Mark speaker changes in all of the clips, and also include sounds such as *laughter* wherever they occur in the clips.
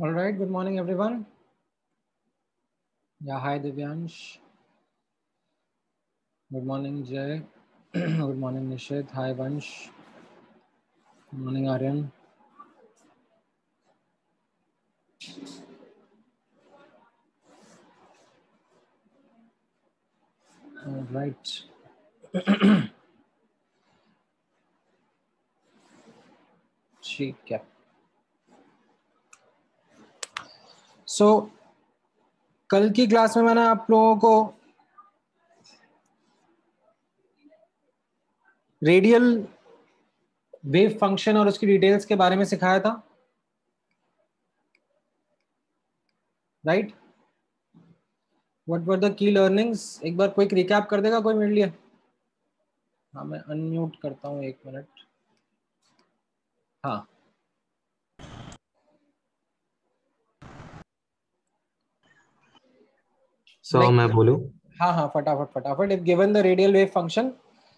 Speaker 1: All right. Good morning, everyone. Yeah. Hi, Divyansh. Good morning, Jay. *clears throat* Good morning, Nishit. Hi, Vansh. Good morning, Aryan. All right. *clears throat* ठीक है सो so, कल की class में मैंने आप लोगों को रेडियल वेव फ़ंक्शन और उसकी डिटेल्स के बारे में सिखाया था। Right what were the key learnings एक बार क्विक रिकैप कर देगा कोई मेरे लिए? हाँ मैं अनम्यूट करता हूँ एक मिनट हाँ।
Speaker 2: So like, मैं बोलूं
Speaker 1: हाँ हाँ फटाफट फटाफट if given the radial wave function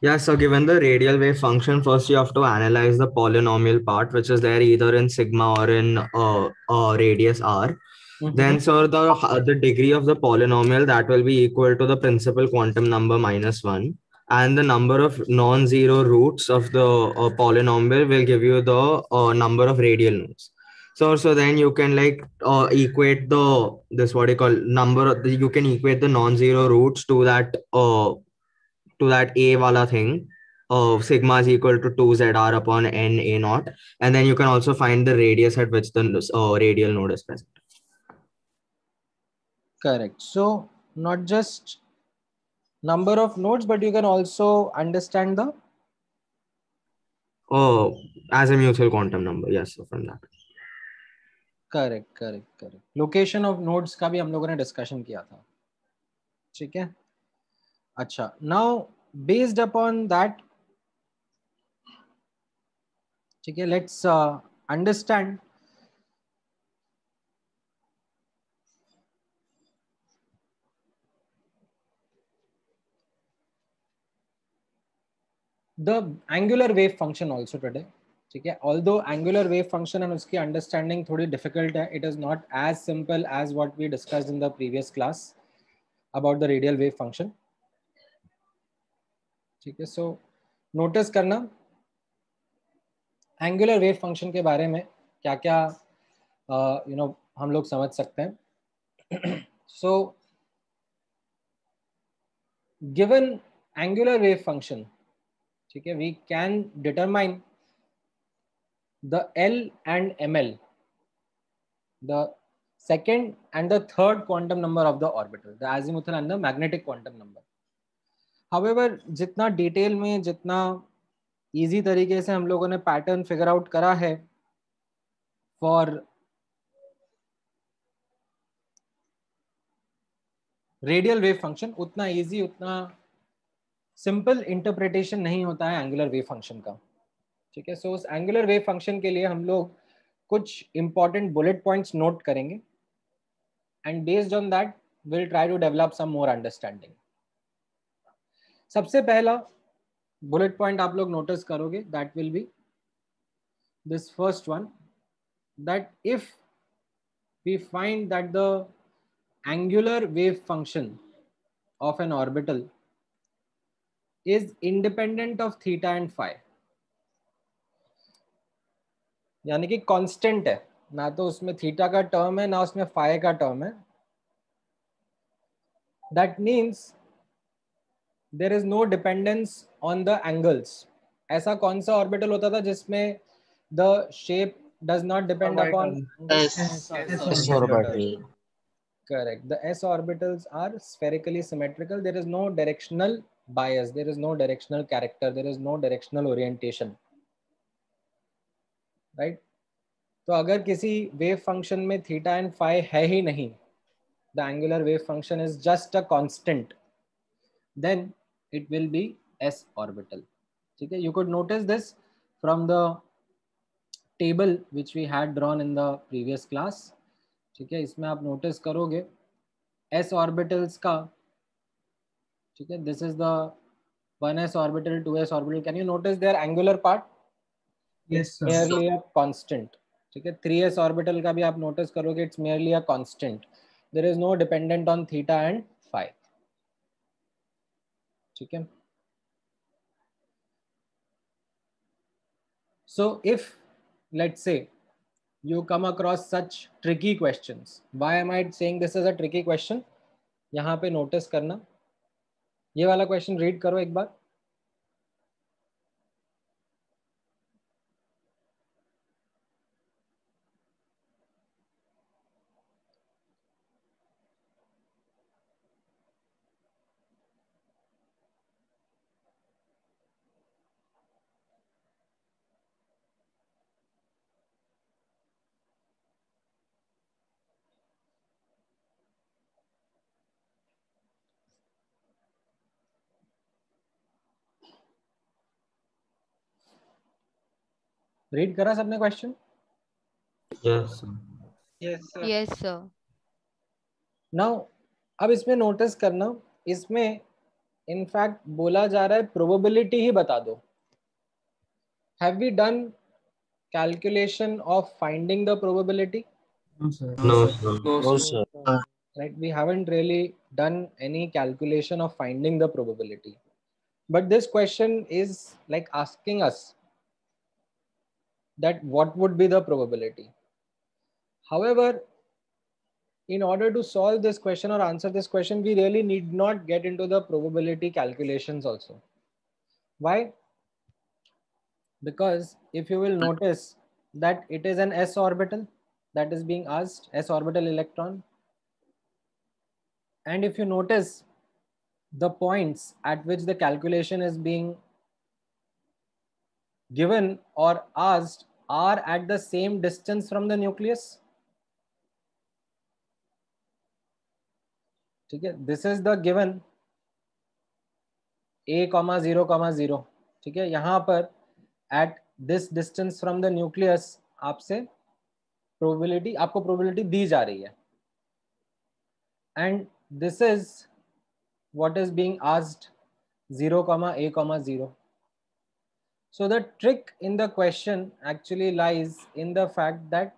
Speaker 2: yeah so given the radial wave function first you have to analyze the polynomial part which is there either in sigma or in uh, uh, radius r mm -hmm. then so the the degree of the polynomial that will be equal to the principal quantum number minus 1 and the number of non-zero roots of the uh, polynomial will give you the uh, number of radial nodes so so then you can like uh, equate the this what you call number you can equate the non-zero roots to that uh to that a wala thing uh, sigma is equal to 2 zr upon n a naught. And then you can also find the radius at which the uh, radial node is present.
Speaker 1: Correct. So not just number of nodes but you can also understand the
Speaker 2: oh as a mutual quantum number. Yes so from that
Speaker 1: correct correct correct location of nodes का भी हम लोगों ने discussion किया था। ठीक है? अच्छा नाउ बेस्ड अपॉन दैट ठीक है let's understand the angular wave function also today. ठीक है? Although angular wave function and उसकी अंडरस्टैंडिंग थोड़ी डिफ़िकल्ट है it is not as simple as what we discussed in the previous class about the radial wave function ठीक है? So notice करना angular wave function के बारे में क्या क्या you uh, no you know, हम लोग समझ सकते हैं। So given angular wave function ठीक है? We can determine the L and ML, the second and the third quantum number of the orbital, the azimuthal and the magnetic quantum number. However, जितना detail में जितना easy तरीके से हम लोगों ने पैटर्न फिगर आउट करा है फॉर रेडियल वेव फ़ंक्शन उतना इजी उतना सिंपल इंटरप्रिटेशन नहीं होता है एंगुलर वेव फ़ंक्शन का ठीक है? सो उस एंगुलर वेव फ़ंक्शन के लिए हम लोग कुछ इंपॉर्टेंट बुलेट पॉइंट्स नोट करेंगे। And based on that will try to develop some more understanding सबसे पहला बुलेट पॉइंट आप लोग नोटिस करोगे that will be this first one that if we find that the angular wave function of an orbital is independent of theta and phi यानी कि constant है। ना तो उसमें थीटा का टर्म है ना उसमें फाइव का टर्म है। That means there is no dependence on the angles ऐसा कौन सा ऑर्बिटल होता था जिसमें the shape does not depend upon correct the s orbitals are spherically symmetrical there is no directional bias there is no directional character there is no directional orientation right तो अगर किसी wave function में theta and phi है ही नहीं the angular wave function is just a constant then it will be s orbital ठीक है? You could notice this from the table which we had drawn in the previous class ठीक है? इसमें आप notice करोगे एस ऑर्बिटल्स का, ठीक है? This is the one s orbital two s orbital can you notice their angular part
Speaker 3: yes
Speaker 1: merely a ठीक है थ्री एस ऑर्बिटल का भी आप नोटिस करोगे it's merely a constant there is no dependent on theta and phi ठीक है so if let's say you come across such tricky questions why am i saying this is a tricky question यहाँ पे notice करना ये वाला question read करो एक बार read करा सबने क्वेश्चन
Speaker 2: यस
Speaker 1: नाउ अब इसमें नोटिस करना। इसमें इनफैक्ट बोला जा रहा है प्रोबेबिलिटी ही बता दो। Have we done calculation
Speaker 2: of finding
Speaker 3: the probability
Speaker 1: right we haven't really done any calculation of finding the probability but this question is like asking us that what would be the probability? However in order to solve this question or answer this question we really need not get into the probability calculations also. Why? Because if you will notice that it is an s orbital that is being asked s orbital electron. And if you notice the points at which the calculation is being given or asked are at the same distance from the nucleus ठीक है this is the given a comma zero comma zero ठीक है यहाँ पर at this distance from the nucleus आपसे probability आपको probability दी जा रही है and this is what is being asked 0 comma a comma 0 So the trick in the question actually lies in the fact that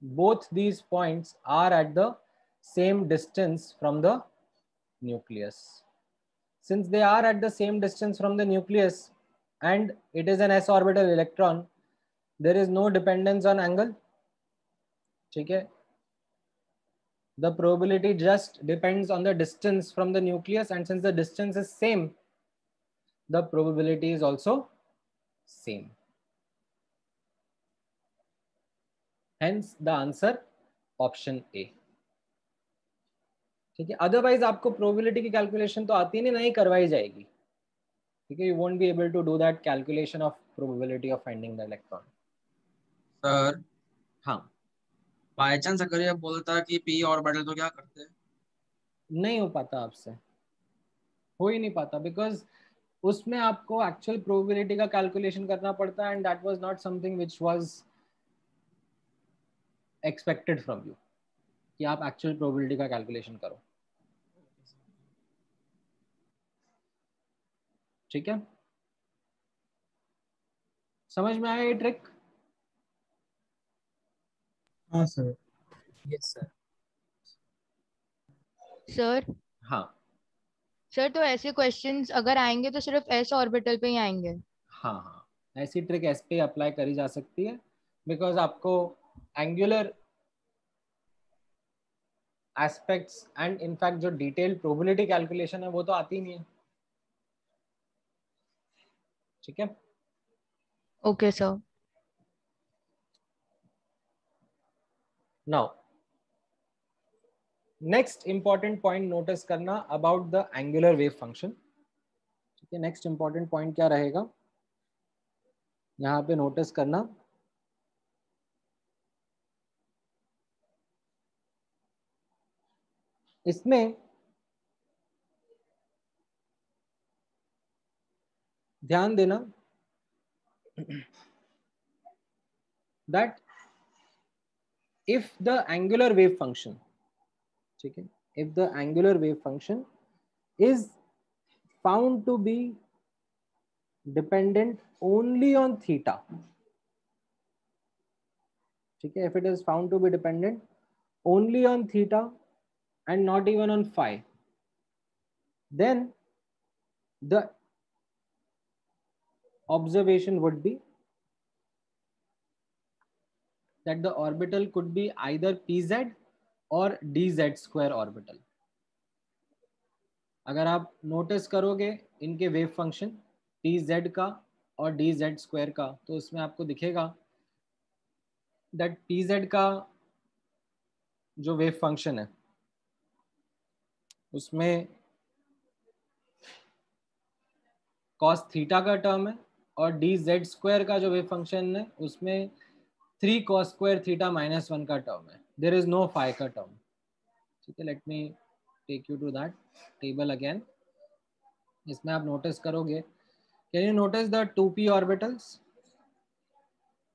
Speaker 1: both these points are at the same distance from the nucleus. Since they are at the same distance from the nucleus and it is an s orbital electron, there is no dependence on angle. Okay. The probability just depends on the distance from the nucleus and since the distance is same, the probability is also same. Hence the answer option a. ठीक है? Otherwise आपको probability की calculation तो आती नहीं नहीं करवाई जाएगी। ठीक है? You won't be able to do that calculation of probability of finding the electron
Speaker 3: sir
Speaker 1: हाँ।
Speaker 3: बाय चांस अगर ये बोलता कि पी ऑर्बिटल तो क्या करते?
Speaker 1: नहीं हो पाता आपसे। हो ही नहीं पाता बिकॉज़ उसमें आपको एक्चुअल प्रोबेबिलिटी का कैलकुलेशन करना पड़ता है and that was not something which was expected from you कि आप एक्चुअल प्रोबेबिलिटी का कैलकुलेशन करो। ठीक है? समझ में आया ये ट्रिक
Speaker 4: हाँ सर
Speaker 3: यस सर
Speaker 5: सर
Speaker 1: हाँ।
Speaker 5: सर तो ऐसे क्वेश्चंस अगर आएँगे तो सिर्फ़ एस ऑर्बिटल पे ही आएँगे।
Speaker 1: हाँ हाँ। ऐसी ट्रिक एस पे अप्लाई करी जा सकती है बिकॉज़ आपको angular aspects and in fact जो डिटेल्ड प्रोबेबिलिटी कैलकुलेशन है वो तो आती नहीं है। ठीक है?
Speaker 5: Okay sir
Speaker 1: now next important point notice करना about the angular wave function ठीक है नेक्स्ट इंपॉर्टेंट पॉइंट क्या रहेगा? यहाँ पे नोटिस करना। इसमें ध्यान देना that if the angular wave function if the angular wave function is found to be dependent only on theta okay if it is found to be dependent only on theta and not even on phi then the observation would be that the orbital could be either pz or Z square orbital अगर आप notice करोगे इनके wave function T Z का और d Z square का तो उसमें आपको दिखेगा दैट टी जेड का जो वेव फ़ंक्शन है, उसमें कॉस थीटा का टर्म है और डी जेड स्क्वायर का जो वेव फ़ंक्शन है, उसमें three cos square theta minus one का टर्म है। नो फाइव का टर्म ठीक है let me take you to that table again इसमें आप नोटिस करोगे। Can you notice the two orbitals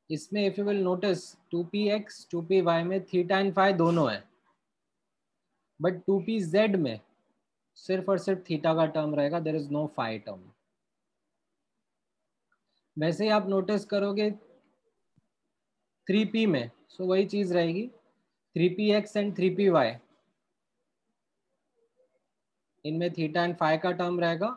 Speaker 1: इसमें if you will notice two P X two P Y में थीटा एंड फाइव दोनों है। बट टू पी जेड में सिर्फ़ और सिर्फ़ थीटा का टर्म रहेगा there is no phi term वैसे ही आप नोटिस करोगे थ्री पी में सो so वही चीज़ रहेगी। Three P X and three P Y इनमें थीटा एंड फाइव का टर्म रहेगा।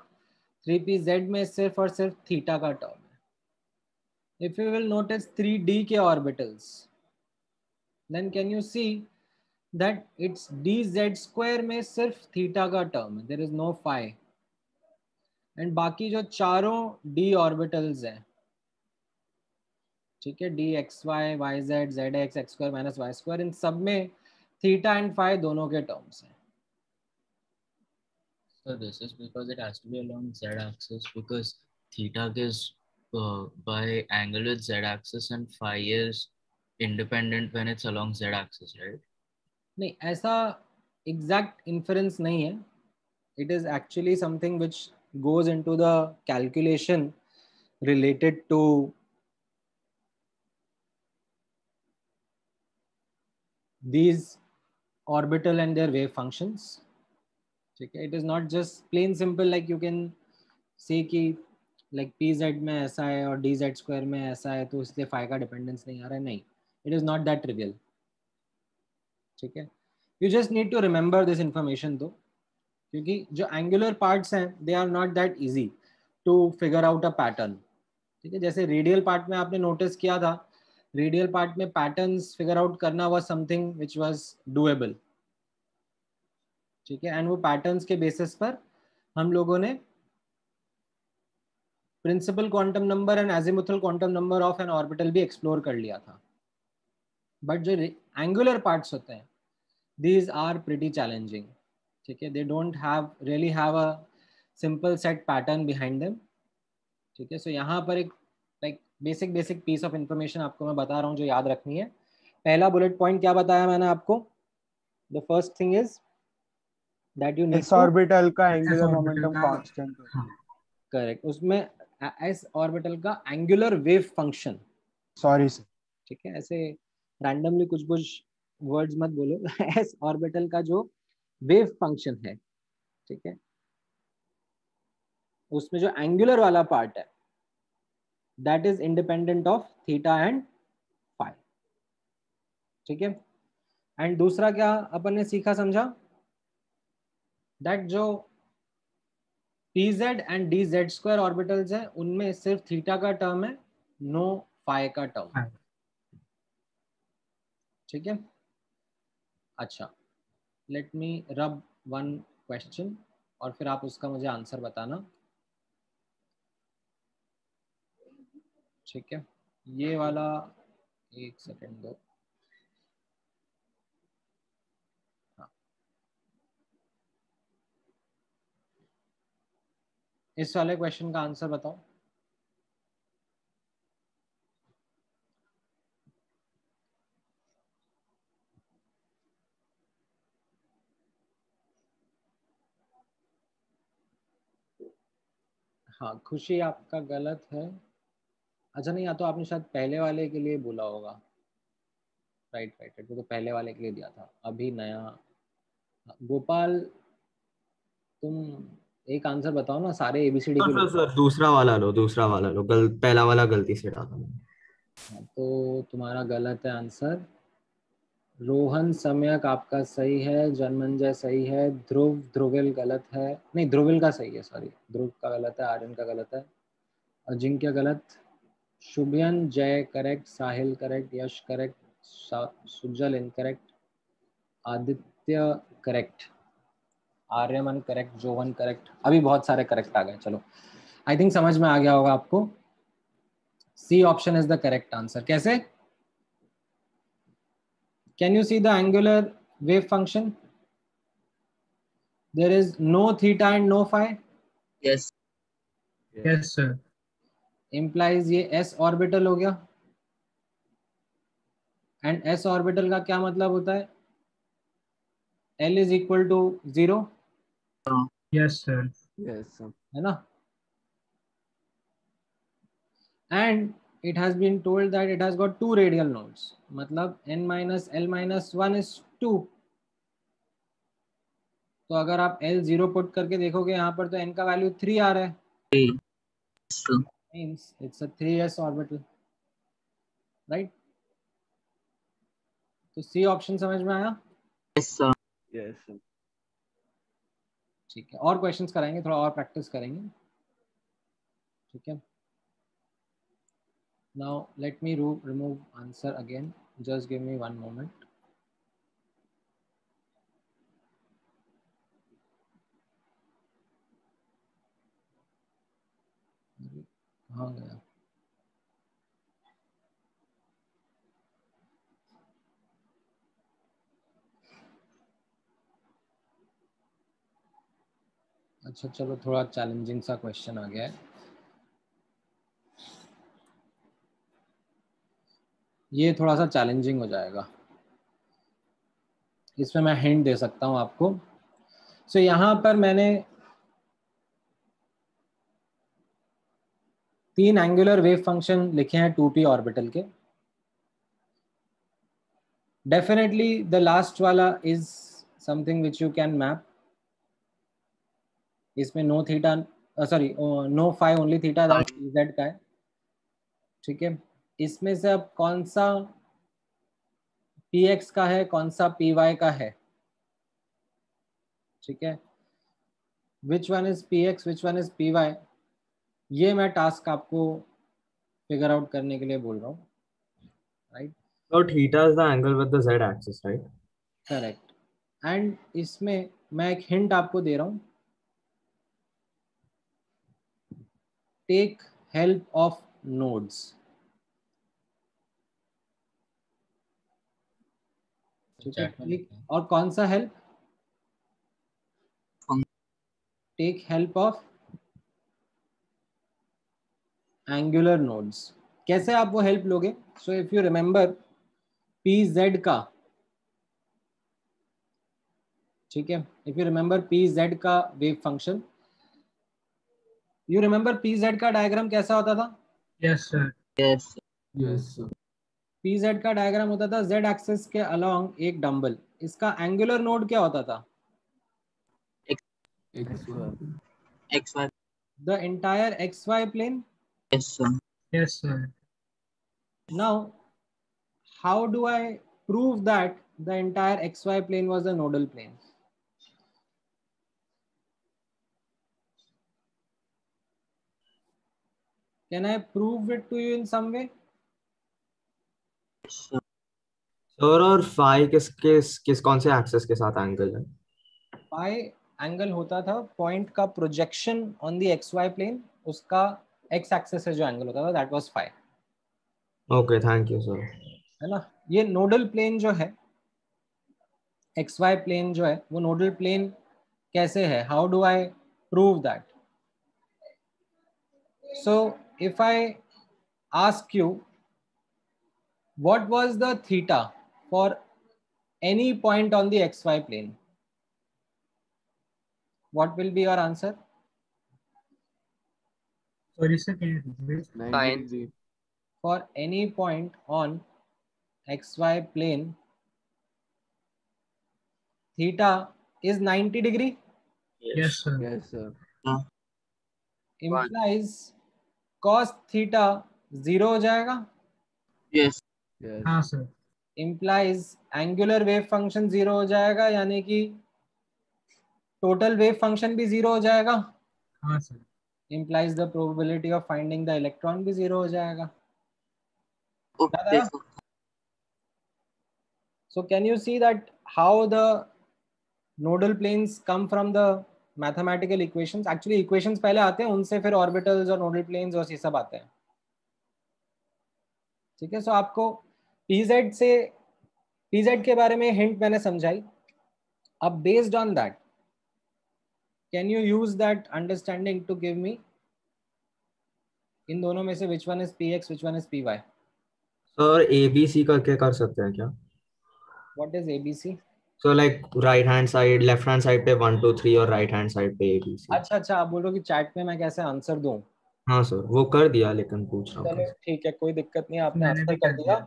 Speaker 1: थ्री पी जेड में सिर्फ़ और सिर्फ़ थीटा का टर्म है। If you will notice three D के orbitals then can you see that it's Z square में सिर्फ़ थीटा का टर्म है। There is no phi and बाकी जो चारों डी ऑर्बिटल्स हैं ठीक है D X Y Y Z Z X X square minus Y square इन सब में थीटा एंड फाइव दोनों के टर्म्स हैं
Speaker 4: So this is because it has to be along z axis because theta is uh, by angle with z axis and phi is independent when it's along z axis, right?
Speaker 1: नहीं ऐसा exact inference नहीं है it is actually something which goes into the calculation related to these orbital and their wave functions. Okay, it is not just plain simple like you can say कि like pz में ऐसा है और dz square में ऐसा है तो इसलिए phi का dependence नहीं आ रहा है नहीं it is not that trivial ठीक है you just need to remember this information though क्योंकि जो angular parts हैं they are not that easy to figure out a pattern ठीक है जैसे रेडियल पार्ट में आपने नोटिस किया था रेडियल पार्ट में पैटर्न्स फिगर आउट करना was something which was doable ठीक है? एंड वो पैटर्न्स के बेसिस पर हम लोगों ने principal quantum number and azimuthal quantum number of an orbital भी एक्सप्लोर कर लिया था. बट जो एंगुलर पार्ट्स होते हैं दीज आर प्रिटी चैलेंजिंग ठीक है? They don't have really have a simple set pattern behind them ठीक है? सो यहाँ पर एक basic basic piece of information आपको मैं बता रहा हूँ जो याद रखनी है। पहला बुलेट पॉइंट क्या बताया मैंने आपको? The first thing is that you
Speaker 6: S orbital का एंगुलर मोमेंटम कांस्टेंट
Speaker 1: करेक्ट उसमें एस ऑर्बिटल का angular wave function
Speaker 6: sorry sir
Speaker 1: ठीक है ऐसे रैंडमली कुछ कुछ वर्ड्स मत बोलो। *laughs* एस ऑर्बिटल का जो वेव फ़ंक्शन है ठीक है उसमें जो एंगुलर वाला पार्ट है that is independent of theta and phi. ठीक है? एंड दूसरा क्या अपन ने सीखा समझा? दैट जो P Z and D Z square orbitals है उनमें सिर्फ़ थीटा का टर्म है नो फाइ का टर्म ठीक है? अच्छा लेट मी रब वन क्वेश्चन और फिर आप उसका मुझे आंसर बताना। ठीक है? ये वाला एक सेकेंड दो। हाँ। इस वाले क्वेश्चन का आंसर बताओ। हाँ खुशी आपका गलत है। अच्छा नहीं या तो आपने शायद पहले वाले के लिए बोला होगा। राइट राइट राइट वो तो पहले वाले के लिए दिया था। अभी नया। गोपाल तुम एक आंसर बताओ ना सारे एबीसीडी
Speaker 2: के सर, सर दूसरा वाला लो दूसरा वाला लो। गल, पहला वाला गलती से डाला मैंने।
Speaker 1: हाँ, तो तुम्हारा गलत है आंसर। रोहन सम्यक आपका सही है। जनमंजय सही है। ध्रुव ध्रुविल गलत है। नहीं ध्रुविल का सही है सॉरी ध्रुव का गलत है आर्यन का गलत है। अजिंक्य गलत? Shubhayan Jay correct Sahil correct Yash correct Sujal incorrect Aditya correct Aryaman correct Jovan correct अभी बहुत सारे करेक्ट आ गए चलो। आई थिंक समझ में आ गया होगा आपको। C option is the correct answer कैसे? Can you see the angular wave function there is no theta and no phi
Speaker 3: yes.
Speaker 7: Yes, sir.
Speaker 1: Implies ये एस ऑर्बिटल हो गया। एंड एस ऑर्बिटल का क्या मतलब होता है? L
Speaker 7: is equal
Speaker 6: to zero
Speaker 1: है ना? And it has been told that it has got two radial nodes मतलब N minus L minus one is two तो अगर आप एल ज़ीरो पुट करके देखोगे यहाँ पर तो एन का वैल्यू थ्री आ रहा है। Means it's a 3s orbital. Right? तो सी ऑप्शन समझ में आया?
Speaker 3: Yes sir.
Speaker 1: ठीक है। और क्वेश्चंस कराएँगे थोड़ा और प्रैक्टिस करेंगे। ठीक है? Now let me remove answer again just give me one moment कहाँ गया अच्छा चलो थोड़ा चैलेंजिंग सा क्वेश्चन आ गया है। ये थोड़ा सा चैलेंजिंग हो जाएगा। इसमें मैं हिंट दे सकता हूँ आपको। सो so, यहाँ पर मैंने तीन एंगुलर वेव फ़ंक्शन लिखे हैं टू पी ऑर्बिटल के। डेफिनेटली द लास्ट वाला is something which you can map इसमें no theta sorry no phi only theta Z का है। ठीक है? इसमें से अब कौन सा पी एक्स का है, कौन सा पी वाई का है? ठीक है? Which one is P X which one is P Y ये मैं टास्क आपको फिगर आउट करने के लिए बोल रहा हूँ right
Speaker 2: So theta is the angle with the z axis, right?
Speaker 1: Correct and इसमें मैं एक हिंट आपको दे रहा हूँ। Take
Speaker 4: help of nodes.
Speaker 1: और कौन सा
Speaker 3: help
Speaker 1: take help of angular nodes कैसे आप वो हेल्प लोगे? So if you remember P Z का ठीक है? If you remember P Z का wave function you remember P Z का डायग्राम कैसा होता था?
Speaker 7: Yes, sir.
Speaker 3: yes.
Speaker 6: Yes, sir.
Speaker 1: P Z का डायग्राम होता था जेड एक्सिस के अलोंग एक डंबल इसका एंगुलर नोड क्या होता था?
Speaker 6: X.
Speaker 3: Y.
Speaker 1: The entire X Y plane
Speaker 3: yes sir
Speaker 7: Yes, sir.
Speaker 1: now how do i prove that the entire xy plane was a nodal plane can i prove it to you in some way
Speaker 3: yes sir
Speaker 2: sir और phi किस किस किस कौन से axis के साथ angle है
Speaker 1: phi angle होता था पॉइंट का projection on the xy plane उसका x एक्सेस से जो एंगल होता था that was phi
Speaker 2: okay thank you sir
Speaker 1: है ना? ये नोडल प्लेन जो है एक्स वाई प्लेन जो है वो नोडल प्लेन कैसे है? How do I prove that so if I ask you what was the theta for any point on the xy plane? What will be your answer?
Speaker 6: और
Speaker 1: for any point on X Y plane theta is 90 degree implies cos theta zero हो। जाएगा?
Speaker 6: Yes
Speaker 7: हाँ
Speaker 1: implies angular wave function zero हो जाएगा यानी कि total wave function भी zero हो जाएगा?
Speaker 7: हाँ sir
Speaker 1: implies the probability of finding the electron भी ज़ीरो हो जाएगा
Speaker 6: Okay.
Speaker 1: So can you see that how the nodal planes come from the mathematical equations actually equations पहले आते हैं उनसे फिर orbitals और nodal planes और ये सब आते हैं ठीक है सो आपको pz से pz के बारे में हिंट मैंने समझाई अब based on that can you use that understanding to give me इन दोनों में से which one is P X which one is P Y
Speaker 2: sir ABC करके कर सकते हैं क्या?
Speaker 1: What is ABC
Speaker 2: so like right hand side left hand side पे one two three और राइट हैंड साइड पे एबीसी
Speaker 1: अच्छा अच्छा आप बोल रहे हो कि चैट में मैं कैसे आंसर दूँ?
Speaker 2: हाँ सर वो कर दिया लेकिन पूछ रहा हूँ।
Speaker 1: ठीक है कोई दिक्कत नहीं आपने आंसर कर दिया।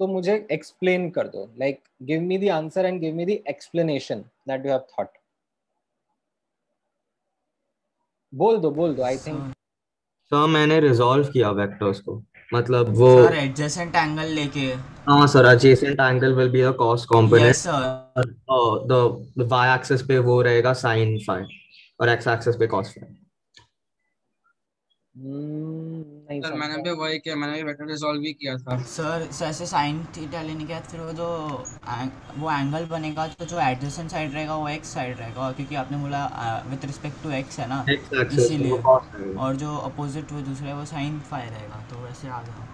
Speaker 1: तो मुझे एक्सप्लेन कर दो like give me the answer and give me the explanation that you have thought बोल दो बोल दो आई थिंक
Speaker 2: सर मैंने रिजॉल्व किया वेक्टर्स को। मतलब वो
Speaker 8: सर एडजेसेंट एंगल लेके।
Speaker 2: हाँ sir adjacent angle will be cos component Y axis पे वो रहेगा साइन फाई और एक्स एक्सिस पे कॉस
Speaker 1: फाई
Speaker 3: सर मैंने भी वही किया मैंने भी वेक्टर रिजॉल्व भी किया था।
Speaker 8: सर साइन थीटा लेने के बाद फिर वो जो वो एंगल बनेगा तो जो एडजेसेंट साइड रहेगा वो एक्स साइड रहेगा क्योंकि आपने बोला विद रिस्पेक्ट टू एक्स है ना? इसीलिए। और जो अपोजिट वो दूसरा है वो साइन फाई रहेगा तो वैसे आ गया।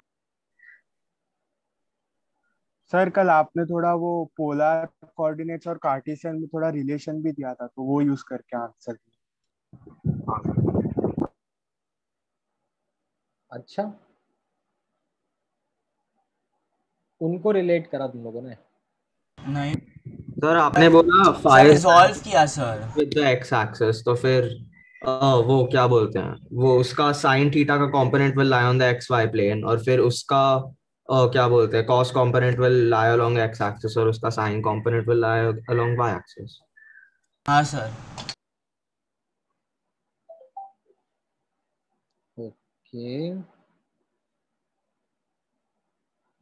Speaker 9: सर कल आपने थोड़ा वो पोलर कोऑर्डिनेट्स और कार्टेशियन में थोड़ा रिलेशन भी दिया था तो वो यूज़ करके आंसर
Speaker 1: अच्छा। उनको रिलेट करा तुम लोगों ने।
Speaker 8: नहीं।
Speaker 2: सर आपने बोला फाइव
Speaker 8: सॉल्व किया sir
Speaker 2: with the X axis तो फिर आ, वो क्या बोलते हैं? वो उसका साइन थीटा का component will lie on the X Y plane और फिर उसका आ, क्या बोलते हैं cos component will lie along X axis और उसका sine component will lie along Y axis
Speaker 8: हाँ sir
Speaker 1: okay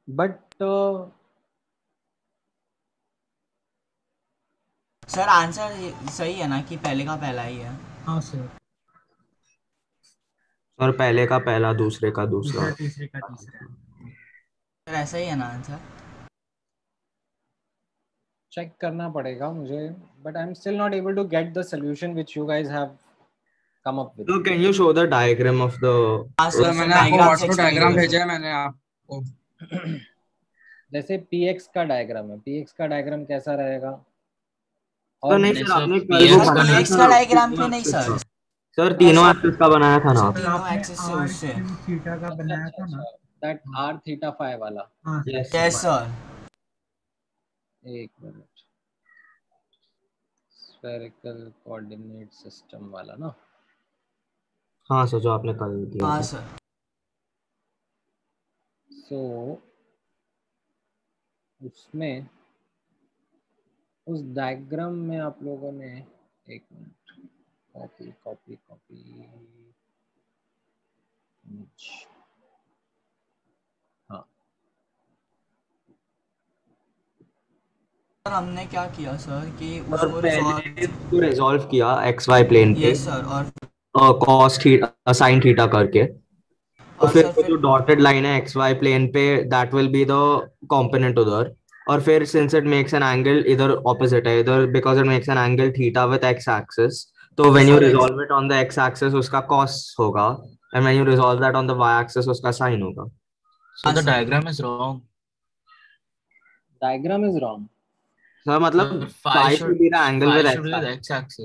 Speaker 1: but
Speaker 8: sir answer सही है ना कि पहले का पहला ही है?
Speaker 7: हाँ सर
Speaker 2: और पहले का पहला दूसरे का दूसरा।
Speaker 7: तीसरे का तीसरा।
Speaker 8: सर ऐसा ही है ना आंसर
Speaker 1: चेक करना पड़ेगा मुझे but I am still not able to get the solution which you guys have come up with
Speaker 2: so can you show the diagram of the
Speaker 8: हाँ
Speaker 3: सर मैंने आपको व्हाट्सएप डायग्राम भेजा है मैंने आपको। *clears throat*
Speaker 1: जैसे px का डायग्राम है। Px का डायग्राम कैसा रहेगा?
Speaker 2: तो नहीं सर आपने
Speaker 4: PX का
Speaker 8: डायग्राम पे नहीं सर
Speaker 2: सर तीनों एक्सिस का बनाया था ना आप
Speaker 8: तीनों एक्सिस से उससे।
Speaker 7: थीटा का बनाया था ना।
Speaker 1: दैट r थीटा phi वाला।
Speaker 2: yes
Speaker 8: यस सर
Speaker 1: एक मिनट spherical coordinate system वाला ना।
Speaker 2: हाँ सर जो आपने कल दिया
Speaker 8: हाँ सर।
Speaker 1: सो उसमें उस डायग्राम में आप लोगों ने एक मिनट कॉपी कॉपी कॉपी हाँ।
Speaker 8: सर हमने क्या किया सर कि उसको रिजॉल्व
Speaker 2: रिजॉल्व किया एक्स वाई प्लेन पे।
Speaker 8: यस सर और
Speaker 2: कॉस थीटा साइन थीटा करके। तो
Speaker 8: और
Speaker 2: फिर जो डॉटेड लाइन है एक्स वाई प्लेन पे that will be the component उधर। और फिर since it makes an angle इधर ऑपोजिट है। इधर because it makes an angle theta with X axis तो when
Speaker 8: you
Speaker 2: resolve it on the X axis उसका cos होगा। And when you resolve that on the Y axis उसका sine होगा।
Speaker 8: Sir
Speaker 4: diagram is wrong.
Speaker 1: Diagram is wrong
Speaker 2: sir मतलब angle
Speaker 4: phi
Speaker 2: with
Speaker 4: should be with
Speaker 2: x
Speaker 4: x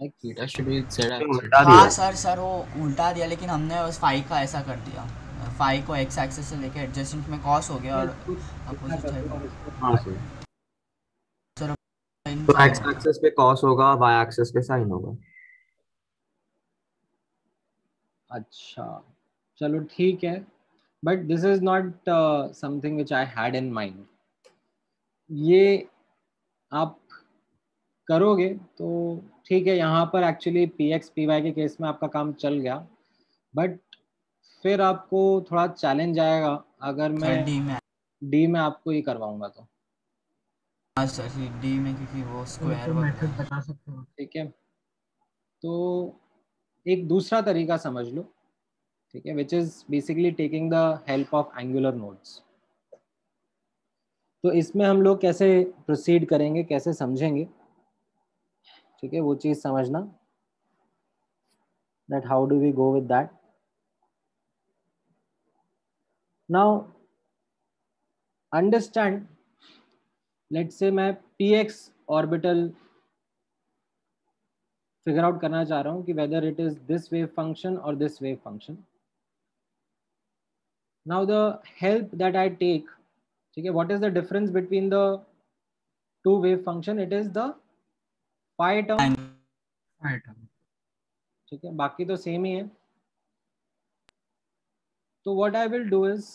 Speaker 4: axis.
Speaker 2: उल्टा
Speaker 8: हाँ sir sir वो उल्टा दिया लेकिन हमने उस फाई का ऐसा कर दिया। फाई को एक्स एक्सिस से लेके एडजेसेंट में कॉस हो गया और अपोजिट साइड
Speaker 2: हाँ सर।
Speaker 8: सर
Speaker 2: तो एक्स एक्सिस पे cos होगा वाई एक्सिस पे साइन होगा।
Speaker 1: अच्छा चलो ठीक है। But this is not something which I had in mind ये आप करोगे तो ठीक है यहाँ पर actually p x p y के केस में आपका काम चल गया। बट फिर आपको थोड़ा चैलेंज आएगा अगर मैं
Speaker 8: डी में।
Speaker 1: डी में आपको ये करवाऊँगा तो।
Speaker 8: हाँ सर डी में क्योंकि वो स्क्वायर
Speaker 7: तो मेथड बता सकते हो
Speaker 1: ठीक है। तो एक दूसरा तरीका समझ लो ठीक है which is basically taking the help of angular nodes तो इसमें हम लोग कैसे प्रोसीड करेंगे कैसे समझेंगे? ठीक है, वो चीज़ समझना। That how do we go with that now understand let's say मैं p x orbital figure out करना चाह रहा हूँ कि whether it is this wave function और this wave function now the help that I take ठीक है what is the difference between the two wave function it is the phi term ठीक है बाकी तो सेम ही है। तो what I will do is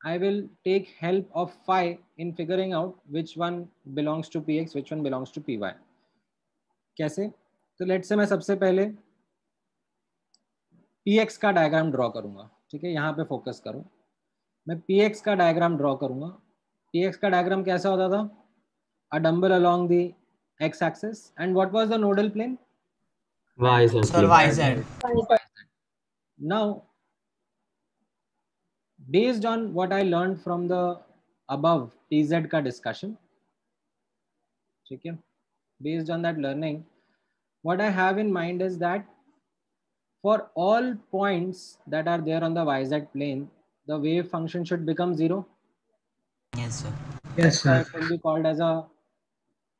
Speaker 1: I will take help of phi in figuring out which one belongs to px, which one belongs to py. कैसे? तो let say मैं सबसे पहले px का डायग्राम ड्रॉ करूँगा। ठीक है यहाँ पे फोकस करूँ। मैं px का डायग्राम ड्रॉ करूँगा। Px का डायग्राम कैसा होता था? A dumbbell along the x axis and what was the nodal plane
Speaker 2: y z
Speaker 8: sir y z
Speaker 1: now based on what I learned from the above PZ का discussion, ठीक है, based on that learning, what I have in mind is that for all points that are there on the YZ plane, the wave function should become zero.
Speaker 8: Yes sir
Speaker 7: Yes,
Speaker 1: So
Speaker 7: sir.
Speaker 1: it will be called as a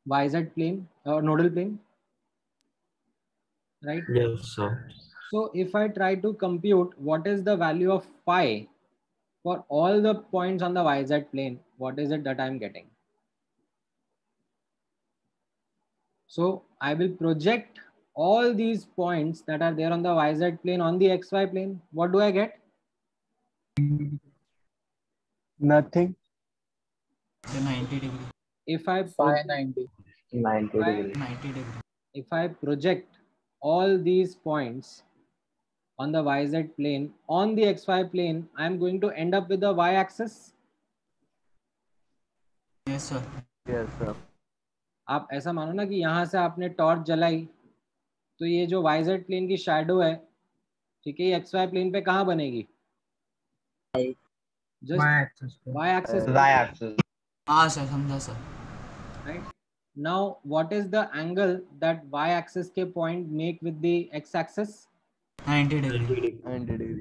Speaker 1: YZ plane or uh, nodal plane, right?
Speaker 2: Yes, sir.
Speaker 1: So if I try to compute what is the value of pi for all the points on the YZ plane, what is it that I'm getting? So I will project all these points that are there on the YZ plane on the XY plane. What do I get?
Speaker 9: Nothing.
Speaker 8: The 90 degree.
Speaker 1: If I 590.
Speaker 6: 90.
Speaker 9: 90 degree.
Speaker 8: 90 degree
Speaker 1: if I project all these points on the YZ plane on the XY plane, I'm going to end up with the Y axis.
Speaker 8: Yes sir
Speaker 9: Yes, sir.
Speaker 1: आप ऐसा मानो ना कि यहाँ से आपने torch जलाई तो ये जो वाइजेड प्लेन की शेडो है ठीक है ये एक्स वाई प्लेन पे कहाँ बनेगी जस्ट
Speaker 7: Y-axis पे.
Speaker 1: Y axis
Speaker 6: Y-axis.
Speaker 8: हाँ सर समझा
Speaker 1: sir right Now, what is the angle that y-axis k point make with the x-axis?
Speaker 8: 90 degree.
Speaker 9: 90 degree.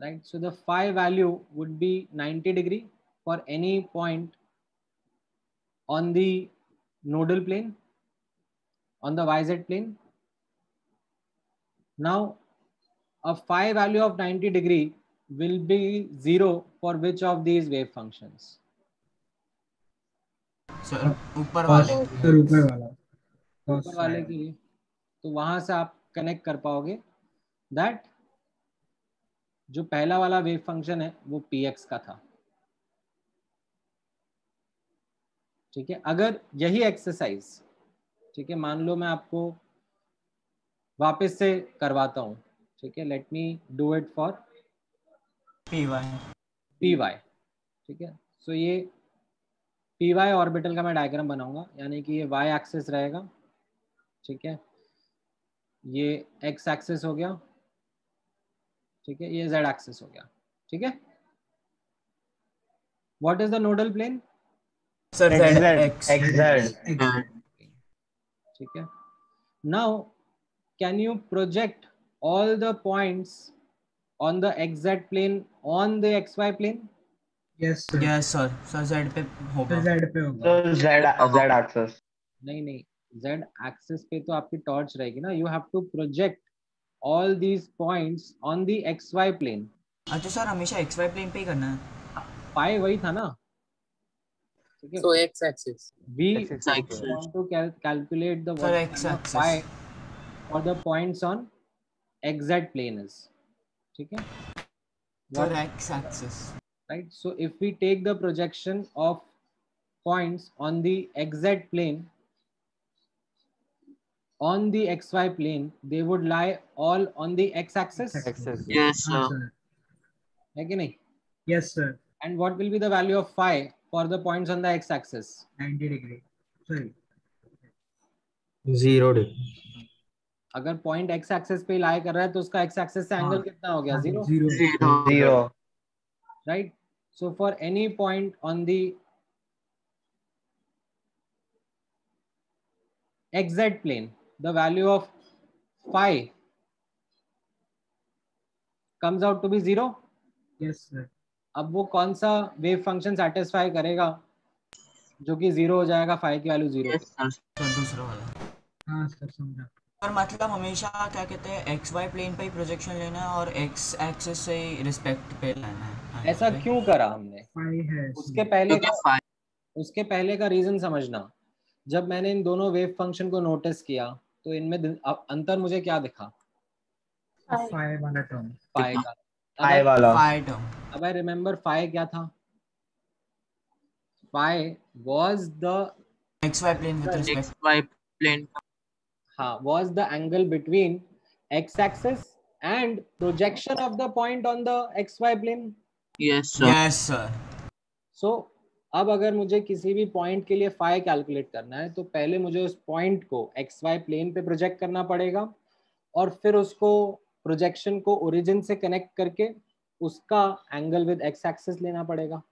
Speaker 1: Right. So the phi value would be 90 degree for any point on the nodal plane, on the yz plane. Now, a phi value of 90 degree will be zero for which of these wave functions?
Speaker 8: Sir ऊपर वाले।
Speaker 7: Sir ऊपर वाला।
Speaker 1: ऊपर वाले के लिए। तो वहाँ से आप कनेक्ट कर पाओगे दैट जो पहला वाला वेव फ़ंक्शन है वो पी एक्स का था। ठीक है? अगर यही एक्सरसाइज ठीक है? मान लो मैं आपको वापस से करवाता हूँ। ठीक है? Let me do it for
Speaker 8: p y
Speaker 1: p y ठीक है? सो ये पी वाई ऑर्बिटल का मैं डायग्राम बनाऊँगा यानी कि ये वाई एक्सिस रहेगा ठीक है? ये एक्स एक्सिस हो गया ठीक है? ये जेड एक्सिस हो गया ठीक है? What
Speaker 8: is
Speaker 9: the
Speaker 8: nodal plane
Speaker 6: sir.
Speaker 1: ठीक है? Now can you project all the points on the exact plane on the x y plane
Speaker 7: yes sir
Speaker 8: yes sir sir z पे होगा।
Speaker 7: जेड पे होगा।
Speaker 6: So Z Z axis.
Speaker 1: नहीं नहीं। Z axis पे तो आपकी टॉर्च रहेगी ना। You have to project all these points on the x y plane
Speaker 8: अच्छा सर हमेशा एक्स वाई प्लेन पे ही करना है।
Speaker 1: पाई वही था ना। ठीक है।
Speaker 6: So X axis.
Speaker 1: we
Speaker 9: X
Speaker 6: axis.
Speaker 1: want to cal- calculate the
Speaker 8: Sir, X axis.
Speaker 1: phi for the points on exact plane is ठीक है।
Speaker 8: Sir x axis
Speaker 1: right so if we take the projection of points on the exact plane on the xy plane they would lie all on the x axis
Speaker 9: Axis.
Speaker 6: Yes,
Speaker 7: हाँ
Speaker 6: sir.
Speaker 7: Sir
Speaker 1: है कि नहीं
Speaker 7: Yes, sir.
Speaker 1: and what will be the value of phi for the points on the x axis
Speaker 7: 90 degree. Sorry.
Speaker 2: Zero degree.
Speaker 1: अगर point x axis पे लाई कर रहा है तो उसका x एक्सिस से एंगल
Speaker 7: हाँ,
Speaker 1: कितना हो गया
Speaker 7: हाँ,
Speaker 1: zero
Speaker 7: Zero.
Speaker 6: Zero.
Speaker 1: so for any point on the xz plane the value of phi comes out to be zero
Speaker 7: Yes, sir.
Speaker 1: अब वो कौन सा वेव फ़ंक्शन सेटिस्फाई करेगा जो कि ज़ीरो हो जाएगा फाई की वैल्यू ज़ीरो
Speaker 6: Yes, sir.
Speaker 8: तो दूसरा वाला
Speaker 7: हाँ सर समझा
Speaker 8: और मतलब हमेशा क्या कहते हैं एक्स वाई प्लेन पे ही प्रोजेक्शन लेना है और एक्स एक्सिस से ही रिस्पेक्ट पे लेना है।
Speaker 1: ऐसा क्यों करा हमने? उसके पहले
Speaker 6: क्योंकि
Speaker 1: का उसके पहले का रीजन समझना। जब मैंने इन दोनों वेव फ़ंक्शन को नोटिस किया तो इनमें अंतर मुझे क्या दिखा?
Speaker 7: फाइव वाला टर्म
Speaker 1: फाई का। अब
Speaker 6: वाला.
Speaker 8: फाइव टर्म
Speaker 1: अब आई रिमेम्बर फाई क्या था? Phi was the
Speaker 8: x y plane with respect
Speaker 6: X Y plane.
Speaker 1: हाँ was the angle between x axis and projection of the point on the xy plane?
Speaker 6: Yes, sir.
Speaker 8: Yes sir
Speaker 1: so अब अगर मुझे किसी भी point के लिए phi calculate करना है तो पहले मुझे उस पॉइंट को एक्स वाई प्लेन पे प्रोजेक्ट करना पड़ेगा और फिर उसको प्रोजेक्शन को ओरिजिन से कनेक्ट करके उसका एंगल विद एक्स एक्सिस लेना पड़ेगा।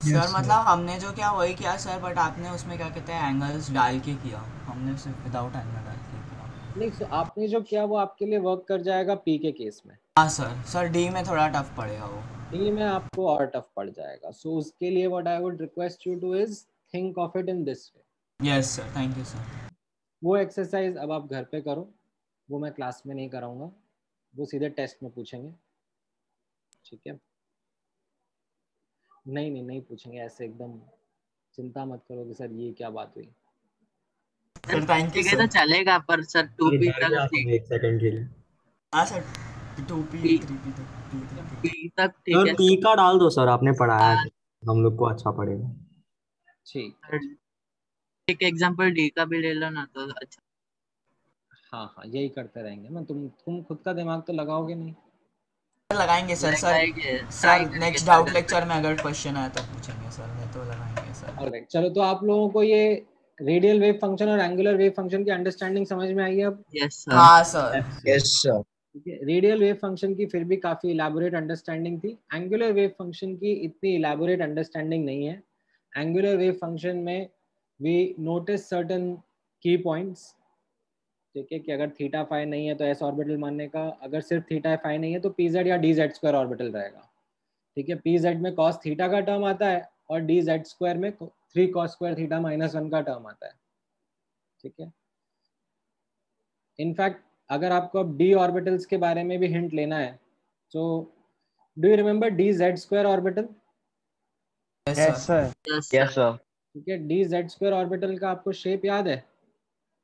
Speaker 8: Sir
Speaker 7: Yes, sir.
Speaker 8: मतलब हमने जो किया वही किया सर बट आपने उसमें क्या कहते हैं एंगल्स डाल के किया। हमने सिर्फ़ विदाउट एंगल डाल के किया।
Speaker 1: नहीं so आपने जो किया वो आपके लिए वर्क कर जाएगा पी के केस में।
Speaker 8: हाँ सर सर डी में थोड़ा टफ पड़ेगा वो।
Speaker 1: डी में आपको और टफ पड़ जाएगा। सो so, उसके लिए what I would request you to is think of it in this way
Speaker 8: yes sir thank you sir
Speaker 1: वो एक्सरसाइज अब आप घर पे करो। वो मैं क्लास में नहीं कराऊँगा। वो सीधे टेस्ट में पूछेंगे। ठीक है? नहीं नहीं नहीं पूछेंगे ऐसे एकदम चिंता मत करो कि सर ये क्या बात हुई।
Speaker 8: सर थैंक यू
Speaker 6: तो
Speaker 8: सर
Speaker 6: चलेगा पर सर टू पी तक
Speaker 2: हूँ एक सेकंड के लिए।
Speaker 8: हाँ sir two
Speaker 6: p
Speaker 8: three p तक
Speaker 6: पी तक ठीक। है।
Speaker 2: पी का डाल दो सर आपने पढ़ाया है। हम लोग को अच्छा पड़ेगा
Speaker 1: ठीक।
Speaker 6: एक एग्जांपल डी का भी ले लो ना तो अच्छा।
Speaker 1: हाँ हाँ यही करते रहेंगे। मैं तुम तुम खुद का दिमाग तो लगाओगे नहीं।
Speaker 8: लगाएँगे sir
Speaker 6: sir
Speaker 8: sir
Speaker 6: next
Speaker 8: doubt lecture में अगर क्वेश्चन आया तो पूछेंगे सर नहीं तो लगाएँगे सर
Speaker 1: ऑलराइट चलो तो आप लोगों को ये रेडियल वेव फ़ंक्शन और एंगुलर वेव फ़ंक्शन की अंडरस्टैंडिंग समझ में आई है अब?
Speaker 6: यस सर
Speaker 8: हाँ सर
Speaker 6: यस सर
Speaker 1: ठीक है रेडियल वेव फ़ंक्शन की फिर भी काफ़ी इलेबोरेट अंडरस्टैंडिंग थी। एंगुलर वेव फ़ंक्शन की इतनी इलेबोरेट अंडरस्टैंडिंग नहीं है। एंगुलर वेव फ़ंक्शन में वी नोटिस सर्टन की पॉइंट्स ठीक है कि अगर थीटा फाई नहीं है तो एस ऑर्बिटल मानने का अगर सिर्फ़ थीटा फाइव नहीं है तो पी जेड या डी जेड स्क्वायर ऑर्बिटल रहेगा। ठीक है पी जेड में कॉस थीटा का टर्म आता है और डी जेड स्क्वायर में three cos square theta minus one का टर्म आता है। ठीक है? इनफैक्ट अगर आपको अब डी ऑर्बिटल्स के बारे में भी हिंट लेना है तो do you remember d z square orbital?
Speaker 8: Yes
Speaker 9: yes
Speaker 8: sir
Speaker 9: sir
Speaker 6: yes yes sir
Speaker 1: ठीक है डी जेड स्क्वायर ऑर्बिटल का आपको शेप याद है?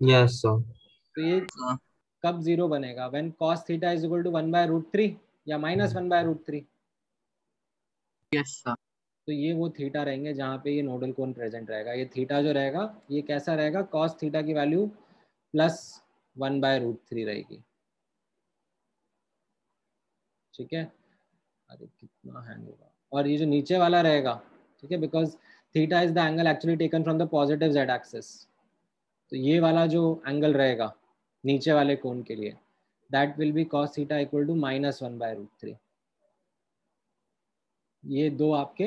Speaker 8: Yes,
Speaker 2: sir.
Speaker 1: तो ये
Speaker 6: sir.
Speaker 1: कब ज़ीरो बनेगा? When cos theta is equal to one by root three या minus one by root three
Speaker 6: yes sir
Speaker 1: तो ये वो थीटा रहेंगे जहाँ पे ये नोडल कोन प्रेजेंट रहेगा। ये थीटा जो रहेगा ये कैसा रहेगा? Cos थीटा की value plus one by root three रहेगी। ठीक है? अरे कितना हैंड होगा। और ये जो नीचे वाला रहेगा ठीक है? Because theta is the angle actually taken from the positive z axis तो ये वाला जो एंगल रहेगा, नीचे वाले कोन के लिए that will be cos theta equal to minus one by root three ये दो आपके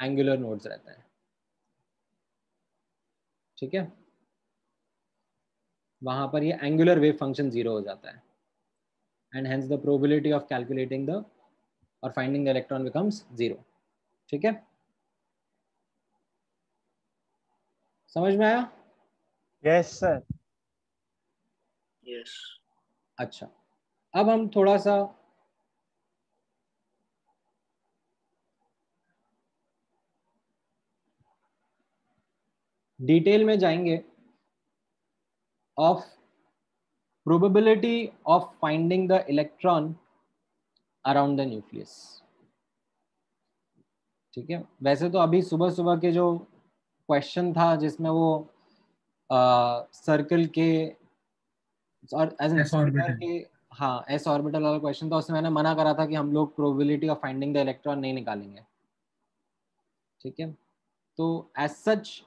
Speaker 1: एंगुलर नोड्स रहते हैं। ठीक है? वहाँ पर ये एंगुलर वेव फ़ंक्शन ज़ीरो हो जाता है। And hence the probability of calculating the और finding the electron becomes zero ठीक है? समझ में आया?
Speaker 9: यस सर
Speaker 6: यस
Speaker 1: अच्छा। अब हम थोड़ा सा डिटेल में जाएँगे of probability of finding the electron around the nucleus. ठीक है? वैसे तो अभी सुबह सुबह के जो क्वेश्चन था जिसमें वो सर्कल के और एज
Speaker 7: orbital.
Speaker 1: के हाँ एस ऑर्बिटल वाला क्वेश्चन था उसमें मैंने मना करा था कि हम लोग probability of finding the electron नहीं निकालेंगे। ठीक है? तो as such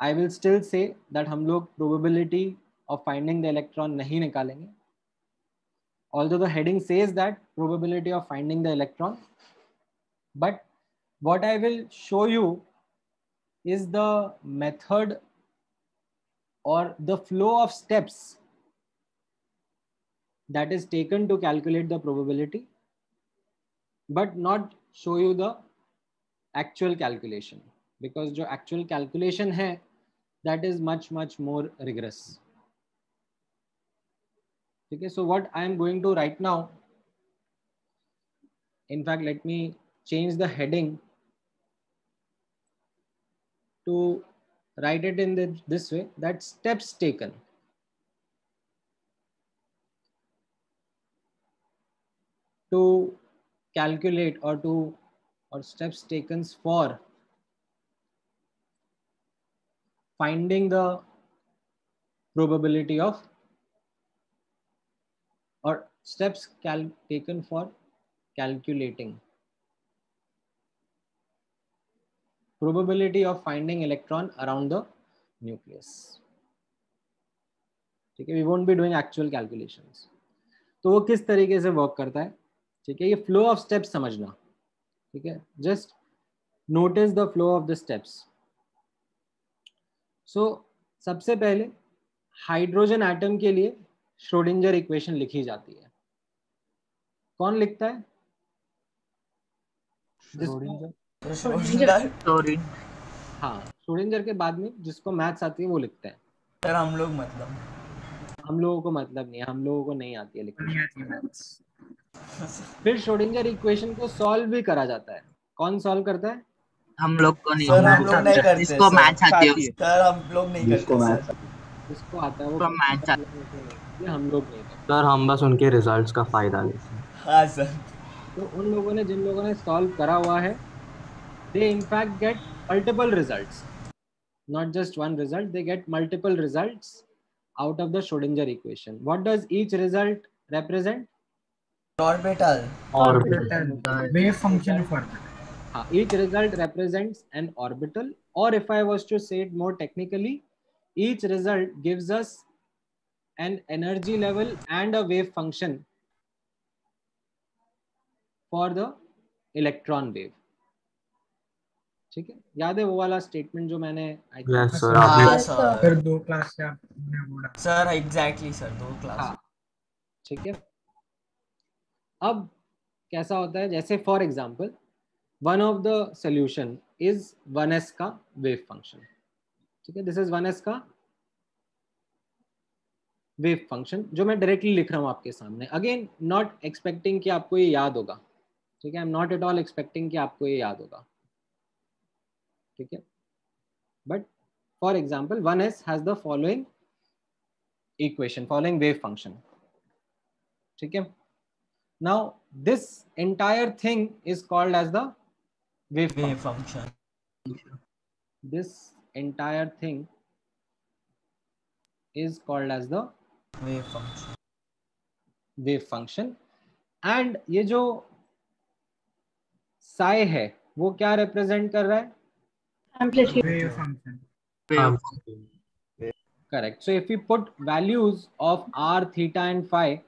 Speaker 1: I will still say that हम लोग probability of finding the electron नहीं निकालेंगे। Although the heading says that probability of finding the electron but what i will show you is the method or the flow of steps that is taken to calculate the probability but not show you the actual calculation. Because जो actual calculation है that is much much more rigorous. Okay so what i am going to right now in fact let me change the heading to write it in the, this way that steps taken. To calculate or to or steps taken for finding the probability of or steps taken for calculating probability of finding electron around the nucleus. ठीक है we won't be doing actual calculations तो वो किस तरीके से work करता है? ठीक है, ये फ्लो ऑफ़ स्टेप्स समझना। ठीक है just notice the flow of the steps so सबसे पहले हाइड्रोजन एटम के लिए श्रोडिंजर इक्वेशन लिखी जाती है। कौन लिखता है? हाँ के बाद में जिसको मैथ्स आती है वो लिखता है।
Speaker 8: सर हम लोग मतलब।
Speaker 1: हम लोगों को मतलब नहीं है हम लोगों को नहीं आती है लिखनी।
Speaker 7: नहीं आती मैथ्स।
Speaker 1: फिर श्रोडिंजर इक्वेशन को सॉल्व भी करा जाता है। कौन सॉल्व करता है?
Speaker 6: हम लोग को नहीं
Speaker 8: सर हम लोग नहीं करते सर।
Speaker 6: मैच आती है
Speaker 8: सर हम लोग नहीं करते सर।
Speaker 1: जिसको आता है वो
Speaker 6: आता
Speaker 1: ये हम लोग नहीं करते।
Speaker 2: सर हम बस उनके रिजल्ट्स का फ़ायदा लेते हैं।
Speaker 8: हाँ सर।
Speaker 1: तो उन लोगों ने जिन लोगों ने सॉल्व करा हुआ है they in fact get multiple results. Not just one result they get multiple results out of the schrodinger equation. What does each result represent?
Speaker 8: Orbital.
Speaker 2: Orbital.
Speaker 7: Wave function
Speaker 1: for each result represents an orbital or if i was to say it more technically each result gives us an energy level and a wave function for the electron wave. ठीक है? याद है वो वाला statement जो मैंने
Speaker 8: हाँ
Speaker 2: आपने
Speaker 8: सर
Speaker 7: फिर दो क्लास से आपने डाला
Speaker 8: सर एग्जैक्टली सर दो क्लास
Speaker 1: हाँ। ठीक है? अब कैसा होता है? जैसे for example one of the solution is one s का वेव फ़ंक्शन ठीक है? दिस इज़ वन एस का वेव फ़ंक्शन जो मैं डायरेक्टली लिख रहा हूँ आपके सामने. अगेन नॉट एक्सपेक्टिंग कि आपको ये याद होगा. ठीक है? I am not at all expecting कि आपको ये याद होगा. ठीक है? But for example one s has the following equation following wave function ठीक है? Now this entire thing is called as the wave
Speaker 8: wave
Speaker 1: function this entire thing is called as the
Speaker 8: wave function
Speaker 1: wave function and ये जो psi है वो क्या represent कर रहा है? Amplitude.
Speaker 7: Wave function.
Speaker 1: Correct. So if we put values of r, theta and phi,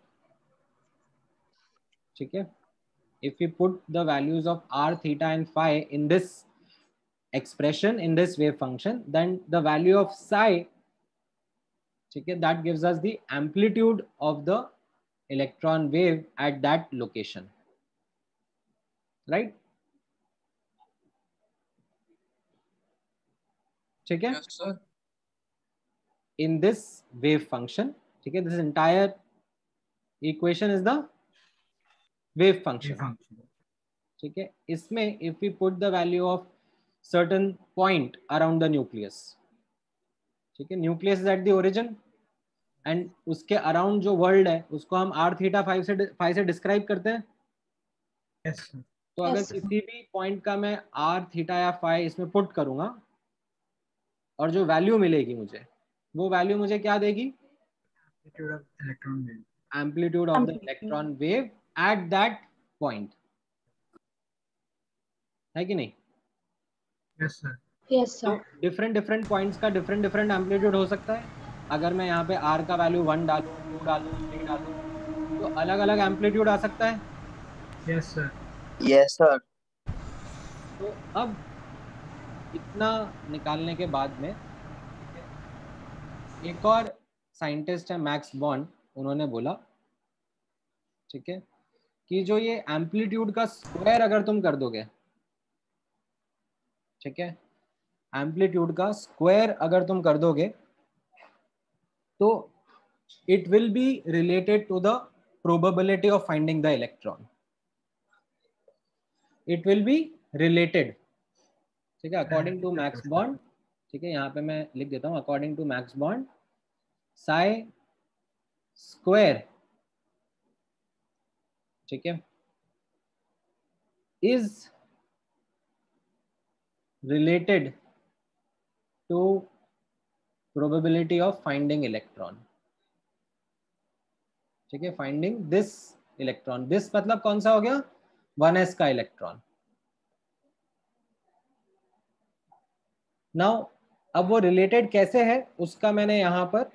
Speaker 1: okay? if we put the values of r, theta and phi in this expression, in this wave function, then the value of psi, okay? that gives us the amplitude of the electron wave at that location. Right? ठीक है? In this wave function ठीक है this entire equation is the wave function
Speaker 7: function.
Speaker 1: ठीक है इसमें if we put the value of certain point around the nucleus ठीक है nucleus is at the origin and उसके अराउंड जो वर्ल्ड है उसको हम आर थीटा फाइव से फाइव से डिस्क्राइब करते हैं
Speaker 7: Yes, sir.
Speaker 1: तो अगर
Speaker 5: Yes.
Speaker 1: किसी भी पॉइंट का मैं आर थीटा या फाइव इसमें पुट करूँगा और जो वैल्यू मिलेगी मुझे वो वैल्यू मुझे क्या देगी
Speaker 7: of
Speaker 1: the
Speaker 5: Amplitude.
Speaker 1: electron wave at that point है कि नहीं
Speaker 7: Yes, sir.
Speaker 5: Yes,
Speaker 1: तो डिफरेंट डिफरेंट पॉइंट्स का डिफरेंट डिफरेंट एम्पलीट्यूड हो सकता है अगर मैं यहाँ पे आर का वैल्यू वन डालूँ टू डालूँ थ्री डालूँ तो अलग अलग एम्पलीट्यूड आ सकता है
Speaker 7: Yes, sir.
Speaker 6: Yes, sir.
Speaker 1: तो अब इतना निकालने के बाद में, एक और साइंटिस्ट है, मैक्स बॉन्ड उन्होंने बोला, ठीक है, कि जो ये एम्पलीट्यूड का स्क्वायर अगर तुम कर दोगे, ठीक है, एम्पलीट्यूड का स्क्वायर अगर तुम कर दोगे तो it will be related to the probability of finding the electron it will be related ठीक है अकॉर्डिंग टू मैक्स बॉन्ड ठीक है, यहाँ पे मैं लिख देता हूँ अकॉर्डिंग टू मैक्स बॉन्ड साई स्क्वायर ठीक है is related to probability of finding electron, ठीक है फाइंडिंग दिस इलेक्ट्रॉन दिस मतलब कौन सा हो गया वन एस का इलेक्ट्रॉन नाउ अब वो रिलेटेड कैसे है उसका मैंने यहाँ पर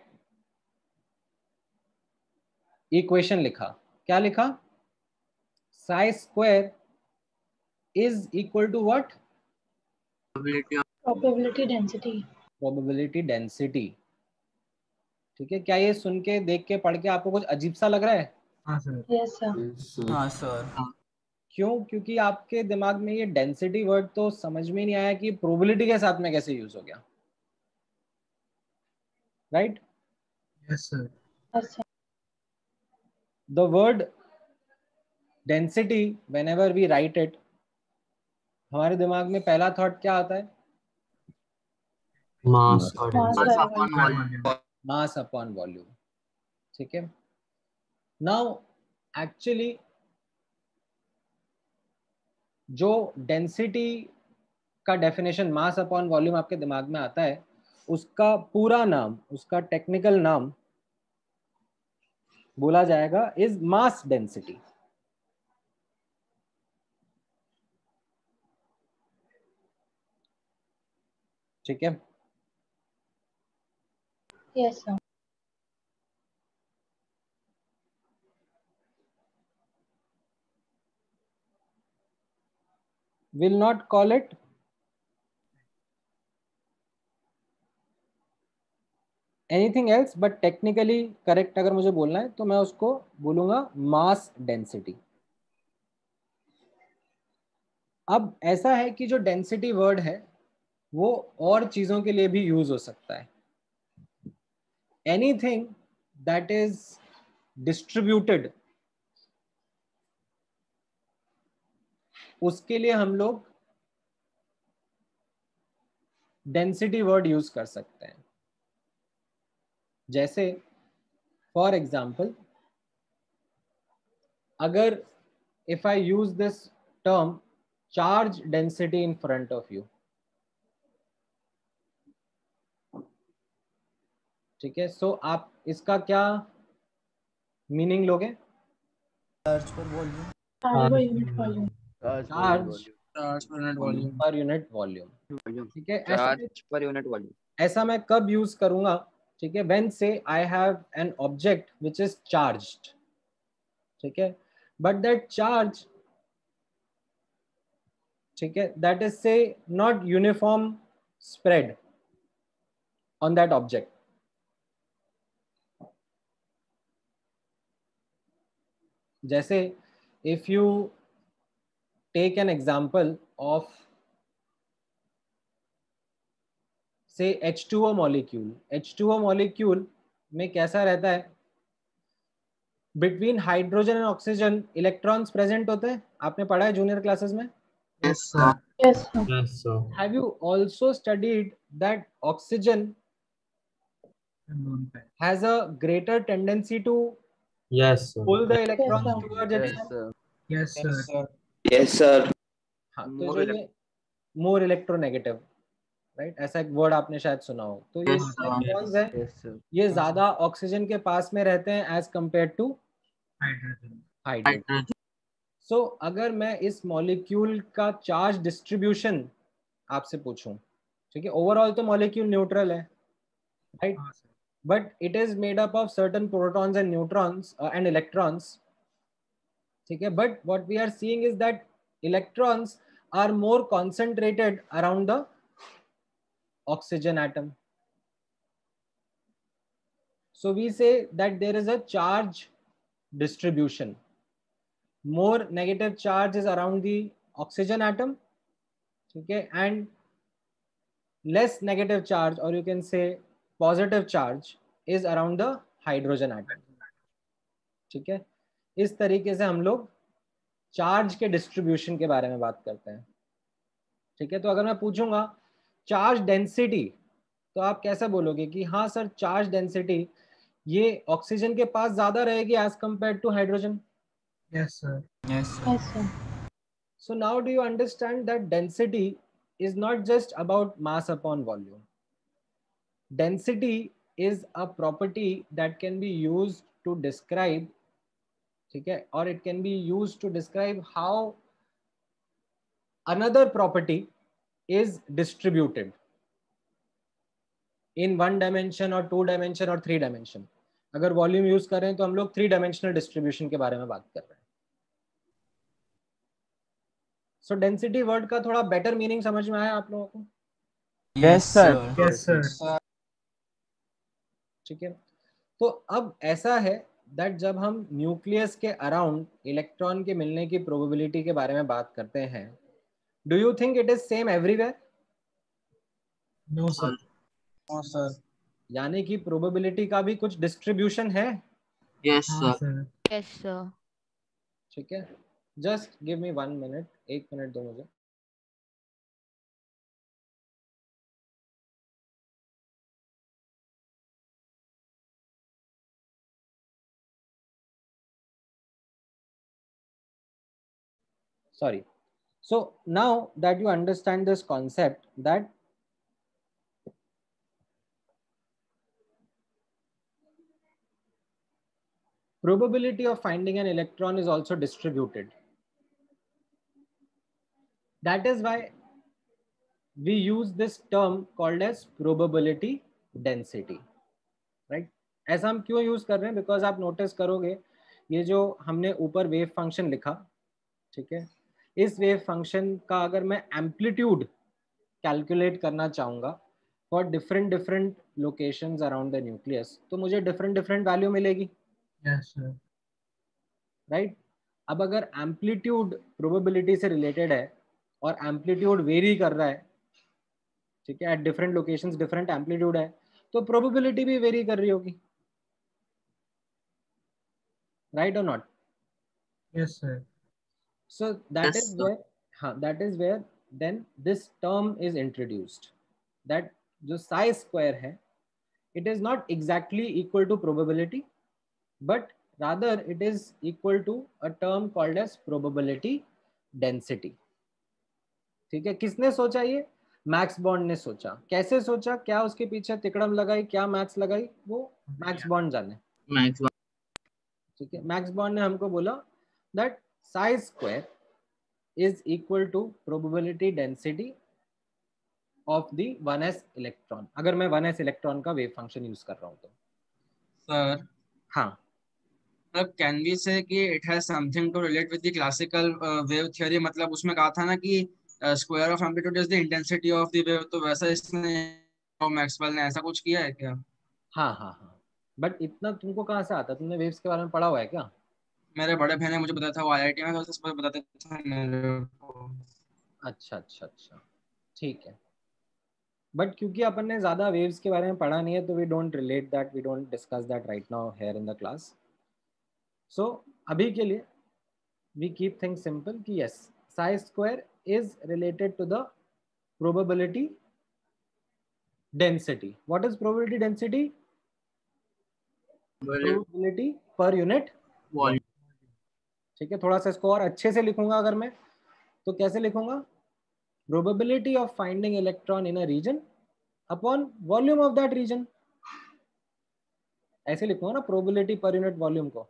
Speaker 1: इक्वेशन लिखा क्या लिखा psi square is equal to
Speaker 6: what of
Speaker 5: Probability density.
Speaker 1: Probability density ठीक है क्या ये सुन के देख के पढ़ के आपको कुछ अजीब सा लग रहा है
Speaker 7: हाँ sir.
Speaker 5: Yes, sir.
Speaker 8: हाँ सर
Speaker 1: क्यों? क्योंकि आपके दिमाग में ये डेंसिटी वर्ड तो समझ में नहीं आया कि प्रोबेबिलिटी के साथ में कैसे यूज़ हो गया। Right
Speaker 7: Yes, sir.
Speaker 5: Yes, sir.
Speaker 1: the word density whenever we write it हमारे दिमाग में पहला थॉट क्या आता है. मास अपॉन वॉल्यूम ठीक है? नाउ एक्चुअली जो डेंसिटी का डेफिनेशन मास अपॉन वॉल्यूम आपके दिमाग में आता है उसका पूरा नाम उसका टेक्निकल नाम बोला जाएगा इज़ मास डेंसिटी ठीक है
Speaker 5: Yes, sir.
Speaker 1: Will not call it anything else but technically correct अगर मुझे बोलना है तो मैं उसको बोलूँगा मास डेंसिटी अब ऐसा है कि जो डेंसिटी वर्ड है, वो और चीज़ों के लिए भी यूज़ हो सकता है. एनीथिंग दैट इज़ डिस्ट्रीब्यूटेड उसके लिए हम लोग डेंसिटी वर्ड यूज़ कर सकते हैं। जैसे फॉर एग्ज़ाम्पल अगर if I use this term charge density in front of you ठीक है? सो आप इसका क्या मीनिंग लोगे?
Speaker 8: चार्ज पर वॉल्यूम
Speaker 1: चार्ज पर यूनिट वॉल्यूम ठीक है? ऐसा
Speaker 6: Charge per unit volume.
Speaker 1: ऐसा मैं कब यूज़ करूँगा? ठीक है? When say I have an object which is charged ठीक है? बट दैट चार्ज ठीक है? That is say not uniform spread on that object जैसे if you take an example of say H2O molecule H2O molecule में कैसा रहता है between hydrogen and oxygen electrons present होते हैं आपने पढ़ा है जूनियर क्लासेस में
Speaker 6: Yes, sir.
Speaker 10: Yes, sir.
Speaker 2: Yes, sir.
Speaker 1: have you also studied that oxygen has a greater tendency to
Speaker 2: Yes, sir.
Speaker 1: pull the electrons
Speaker 10: sir.
Speaker 1: towards yes, itself
Speaker 7: Yes, sir.
Speaker 11: Yes, sir.
Speaker 1: हाँ तो
Speaker 3: More
Speaker 1: जो ये मोर electronegative right ऐसा एक word आपने शायद सुना हो। तो ये
Speaker 6: Yes, sir.
Speaker 1: इलेक्ट्रॉन्स है। ये ज़्यादा ऑक्सीजन के पास में रहते हैं as compare to
Speaker 7: Hydrogen.
Speaker 6: Hydrogen
Speaker 1: so अगर मैं इस मॉलिक्यूल का चार्ज डिस्ट्रीब्यूशन आपसे पूछूँ ठीक है? ओवरऑल तो मॉलिक्यूल न्यूट्रल है right
Speaker 7: but it
Speaker 1: is it is made up of certain protons and neutrons uh, and electrons ठीक है but what we are seeing is that electrons are more concentrated around the oxygen atom so we say that there is a charge distribution more negative charge is around the oxygen atom ठीक है and less negative charge or you can say positive charge is around the hydrogen atom ठीक है इस तरीके से हम लोग charge के डिस्ट्रीब्यूशन के बारे में बात करते हैं। ठीक है तो अगर मैं पूछूँगा चार्ज डेंसिटी तो आप कैसे बोलोगे कि हाँ सर चार्ज डेंसिटी ये ऑक्सीजन के पास ज़्यादा रहेगी
Speaker 8: as compare
Speaker 10: to hydrogen
Speaker 1: so now do you understand that density is not just about mass upon volume density is a property that can be use to describe ठीक है? और it can be use to describe how another property is distributed in one dimension और two dimension और three dimension अगर volume use कर रहे हैं तो हम लोग थ्री डायमेंशनल डिस्ट्रीब्यूशन के बारे में बात कर रहे हैं। सो डेंसिटी वर्ड का थोड़ा बेटर मीनिंग समझ में आया आप लोगों को?
Speaker 9: यस सर
Speaker 7: यस सर
Speaker 1: ठीक है? तो अब ऐसा है दैट जब हम न्यूक्लियस के अराउंड इलेक्ट्रॉन के मिलने की प्रोबेबिलिटी के बारे में बात करते हैं do you think it is same everywhere
Speaker 7: No, sir.
Speaker 3: हाँ सर
Speaker 1: यानी कि प्रोबेबिलिटी का भी कुछ डिस्ट्रीब्यूशन है
Speaker 6: Yes, sir.
Speaker 7: sir.
Speaker 5: Yes, sir.
Speaker 1: ठीक है just give me one minute एक मिनट दो मुझे sorry so now that you understand this concept that probability of finding an electron is also distributed that is why we use this term called as probability density right ऐसा हम क्यों use कर रहे हैं because आप notice करोगे ये जो हमने ऊपर वेव फ़ंक्शन लिखा ठीक है इस वेव फ़ंक्शन का अगर मैं एम्पलीट्यूड कैलकुलेट करना चाहूँगा for different different locations around the nucleus तो मुझे डिफरेंट डिफरेंट वैल्यू मिलेगी
Speaker 7: Yes, sir.
Speaker 1: राइट अब अगर एम्पलीट्यूड प्रोबेबिलिटी से रिलेटेड है और एम्पलीट्यूड वेरी कर रहा है ठीक है at different locations different amplitude है तो प्रोबेबिलिटी भी वेरी कर रही होगी राइट और not
Speaker 7: Yes, sir.
Speaker 1: So that
Speaker 6: Yes,
Speaker 1: is where huh, that is where then this term is introduced that जो psi square है it is not exactly equal to probability but rather it is equal to a term called as probability density ठीक है किसने सोचा ये max bond ने सोचा कैसे सोचा क्या उसके पीछे तिकड़म लगाई क्या मैथ्स लगाई वो मैक्स बॉन्ड जाने
Speaker 6: Max.
Speaker 1: ठीक है मैक्स बॉन्ड ने हमको बोला that psi square is equal to probability density of the one electron अगर मैं वन इलेक्ट्रॉन का वेव फ़ंक्शन यूज़ कर रहा हूँ तो।
Speaker 3: सर
Speaker 1: हाँ।
Speaker 3: मतलब कैन वी से कि it has something to relate with the classical wave theory मतलब उसमें कहा था ना कि square of amplitude is the intensity of the wave तो वैसा इसने मैक्सवेल ने ऐसा कुछ किया है क्या?
Speaker 1: हाँ हाँ हाँ। बट इतना तुमको कहाँ से आता? तुमने वेव्स के बारे में पढ़ा हुआ है क्या?
Speaker 3: मेरे बड़े बहन ने मुझे बताया था वो आईआईटी में था उस पर बताते थे मेरे को।
Speaker 1: अच्छा अच्छा अच्छा। ठीक है। बट क्योंकि अपन ने ज़्यादा वेव्स के बारे में पढ़ा नहीं है तो we don't relate that we don't discuss that right now here in the class so अभी के लिए वी कीप थिंग्स सिंपल कि yes psi square is related to the probability density. What is probability density? Probability per unit
Speaker 6: Volume.
Speaker 1: ठीक है थोड़ा सा इसको और अच्छे से लिखूँगा अगर मैं तो कैसे लिखूँगा? Probability of finding electron in a region upon volume of that region. ऐसे लिखूँगा ना probability per unit volume को।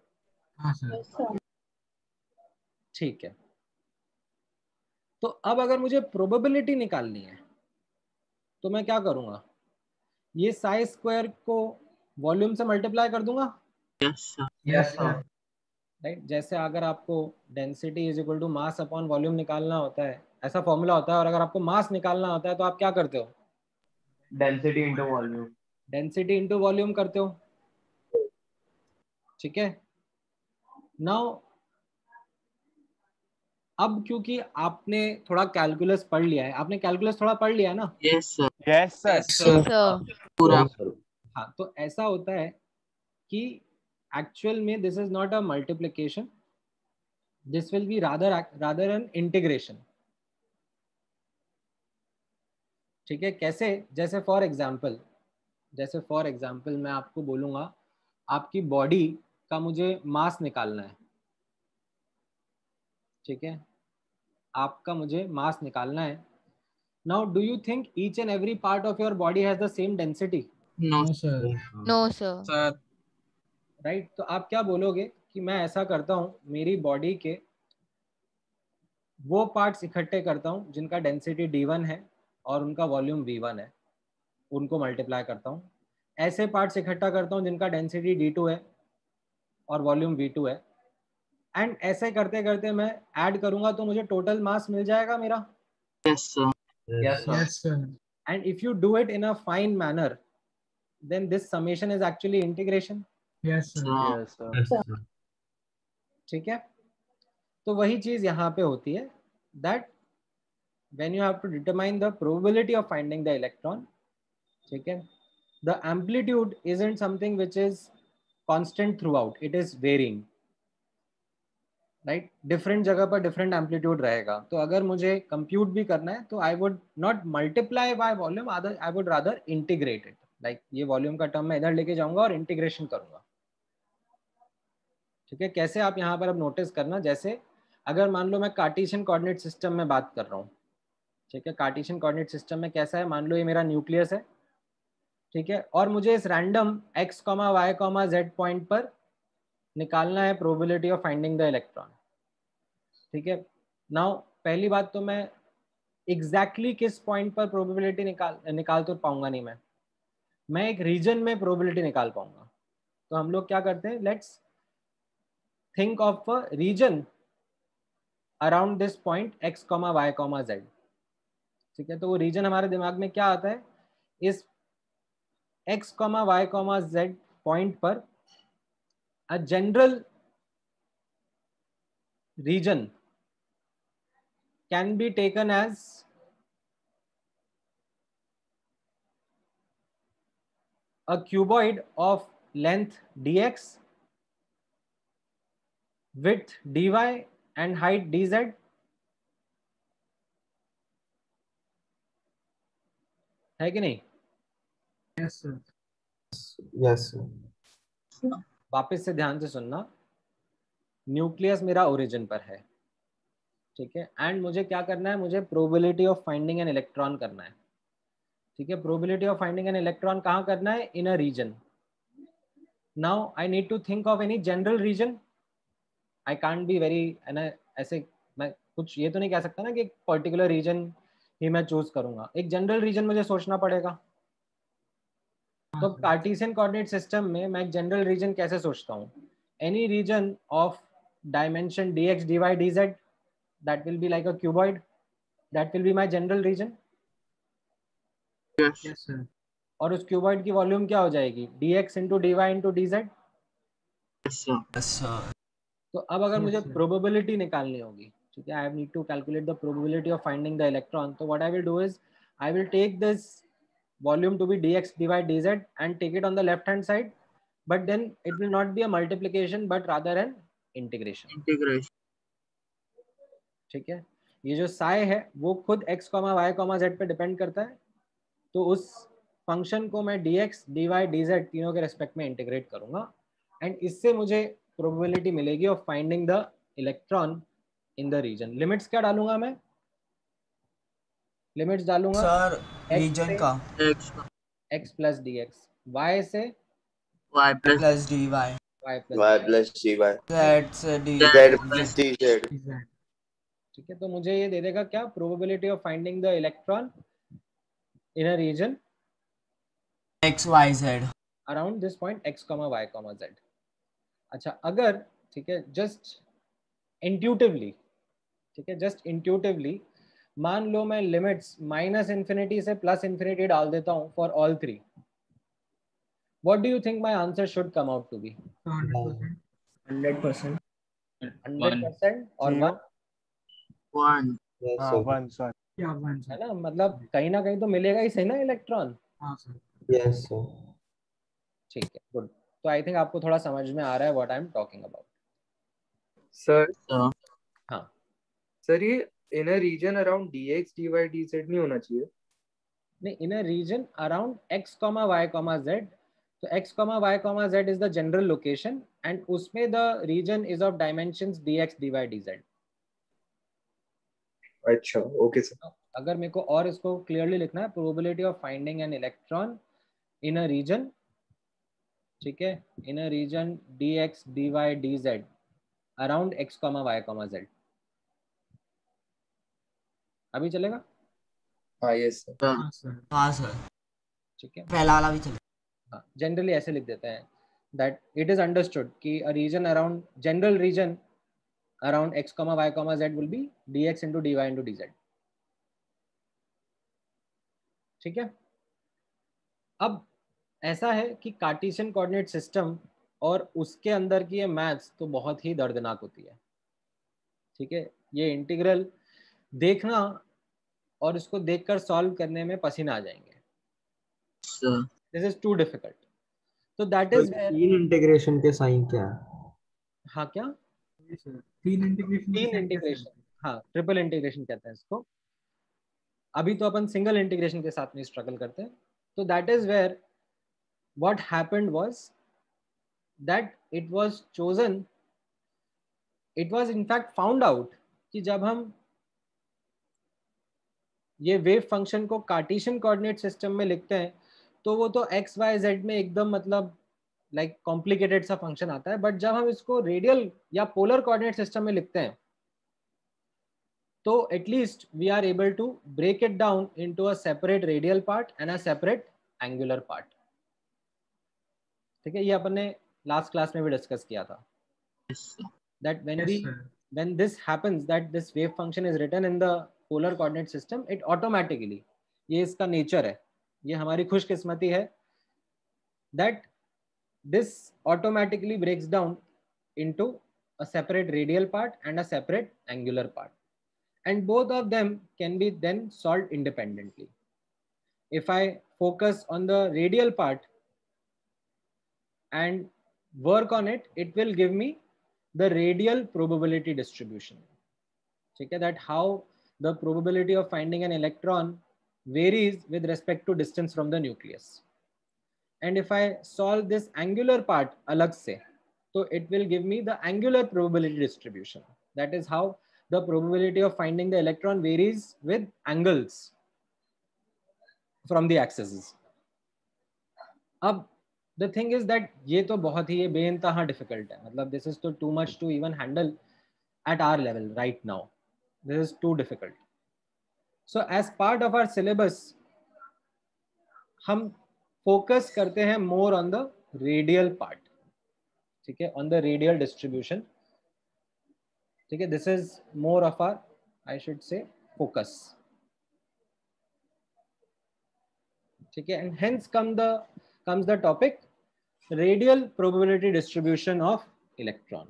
Speaker 7: हाँ
Speaker 1: ठीक है। तो अब अगर मुझे प्रोबेबिलिटी निकालनी है तो मैं क्या करूँगा? ये साइज़ स्क्वायर को वॉल्यूम से मल्टीप्लाई कर दूँगा?
Speaker 6: Yes, sir.
Speaker 7: Yes sir
Speaker 1: right? जैसे अगर आपको density is equal to mass upon volume निकालना होता है ऐसा फॉर्मूला होता है और अगर आपको मास निकालना होता है तो आप क्या करते हो?
Speaker 2: Density into volume
Speaker 1: density into volume करते हो। ठीक है? नाउ अब क्योंकि आपने थोड़ा कैलकुलस पढ़ लिया है आपने कैलकुलस थोड़ा पढ़ लिया है ना?
Speaker 6: Sir.
Speaker 3: Yes sir
Speaker 5: sir.
Speaker 6: पूरा
Speaker 1: हाँ तो ऐसा होता है कि एक्चुअल में this is not a multiplication this will be rather rather an integration ठीक है? कैसे? जैसे फॉर एग्ज़ाम्पल जैसे फॉर एग्ज़ाम्पल मैं आपको बोलूँगा आपकी बॉडी का मुझे मास निकालना है। ठीक है? आपका मुझे मास निकालना है। Now do you think each and every part of your body has the same density
Speaker 6: no.
Speaker 7: No sir
Speaker 5: No, sir.
Speaker 1: Right तो आप क्या बोलोगे कि मैं ऐसा करता हूँ मेरी बॉडी के वो पार्ट्स इकट्ठे करता हूँ जिनका डेंसिटी डी वन है और उनका वॉल्यूम वी वन है उनको मल्टीप्लाई करता हूँ। ऐसे पार्ट्स इकट्ठा करता हूँ जिनका डेंसिटी डी टू है और वॉल्यूम वी टू है। एंड ऐसे करते करते मैं ऐड करूँगा तो मुझे टोटल मास मिल जाएगा मेरा।
Speaker 6: Yes, sir.
Speaker 7: Yes
Speaker 1: yes sir and if you do it in a fine manner then this summation is
Speaker 7: actually integration
Speaker 6: Sir.
Speaker 1: ठीक है? तो वही चीज़ यहाँ पे होती है that when you have to determine the probability of finding the electron ठीक है? The amplitude isn't something which is constant throughout. It is varying. Right different जगह पर डिफरेंट एम्पलीट्यूड रहेगा। तो अगर मुझे कंप्यूट भी करना है तो I would not multiply by volume I would rather integrate it like ये वॉल्यूम का टर्म मैं इधर लेके जाऊँगा और इंटीग्रेशन करूँगा। ठीक है? कैसे आप यहाँ पर अब नोटिस करना? जैसे अगर मान लो मैं कार्टिशन कोऑर्डिनेट सिस्टम में बात कर रहा हूँ, ठीक है? कार्टिशन कोऑर्डिनेट सिस्टम में कैसा है? मान लो ये मेरा न्यूक्लियस है, ठीक है? और मुझे इस random X comma Y comma Z point पर निकालना है probability of finding the electron ठीक है? नाउ पहली बात तो मैं एग्जैक्टली exactly किस पॉइंट पर प्रोबेबिलिटी निकाल निकाल तो पाऊँगा नहीं मैं। मैं एक रीजन में प्रोबेबिलिटी निकाल पाऊँगा। तो हम लोग क्या करते हैं? Let's think of a region around this point X comma Y comma Z ठीक है? तो वो रीजन हमारे दिमाग में क्या आता है? इस X comma Y comma Z point पर a general region can be taken as a cuboid of length dx width dy and height dz? है कि नहीं?
Speaker 7: यस सर
Speaker 2: यस
Speaker 1: वापस से ध्यान से सुनना। न्यूक्लियस मेरा ओरिजिन पर है। ठीक है? एंड मुझे क्या करना है? मुझे probability of finding an electron करना है। ठीक है? Probability of finding an electron कहाँ करना है? In a region now I need to think of any general region I can't be very है ना ऐसे मैं कुछ ये तो नहीं कह सकता ना कि एक पर्टिकुलर रीजन ही मैं चूज़ करूँगा। एक जनरल रीजन मुझे सोचना पड़ेगा। तो कार्टेशियन कोऑर्डिनेट सिस्टम में मैं एक जनरल रीजन कैसे सोचता हूँ? Any region of dimension dx dy dz that will be like a cuboid that will be my general region?
Speaker 6: Yes.
Speaker 7: Yes sir
Speaker 1: और उस क्यूबॉइड की वॉल्यूम क्या हो जाएगी? dx into dy into dz?
Speaker 6: Yes, sir.
Speaker 8: Yes sir
Speaker 1: तो अब अगर
Speaker 7: Yes,
Speaker 1: मुझे. प्रोबेबिलिटी निकालनी होगी ठीक है? I need to calculate the probability of finding the electron तो what I will do is I will take this volume to be dx dy dz and take it on the left hand side but then it will not be a multiplication but rather an integration
Speaker 6: integration
Speaker 1: ठीक है? ये जो psi है वो खुद x comma Y comma Z पे depend करता है तो उस फ़ंक्शन को मैं D X D Y D Z तीनों के रेस्पेक्ट में इंटीग्रेट करूँगा एंड इससे मुझे प्रोबेबिलिटी मिलेगी of finding the electron in the region limits क्या डालूँगा मैं? लिमिट्स डालूँगा
Speaker 8: सर रीजन का।
Speaker 6: X
Speaker 1: x plus D X Y से
Speaker 6: Y
Speaker 8: plus plus D
Speaker 1: y plus
Speaker 10: y plus dy.
Speaker 8: Z से डी
Speaker 10: z plus dz.
Speaker 1: ठीक है तो मुझे ये दे देगा क्या? Probability of finding the electron in a region
Speaker 8: X Y Z
Speaker 1: around this point x comma y comma z. अच्छा अगर ठीक है जस्ट इंट्यूटिवली ठीक है जस्ट इंट्यूटिवली मान लो मैं लिमिट्स माइनस इंफिनिटी से प्लस इंफिनिटी डाल देता हूँ for all three what do you think my answer should come out to be?
Speaker 7: 100%.
Speaker 1: 100% or
Speaker 2: Hmm.
Speaker 1: one?
Speaker 6: One
Speaker 2: yes
Speaker 9: हाँ सर
Speaker 7: Yeah,
Speaker 1: है ना मतलब कहीं ना कहीं तो मिलेगा ही सही ना इलेक्ट्रॉन
Speaker 7: हाँ sir.
Speaker 2: yes sir.
Speaker 1: ठीक है गुड तो आई थिंक आपको थोड़ा समझ में आ रहा है what I am talking about
Speaker 10: sir
Speaker 1: हाँ।
Speaker 10: सर ये in a region around dx dy dz नहीं होना चाहिए?
Speaker 1: नहीं in a region around x comma y comma z तो x comma y comma z is the general location and उसमें the region is of dimensions dx dy dz.
Speaker 10: अच्छा okay sir
Speaker 1: अगर मेरे को और इसको क्लियरली लिखना है probability of finding an electron in a region ठीक है? In a region dx dy dz around x comma y comma z. अभी चलेगा?
Speaker 10: हाँ यस सर
Speaker 7: हाँ
Speaker 8: हाँ सर
Speaker 1: ठीक है?
Speaker 8: पहला वाला भी चले
Speaker 1: जनरली ऐसे लिख देते हैं दैट इट इज़ अंडरस्टूड कि a region around general region around x comma y comma z will be dx into dy into dz. ठीक है? अब ऐसा है कि कार्टेशियन कोऑर्डिनेट सिस्टम और उसके अंदर की ये मैथ्स तो बहुत ही दर्दनाक होती है। ठीक है? ये इंटीग्रल देखना और इसको देखकर सॉल्व करने में पसीना आ जाएँगे। दिस इज़ टू डिफ़िकल्ट तो दैट इज़
Speaker 2: तीन इंटीग्रेशन के साइन क्या है?
Speaker 1: हाँ क्या?
Speaker 7: तीन इंटीग्रेशन
Speaker 1: तीन इंटीग्रेशन हाँ ट्रिपल इंटीग्रेशन कहते हैं इसको। अभी तो अपन सिंगल इंटीग्रेशन के साथ में स्ट्रगल करते हैं। तो that is where what happened was that it was chosen it was in fact found out कि जब हम ये वेव फ़ंक्शन को कार्टेशियन कोऑर्डिनेट सिस्टम में लिखते हैं तो वो तो एक्स वाई जेड में एकदम मतलब लाइक like कॉम्प्लिकेटेड सा फ़ंक्शन आता है बट जब हम इसको रेडियल या पोलर कोऑर्डिनेट सिस्टम में लिखते हैं तो at least we are able to break it down into a separate radial part and a separate angular part ठीक है? ये अपन ने लास्ट क्लास में भी डिस्कस किया था। That
Speaker 7: when we
Speaker 1: when this happens that this wave function is written in the polar coordinate system it automatically ये इसका नेचर है। ये हमारी खुशकिस्मती है that this automatically breaks down into a separate radial part and a separate angular part and both of them can be then solved independently if I focus on the radial part and work on it, it will give me the radial probability distribution. Okay, that how the probability of finding an electron varies with respect to distance from the nucleus. And if I solve this angular part so it will give me the angular probability distribution. That is how the probability of finding the electron varies with angles from the axes. Now. The thing is that ये तो बहुत ही, ये बेइंतहा difficult है। मतलब this is तो too much to even handle at our level right now this is too difficult so as part of our syllabus हम फोकस करते हैं more on the radial part ठीक है? ऑन द रेडियल डिस्ट्रीब्यूशन ठीक है? This is more of our I should say focus ठीक है? And hence come the comes the topic. Radial probability distribution of electron.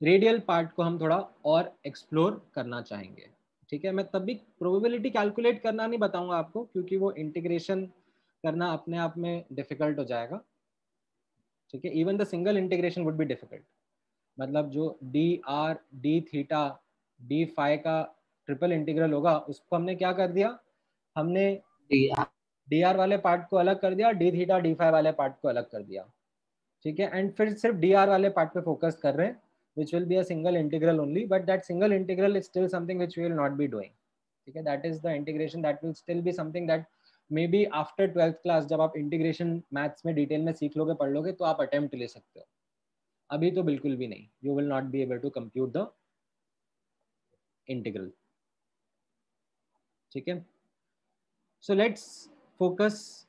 Speaker 1: Radial part को हम थोड़ा और एक्सप्लोर करना चाहेंगे। ठीक है? मैं तभी प्रोबेबिलिटी कैलकुलेट करना नहीं बताऊँगा आपको, क्योंकि वो इंटीग्रेशन करना अपने आप में डिफ़िकल्ट हो जाएगा। ठीक है? Even the single integration would be difficult मतलब जो D R D theta D phi का ट्रिपल इंटीग्रल होगा, उसको हमने क्या कर दिया? हमने डी आर डी आर वाले पार्ट को अलग कर दिया डी थीटा डी फाइव वाले पार्ट को अलग कर दिया। ठीक है? एंड फिर सिर्फ़ डी आर वाले पार्ट पे फोकस कर रहे हैं which will be a single integral only but that single integral is still something which will not be doing ठीक है? That is the integration that will still be something that may be after twelfth class जब आप integration maths में detail में सीख लोगे, पढ़ लोगे तो आप अटेम्प्ट ले सकते हो। अभी तो बिल्कुल भी नहीं। You will not be able to compute the integral ठीक है? So let's focus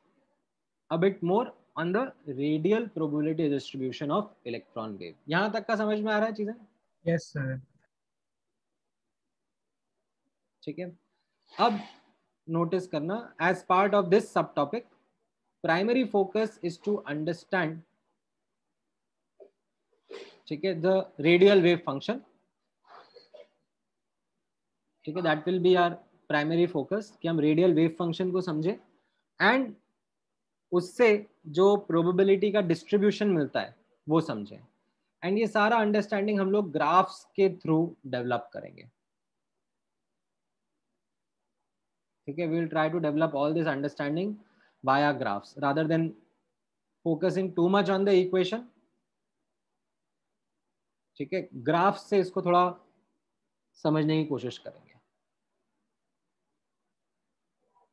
Speaker 1: a bit more on the radial probability distribution of electron wave. यहाँ तक का समझ में आ रहा है चीज़ें?
Speaker 7: Yes sir.
Speaker 1: ठीक है। अब नोटिस करना as part of this subtopic primary focus is to understand ठीक है द रेडियल वेव फ़ंक्शन ठीक है that will be our primary focus कि हम रेडियल वेव फ़ंक्शन को समझे। एंड उससे जो प्रोबेबिलिटी का डिस्ट्रीब्यूशन मिलता है, वो समझें। एंड ये सारा अंडरस्टैंडिंग हम लोग ग्राफ्स के थ्रू डेवलप करेंगे। ठीक है? We will try to develop all this understanding via graphs rather than focusing too much on the equation ठीक है? ग्राफ से इसको थोड़ा समझने की कोशिश करेंगे।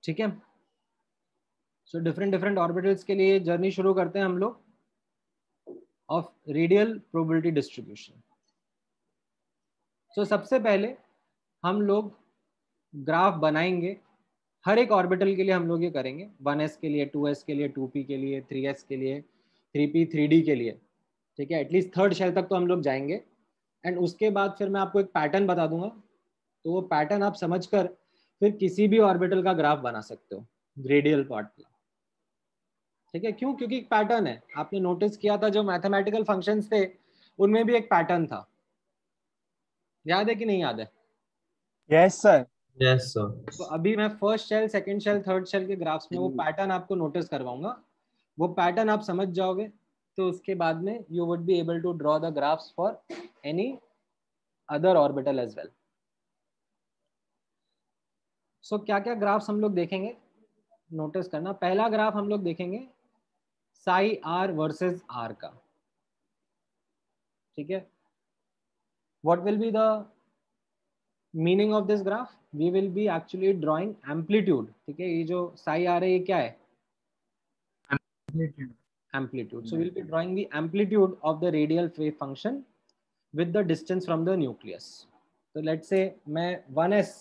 Speaker 1: ठीक है? सो डिफरेंट डिफरेंट ऑर्बिटल्स के लिए जर्नी शुरू करते हैं हम लोग of radial probability distribution so सबसे पहले हम लोग ग्राफ बनाएँगे। हर एक ऑर्बिटल के लिए हम लोग ये करेंगे। वन एस के लिए टू एस के लिए टू पी के लिए थ्री एस के लिए थ्री पी थ्री डी के लिए। ठीक है? एटलीस्ट थर्ड शेल तक तो हम लोग जाएँगे। एंड उसके बाद फिर मैं आपको एक पैटर्न बता दूँगा। तो वो पैटर्न आप समझकर फिर किसी भी ऑर्बिटल का ग्राफ बना सकते हो। रेडियल पार्ट का। ठीक है? क्यों? क्योंकि एक पैटर्न है। आपने नोटिस किया था जो मैथमेटिकल फ़ंक्शन थे उनमें भी एक पैटर्न था। याद है कि नहीं याद है?
Speaker 9: यस सर
Speaker 2: यस सर
Speaker 1: तो अभी मैं first shell second shell third shell के ग्राफ्स में वो पैटर्न आपको नोटिस करवाऊँगा। वो पैटर्न आप समझ जाओगे तो उसके बाद में you would be able to draw the graphs for any other orbital as well so क्या क्या ग्राफ्स हम लोग देखेंगे? नोटिस करना। पहला ग्राफ हम लोग देखेंगे साई आर वर्सेज आर का। ठीक है? What will be the meaning of this graph we will be actually drawing amplitude ठीक है? ये जो साई आर है ये क्या है? Amplitude so will be drawing the of the radial function with the distance from the nucleus तो let say मैं वन एस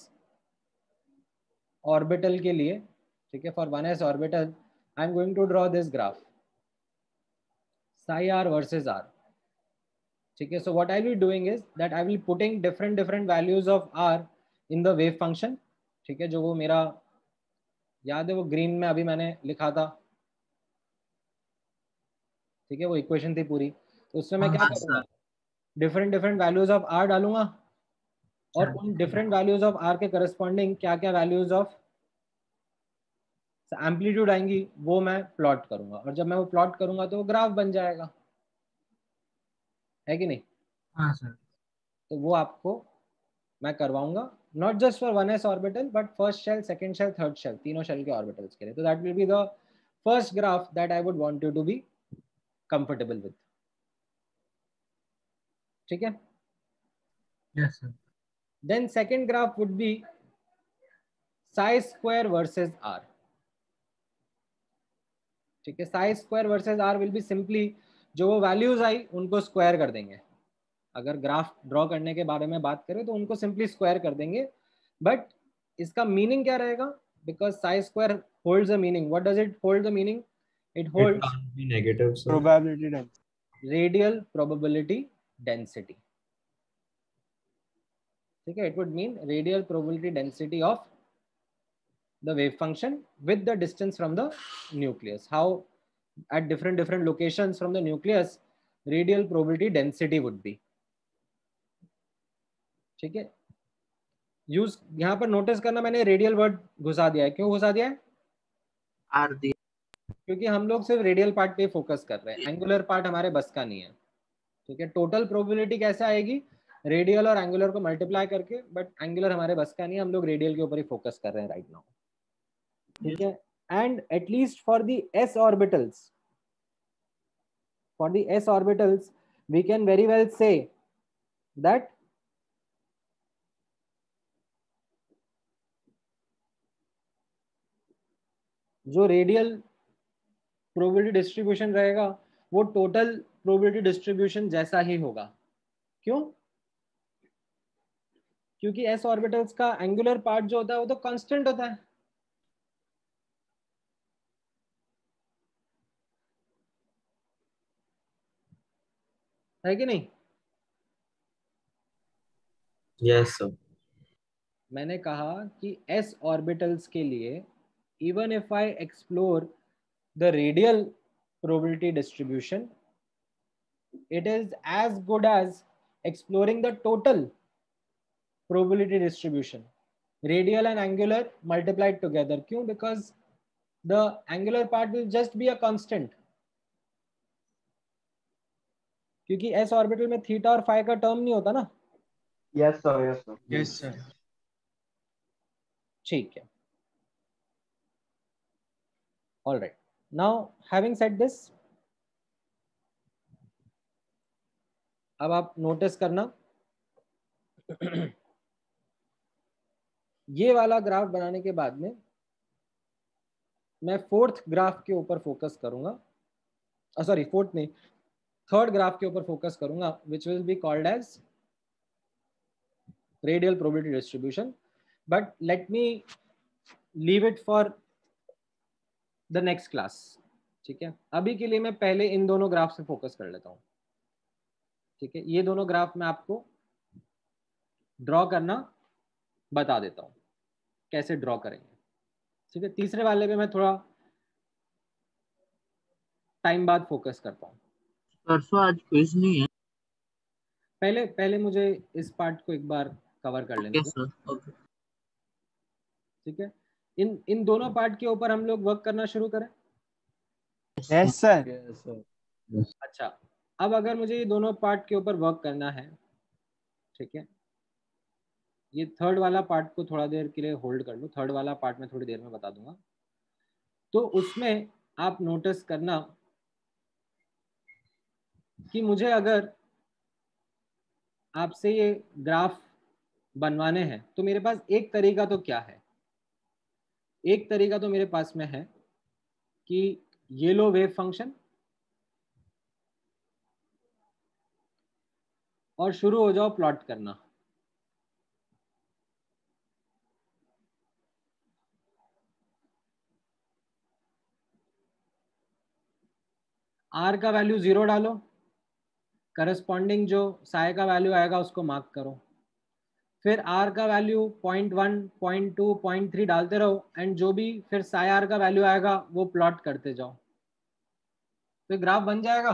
Speaker 1: ऑर्बिटल के लिए ठीक है? For one s orbital I am going to draw this graph psi r versus r. ठीक है so what I will be doing is that I will putting different different values of r in the wave function. ठीक है जो वो मेरा याद है वो ग्रीन में अभी मैंने लिखा था? ठीक है वो इक्वेशन थी पूरी। तो उसमें मैं क्या करूँगा? Different different values of r डालूँगा। और उन डिफरेंट वैल्यूज़ ऑफ़ आर के करस्पॉन्डिंग क्या क्या वैल्यूज़ ऑफ़ एम्पलीट्यूड आएँगी वो मैं प्लॉट करूँगा। और जब मैं वो प्लॉट करूँगा तो वो ग्राफ बन जाएगा। है कि नहीं?
Speaker 7: हाँ सर
Speaker 1: तो वो आपको मैं करवाऊँगा। Not just for one s orbital but first shell second shell third shell तीनों शेल के ऑर्बिटल्स के लिए। तो that will be the first graph that I would want you to be comfortable with ठीक है?
Speaker 7: Yes sir
Speaker 1: then second graph would be psi square versus r. ठीक है? Psi square versus r will be simply जो वो values आई उनको square कर देंगे। अगर ग्राफ ड्रॉ करने के बारे में बात करें तो उनको सिंपली स्क्वायर कर देंगे। बट इसका मीनिंग क्या रहेगा? Because psi square hold meaning what does it hold meaning
Speaker 2: it hold it if
Speaker 9: probability
Speaker 1: radial probability density ठीक है? It would mean radial probability density of the wave function with the distance from the nucleus. How at different different locations from the nucleus radial probability density would be. ठीक है? Use यहाँ पर notice करना मैंने radial word घुसा दिया है। क्यों घुसा दिया है?
Speaker 6: आर दिया
Speaker 1: क्योंकि हम लोग सिर्फ़ रेडियल पार्ट पे फोकस कर रहे हैं। एंगुलर पार्ट हमारे बस का नहीं है। ठीक है? टोटल प्रोबेबिलिटी कैसे आएगी? रेडियल और एंगुलर को मल्टीप्लाई करके बट एंगुलर हमारे बस का नहीं है। हम लोग रेडियल के ऊपर ही फोकस कर रहे हैं राइट नाउ ठीक है? And at least for the s orbitals for the s orbitals we can very well say that जो रेडियल प्रोबेबिलिटी डिस्ट्रीब्यूशन रहेगा, वो टोटल प्रोबेबिलिटी डिस्ट्रीब्यूशन जैसा ही होगा। क्यों? क्योंकि एस ऑर्बिटल्स का एंगुलर पार्ट जो होता है, वो तो कांस्टेंट होता है। है कि नहीं?
Speaker 2: Yes, sir.
Speaker 1: मैंने कहा कि एस ऑर्बिटल्स के लिए even if I explore the radial probability distribution it is as good as exploring the total probability distribution radial and angular multiplied together क्यों? Because the angular part will just be a constant क्योंकि s orbital में theta और phi का term नहीं होता ना?
Speaker 9: Yes sir yes sir
Speaker 3: yes sir
Speaker 1: ठीक है। All right. Now having said this अब आप नोटिस करना। ये वाला ग्राफ बनाने के बाद में मैं फोर्थ ग्राफ के ऊपर फोकस करूँगा। सॉरी फोर्थ नहीं थर्ड ग्राफ के ऊपर फोकस करूँगा which will be called as radial probability distribution but let me leave it for the next class ठीक है? अभी के लिए मैं पहले इन दोनों ग्राफ से फोकस कर लेता हूँ। ठीक है? ये दोनों ग्राफ मैं आपको ड्रॉ करना बता देता हूँ, कैसे ड्रॉ करेंगे। ठीक है? तीसरे वाले पे मैं थोड़ा टाइम बाद फोकस करता हूँ।
Speaker 6: परसों आज क्विज नहीं है।
Speaker 1: पहले पहले मुझे इस पार्ट को एक बार कवर कर
Speaker 6: सर
Speaker 1: ठीक है? इन इन दोनों पार्ट के ऊपर हम लोग वर्क करना शुरू करें।
Speaker 9: यस सर
Speaker 1: अच्छा अब अगर मुझे ये दोनों पार्ट के ऊपर वर्क करना है ठीक है? ये थर्ड वाला पार्ट को थोड़ा देर के लिए होल्ड कर लो। थर्ड वाला पार्ट में थोड़ी देर में बता दूँगा। तो उसमें आप नोटिस करना कि मुझे अगर आपसे ये ग्राफ बनवाने हैं तो मेरे पास एक तरीका तो क्या है? एक तरीका तो मेरे पास में है कि ये लो वेव फ़ंक्शन और शुरू हो जाओ प्लॉट करना। आर का वैल्यू ज़ीरो डालो। करस्पॉन्डिंग जो साय का वैल्यू आएगा उसको मार्क करो। फिर आर का value point one point two point three डालते रहो एंड जो भी फिर साय आर का वैल्यू आएगा वो प्लॉट करते जाओ। तो ग्राफ बन जाएगा?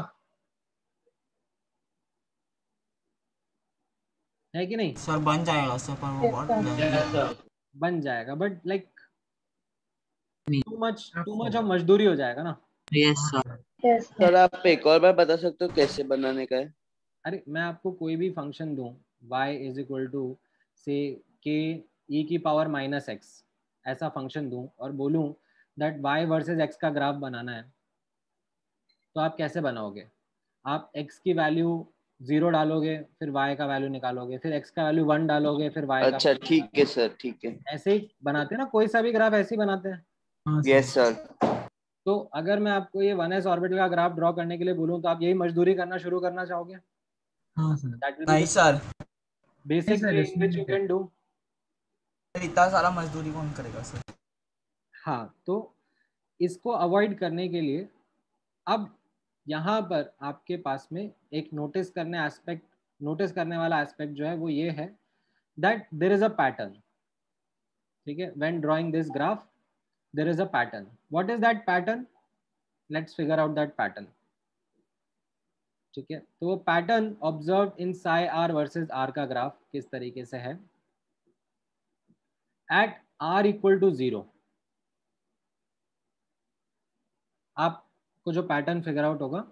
Speaker 1: है कि नहीं?
Speaker 8: सर बन जाएगा सर पर वो बहुत
Speaker 1: बन जाएगा but like too much too much of मजदूरी हो जाएगा ना।
Speaker 6: यस सर
Speaker 11: सर आप एक और बार बता सकते हो कैसे बनाने का है?
Speaker 1: अरे मैं आपको कोई भी फ़ंक्शन दूँ y इज़ इक्वल टू से के ई की पावर माइनस एक्स ऐसा फ़ंक्शन दूँ और बोलूँ दैट y वर्सेस x का ग्राफ बनाना है तो आप कैसे बनाओगे? आप x की वैल्यू ज़ीरो डालोगे फिर y का वैल्यू निकालोगे फिर x का वैल्यू वन डालोगे फिर y
Speaker 11: अच्छा ठीक है सर ठीक है।
Speaker 1: ऐसे ही बनाते हैं ना कोई सा भी ग्राफ ऐसे ही बनाते हैं।
Speaker 11: यस सर
Speaker 1: तो अगर मैं आपको ये वन एस ऑर्बिटल का ग्राफ ड्रॉ करने के लिए बोलूँ तो आप यही मजदूरी करना शुरू करना चाहोगे?
Speaker 7: हाँ सर।
Speaker 8: नहीं
Speaker 7: sir.
Speaker 1: which you
Speaker 7: sir.
Speaker 1: can do.
Speaker 8: इतना सारा मजदूरी कौन करेगा सर?
Speaker 1: हाँ तो इसको अवॉइड करने के लिए अब यहाँ पर आपके पास में एक नोटिस करने एस्पेक्ट नोटिस करने वाला एस्पेक्ट जो है वो ये है that there is a pattern ठीक है? When drawing this graph there is a pattern what is that pattern let's figure out that pattern ठीक है? तो वो pattern observe in psi r versus r का ग्राफ किस तरीके से है? At r equal to zero आपको जो पैटर्न फिगर आउट होगा,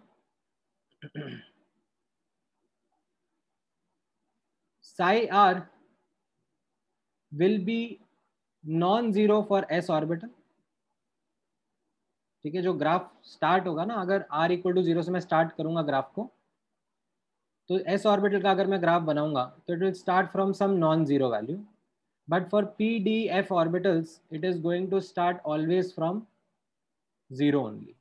Speaker 1: psi r will be non-zero for s orbital. ठीक है, जो ग्राफ स्टार्ट होगा ना, अगर आर इक्वल टू ज़ीरो से मैं स्टार्ट करूँगा ग्राफ को तो एस ऑर्बिटल का अगर मैं ग्राफ बनाऊँगा तो it will start from some non zero value but for p d f orbitals it is going to start always from zero only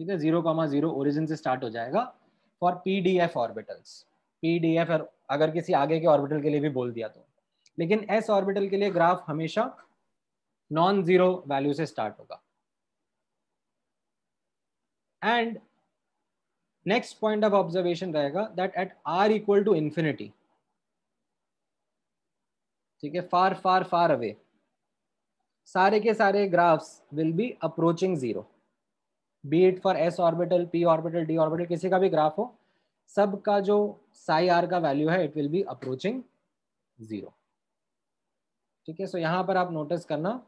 Speaker 1: ठीक है ज़ीरो कॉमा ज़ीरो ओरिजिन से स्टार्ट हो जाएगा for p d f orbitals p d f अगर किसी आगे के orbital के लिए भी बोल दिया तो। लेकिन एस ऑर्बिटल के लिए ग्राफ हमेशा नॉन ज़ीरो वैल्यू से स्टार्ट होगा। And next point of observation रहेगा that at r equal to infinity ठीक है फार फार फार अवे सारे के सारे graphs will be approaching zero be it for s orbital p orbital d orbital किसी का भी ग्राफ हो सब का जो साई आर का वैल्यू है it will be approaching zero ठीक है सो यहाँ पर आप नोटिस करना,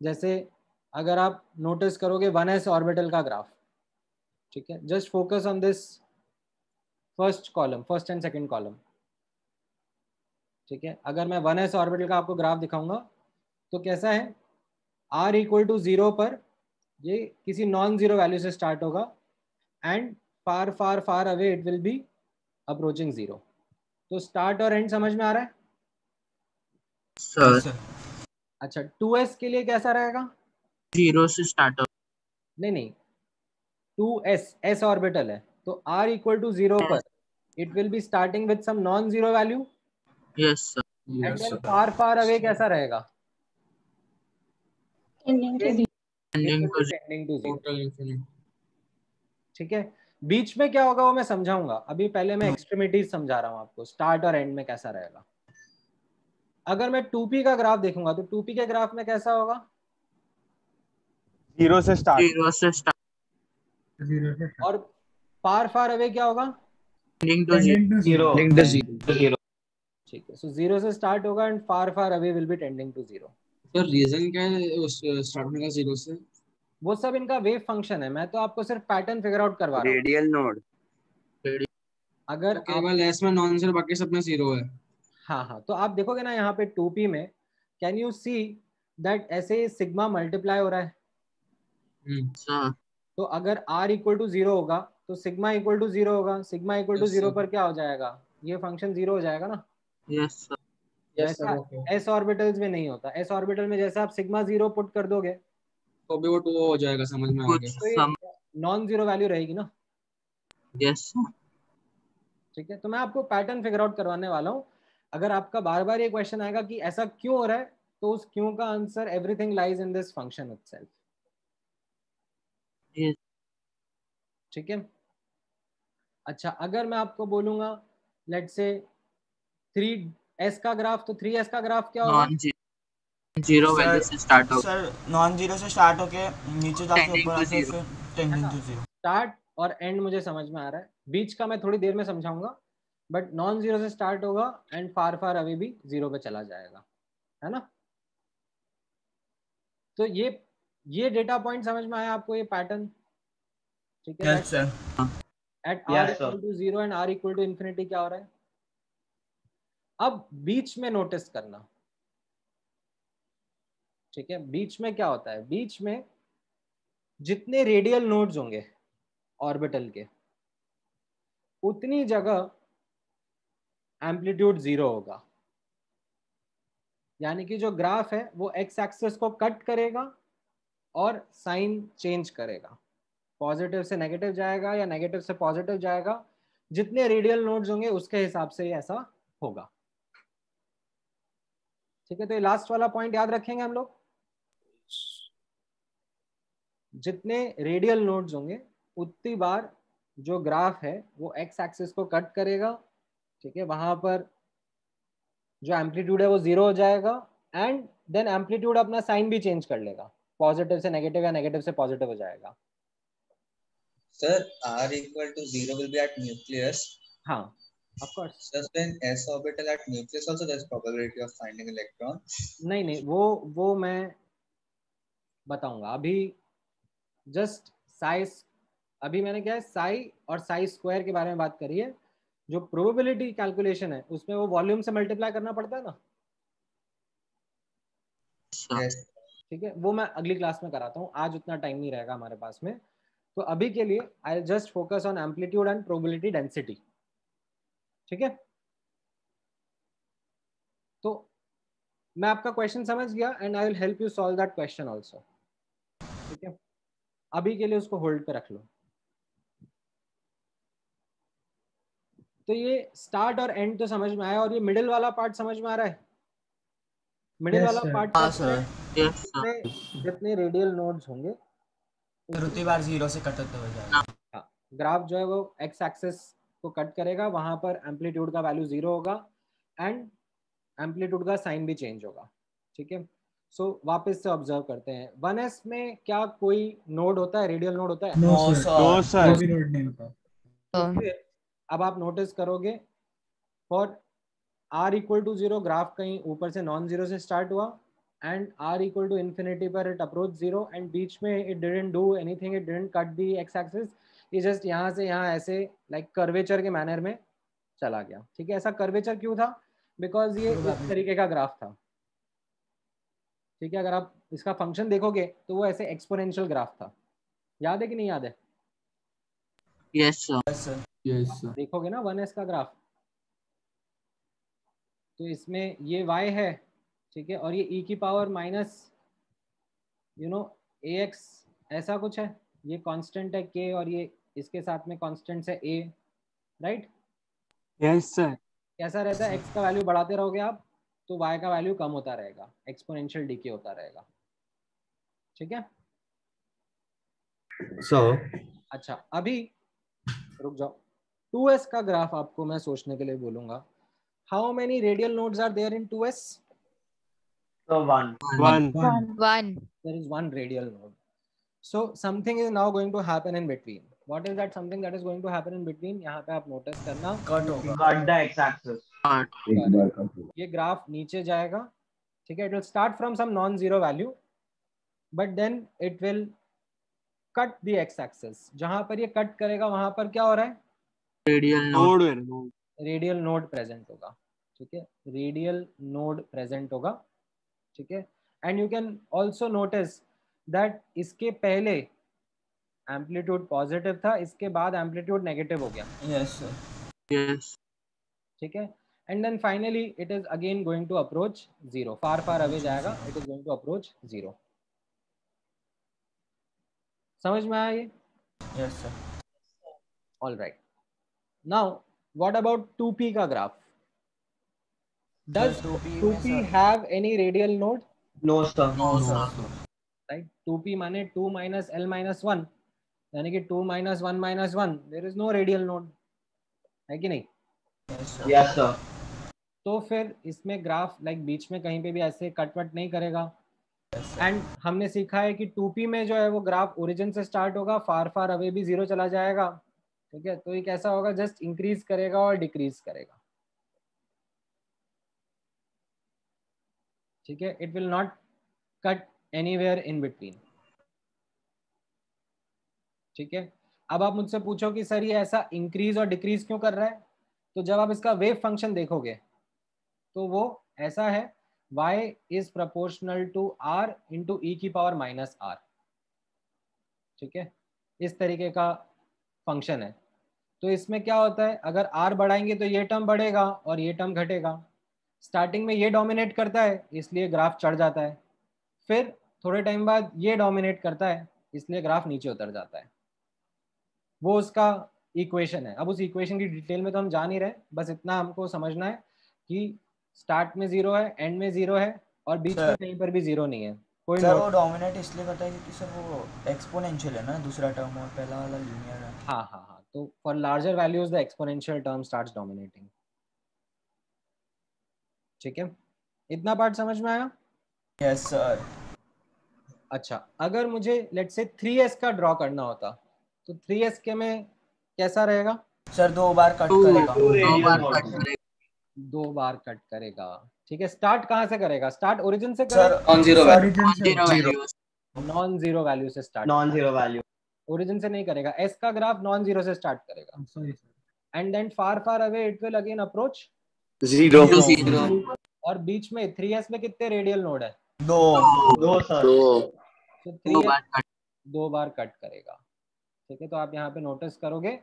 Speaker 1: जैसे अगर आप नोटिस करोगे वन एस ऑर्बिटल का ग्राफ ठीक है? Just focus on this first column first and second column ठीक है? अगर मैं वन एस ऑर्बिटल का आपको ग्राफ दिखाऊँगा तो कैसा है? आर इक्वल टू ज़ीरो पर ये किसी नॉन ज़ीरो वैल्यू से स्टार्ट होगा and far far far away it will be approaching zero तो स्टार्ट और एंड समझ में आ रहा है?
Speaker 6: सर
Speaker 1: अच्छा टू एस के लिए कैसा रहेगा?
Speaker 6: ज़ीरो से स्टार्ट हो
Speaker 1: नहीं नहीं टू एस एस ऑर्बिटल है तो आर इक्वल टू ज़ीरो पर it will be starting with some non
Speaker 6: zero value
Speaker 1: yes sir far far away कैसा रहेगा? ठीक है? बीच में क्या होगा वो मैं समझाऊँगा। अभी पहले मैं एक्सट्रीमिटीज समझा रहा हूँ आपको स्टार्ट और एंड में कैसा रहेगा। अगर मैं टूपी का ग्राफ देखूँगा तो टूपी के ग्राफ में कैसा होगा?
Speaker 9: ज़ीरो से स्टार्ट
Speaker 6: ज़ीरो से स्टार्ट
Speaker 1: और फार फार अवे क्या होगा?
Speaker 6: एंडिंग टू ज़ीरो
Speaker 7: ज़ीरो
Speaker 1: ठीक है सो ज़ीरो से स्टार्ट होगा and far far away will be tending to zero
Speaker 3: तो रीजन क्या है उस स्टार्ट होने का ज़ीरो से?
Speaker 1: वो सब इनका वेव फ़ंक्शन है। मैं तो आपको सिर्फ़ पैटर्न फिगर आउट करवा रहा हूँ।
Speaker 11: रेडियल नोड
Speaker 1: अगर आप
Speaker 3: केवल एस में नॉन ज़ीरो बाकी सब में ज़ीरो है।
Speaker 1: हाँ हाँ तो आप देखोगे ना यहाँ पे टू पी में कैन यू सी दैट ऐसे सिग्मा मल्टीप्लाई हो रहा है?
Speaker 6: सर
Speaker 1: तो अगर आर इक्वल टू ज़ीरो होगा तो सिग्मा इक्वल टू ज़ीरो होगा। सिग्मा इक्वल टू ज़ीरो पर क्या हो जाएगा? ये फ़ंक्शन ज़ीरो हो जाएगा ना?
Speaker 6: यस सर
Speaker 1: एस ऑर्बिटल्स में नहीं होता। एस ऑर्बिटल में जैसे आप सिग्मा ज़ीरो पुट कर दोगे
Speaker 3: तो भी वो टू हो जाएगा समझ में आ गया।
Speaker 1: नॉन ज़ीरो वैल्यू रहेगी ना?
Speaker 6: यस
Speaker 1: ठीक है तो मैं आपको पैटर्न फिगर आउट करवाने वाला हूँ। अगर आपका बार बार ये क्वेश्चन आएगा कि ऐसा क्यों हो रहा है तो उस क्यों का answer everything lies in this function itself
Speaker 6: Yes.
Speaker 1: ठीक है? अच्छा अगर मैं आपको बोलूँगा लेट से थ्री एस का ग्राफ तो थ्री एस का ग्राफ क्या होगा?
Speaker 6: ज़ीरो वैल्यू से स्टार्ट
Speaker 8: सर नॉन ज़ीरो से स्टार्ट होके नीचे जाके ऊपर आके फिर टेंडिंग टू ज़ीरो
Speaker 1: स्टार्ट और एंड मुझे समझ में आ रहा है। बीच का मैं थोड़ी देर में समझाऊँगा बट नॉन ज़ीरो से स्टार्ट होगा एंड फार फार अभी भी ज़ीरो पे चला जाएगा है ना? तो ये ये डेटा पॉइंट समझ में आया आपको ये पैटर्न ठीक है
Speaker 7: yes sir
Speaker 1: at r equal to zero and r equal to infinity क्या हो रहा है? अब बीच में नोटिस करना। ठीक है बीच में क्या होता है? बीच में जितने रेडियल नोड्स होंगे ऑर्बिटल के उतनी जगह एम्पलीट्यूड ज़ीरो होगा। यानी कि जो ग्राफ है वो एक्स एक्सिस को कट करेगा और साइन चेंज करेगा। पॉजिटिव से नेगेटिव जाएगा या नेगेटिव से पॉजिटिव जाएगा, जितने रेडियल नोड्स होंगे उसके हिसाब से ऐसा होगा। ठीक है तो ये लास्ट वाला पॉइंट याद रखेंगे हम लोग। जितने रेडियल नोड्स होंगे, उतनी बार जो ग्राफ है, वो एक्स एक्सिस को कट करेगा। ठीक है, वहाँ पर जो एम्पलीट्यूड है वो ज़ीरो हो जाएगा एंड देन एम्पलीट्यूड अपना साइन भी चेंज कर लेगा। पॉजिटिव से नेगेटिव या नेगेटिव से पॉजिटिव हो जाएगा।
Speaker 12: Sir, R equal to zero will be at nucleus.
Speaker 1: हाँ of course
Speaker 12: Just when s orbital at nucleus also there's probability of finding electron.
Speaker 1: नहीं नहीं वो वो मैं बताऊँगा। अभी जस्ट साइज़ अभी मैंने क्या है साई और साई स्क्वायर के बारे में बात करी है। जो प्रोबेबिलिटी कैलकुलेशन है उसमें वो वॉल्यूम से मल्टीप्लाई करना पड़ता है ना। ठीक है? वो मैं अगली क्लास में कराता हूँ। आज उतना टाइम नहीं रहेगा हमारे पास में। तो अभी के लिए I just focus on amplitude and probability density ठीक है? तो मैं आपका क्वेश्चन समझ गया and I will help you solve that question also ठीक है? अभी के लिए उसको होल्ड पे रख लो। तो ये स्टार्ट और एंड तो समझ में आया और ये मिडिल वाला पार्ट समझ में आ रहा है? मिडिल
Speaker 8: Yes,
Speaker 1: वाला. पार्ट
Speaker 8: हाँ,
Speaker 1: जितने जितने रेडियल नोड्स होंगे
Speaker 8: रुति बार ज़ीरो से कट होते हुए जाएगा
Speaker 1: हाँ। ग्राफ जो है वो एक्स एक्सिस को कट करेगा वहाँ पर एम्पलीट्यूड का वैल्यू ज़ीरो होगा एंड एम्पलीट्यूड का साइन भी चेंज होगा ठीक है? सो वापस से ऑब्ज़र्व करते हैं। वन एस में क्या कोई नोड होता है? रेडियल नोड होता है?
Speaker 7: नहीं होता।
Speaker 1: अब आप नोटिस करोगे for r equal to zero graph कहीं ऊपर से नॉन ज़ीरो से स्टार्ट हुआ and r equal to infinity पर इट अप्रोच ज़ीरो एंड बीच में it didn't do anything it didn't cut the x axis ये जस्ट यहाँ से यहाँ ऐसे लाइक like कर्वेचर के मैनर में चला गया। ठीक है? ऐसा कर्वेचर क्यों था? बिकॉज़ ये इस तरीके का ग्राफ था। ठीक है? अगर आप इसका फ़ंक्शन देखोगे तो वो ऐसे एक्सपोनेंशियल ग्राफ था। याद है कि नहीं याद है?
Speaker 6: यस सर
Speaker 7: यस सर
Speaker 1: देखोगे ना वन एस का ग्राफ तो इसमें ये y है ठीक है? और ये e की power minus you know a x ऐसा कुछ है? ये कांस्टेंट है k और ये इसके साथ में कांस्टेंट्स है a राइट
Speaker 9: यस सर
Speaker 1: कैसा रहता है? x का वैल्यू बढ़ाते रहोगे आप तो y का वैल्यू कम होता रहेगा एक्सपोनेंशियल डीके होता रहेगा। ठीक है?
Speaker 2: सो So,
Speaker 1: अच्छा अभी रुक जाओ। 2s का ग्राफ आपको मैं सोचने के लिए बोलूँगा। How many radial nodes are there in 2s
Speaker 11: So one.
Speaker 9: One.
Speaker 5: One.
Speaker 1: there is one radial node so something is now going to happen in between what is that something that is going to happen in between यहाँ पे आप notice करना
Speaker 8: cut होगा
Speaker 11: Cut the x-axis.
Speaker 1: ये graph नीचे जाएगा ठीक है it will start from some non-zero value but then it will cut the x-axis जहाँ पर ये कट करेगा वहाँ पर क्या हो रहा है
Speaker 6: radial
Speaker 9: node
Speaker 1: radial node present होगा ठीक है रेडियल नोड प्रेजेंट होगा ठीक है? And you can also notice that इसके पहले एम्पलीट्यूड पॉजिटिव था इसके बाद एम्पलीट्यूड नेगेटिव हो गया।
Speaker 8: यस सर
Speaker 6: यस
Speaker 1: ठीक है? And then finally it is again going to approach zero far far away जाएगा it is going to approach zero समझ में आया ये
Speaker 8: yes sir
Speaker 1: all right now what about 2p का ग्राफ does
Speaker 8: 2p में
Speaker 1: 2p
Speaker 8: sir-
Speaker 1: have any radial node?
Speaker 11: No, sir.
Speaker 8: No sir
Speaker 1: right? 2p माने 2 minus l minus 1 यानी कि 2 minus 1 minus 1 there is no radial node. है कि नहीं?
Speaker 11: Yes, sir.
Speaker 1: तो फिर इसमें ग्राफ लाइक बीच में कहीं पे भी ऐसे कटवट नहीं करेगा। एंड yes, हमने सीखा है कि 2p में जो है वो ग्राफ ओरिजिन से स्टार्ट होगा फार फार अवे भी ज़ीरो चला जाएगा। ठीक है? तो ये कैसा होगा जस्ट इंक्रीज करेगा और डिक्रीज करेगा। ठीक है? It will not cut anywhere in between ठीक है? अब आप मुझसे पूछो कि सर ये ऐसा इंक्रीज और डिक्रीज क्यों कर रहा है? तो जब आप इसका वेव फ़ंक्शन देखोगे तो वो ऐसा है, y is proportional to r into e की पावर माइनस आर ठीक है? इस तरीके का फ़ंक्शन है। तो इसमें क्या होता है? अगर r बढ़ाएँगे तो ये टर्म बढ़ेगा और ये टर्म घटेगा। स्टार्टिंग में ये डोमिनेट करता है इसलिए ग्राफ चढ़ जाता है। फिर थोड़े टाइम बाद ये डोमिनेट करता है इसलिए ग्राफ नीचे उतर जाता है। वो उसका इक्वेशन है। अब उस इक्वेशन की डिटेल में तो हम जा नहीं रहे बस इतना हमको समझना है कि स्टार्ट में ज़ीरो है एंड में ज़ीरो है और बीच में कहीं पर भी ज़ीरो नहीं है। कोई
Speaker 8: सर वो डोमिनेट इसलिए करता है क्योंकि सर वो एक्सपोनेंशियल है ना दूसरा टर्म और पहला वाला लीनियर है।
Speaker 1: हाँ हाँ हाँ। तो for larger values the exponential term starts dominating ठीक है? इतना पार्ट समझ में आया?
Speaker 8: यस yes, सर
Speaker 1: अच्छा अगर मुझे लेट से 3s का ड्रॉ करना होता तो 3s के में कैसा रहेगा?
Speaker 8: सर दो बार कट करेगा।
Speaker 6: दो बार कट करेगा।
Speaker 1: दो बार कट करेगा। ठीक है स्टार्ट कहाँ से करेगा? स्टार्ट ओरिजिन से करेगा?
Speaker 11: On
Speaker 8: sir
Speaker 11: value.
Speaker 6: Zero value
Speaker 1: non zero value से। Start
Speaker 2: non zero value
Speaker 1: origin से नहीं करेगा। एस का ग्राफ नॉन ज़ीरो से स्टार्ट करेगा। And then far far away it will again approach
Speaker 11: zero
Speaker 1: और बीच में थ्री एस में कितने रेडियल नोड है?
Speaker 8: दो
Speaker 2: दो सर।
Speaker 11: दो।
Speaker 1: तो थ्री
Speaker 6: दो बार कट
Speaker 1: दो बार कट करेगा। ठीक है तो आप यहाँ पे नोटिस करोगे।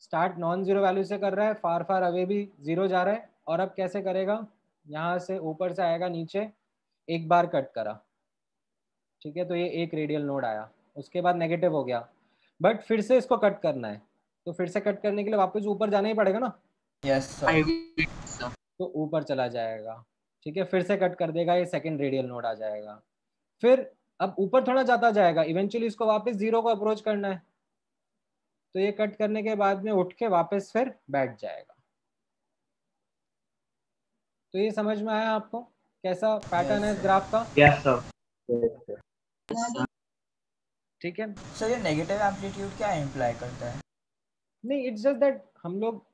Speaker 1: स्टार्ट नॉन ज़ीरो वैल्यू से कर रहा है फार फार अवे भी ज़ीरो जा रहा है। और अब कैसे करेगा? यहाँ से ऊपर से आएगा नीचे एक बार कट करा। ठीक है तो ये एक रेडियल नोड आया। उसके बाद नेगेटिव हो गया। बट फिर से इसको कट करना है। तो फिर से कट करने के लिए वापस ऊपर जाना ही पड़ेगा ना।
Speaker 8: यस सर
Speaker 1: तो ऊपर चला जाएगा। ठीक है फिर से कट कर देगा ये सेकंड रेडियल नोड आ जाएगा। फिर अब ऊपर थोड़ा जाता जाएगा इवेंचुअली इसको वापस ज़ीरो को अप्रोच करना है। तो ये कट करने के बाद में उठ के वापस फिर बैठ जाएगा। तो ये समझ में आया आपको? कैसा पैटर्न yes, है ग्राफ का?
Speaker 2: यस सर
Speaker 1: ठीक है।
Speaker 8: सर ये नेगेटिव एम्पलीट्यूड क्या इम्प्लाई करता है?
Speaker 1: नहीं इट्स जस्ट दैट हम लोग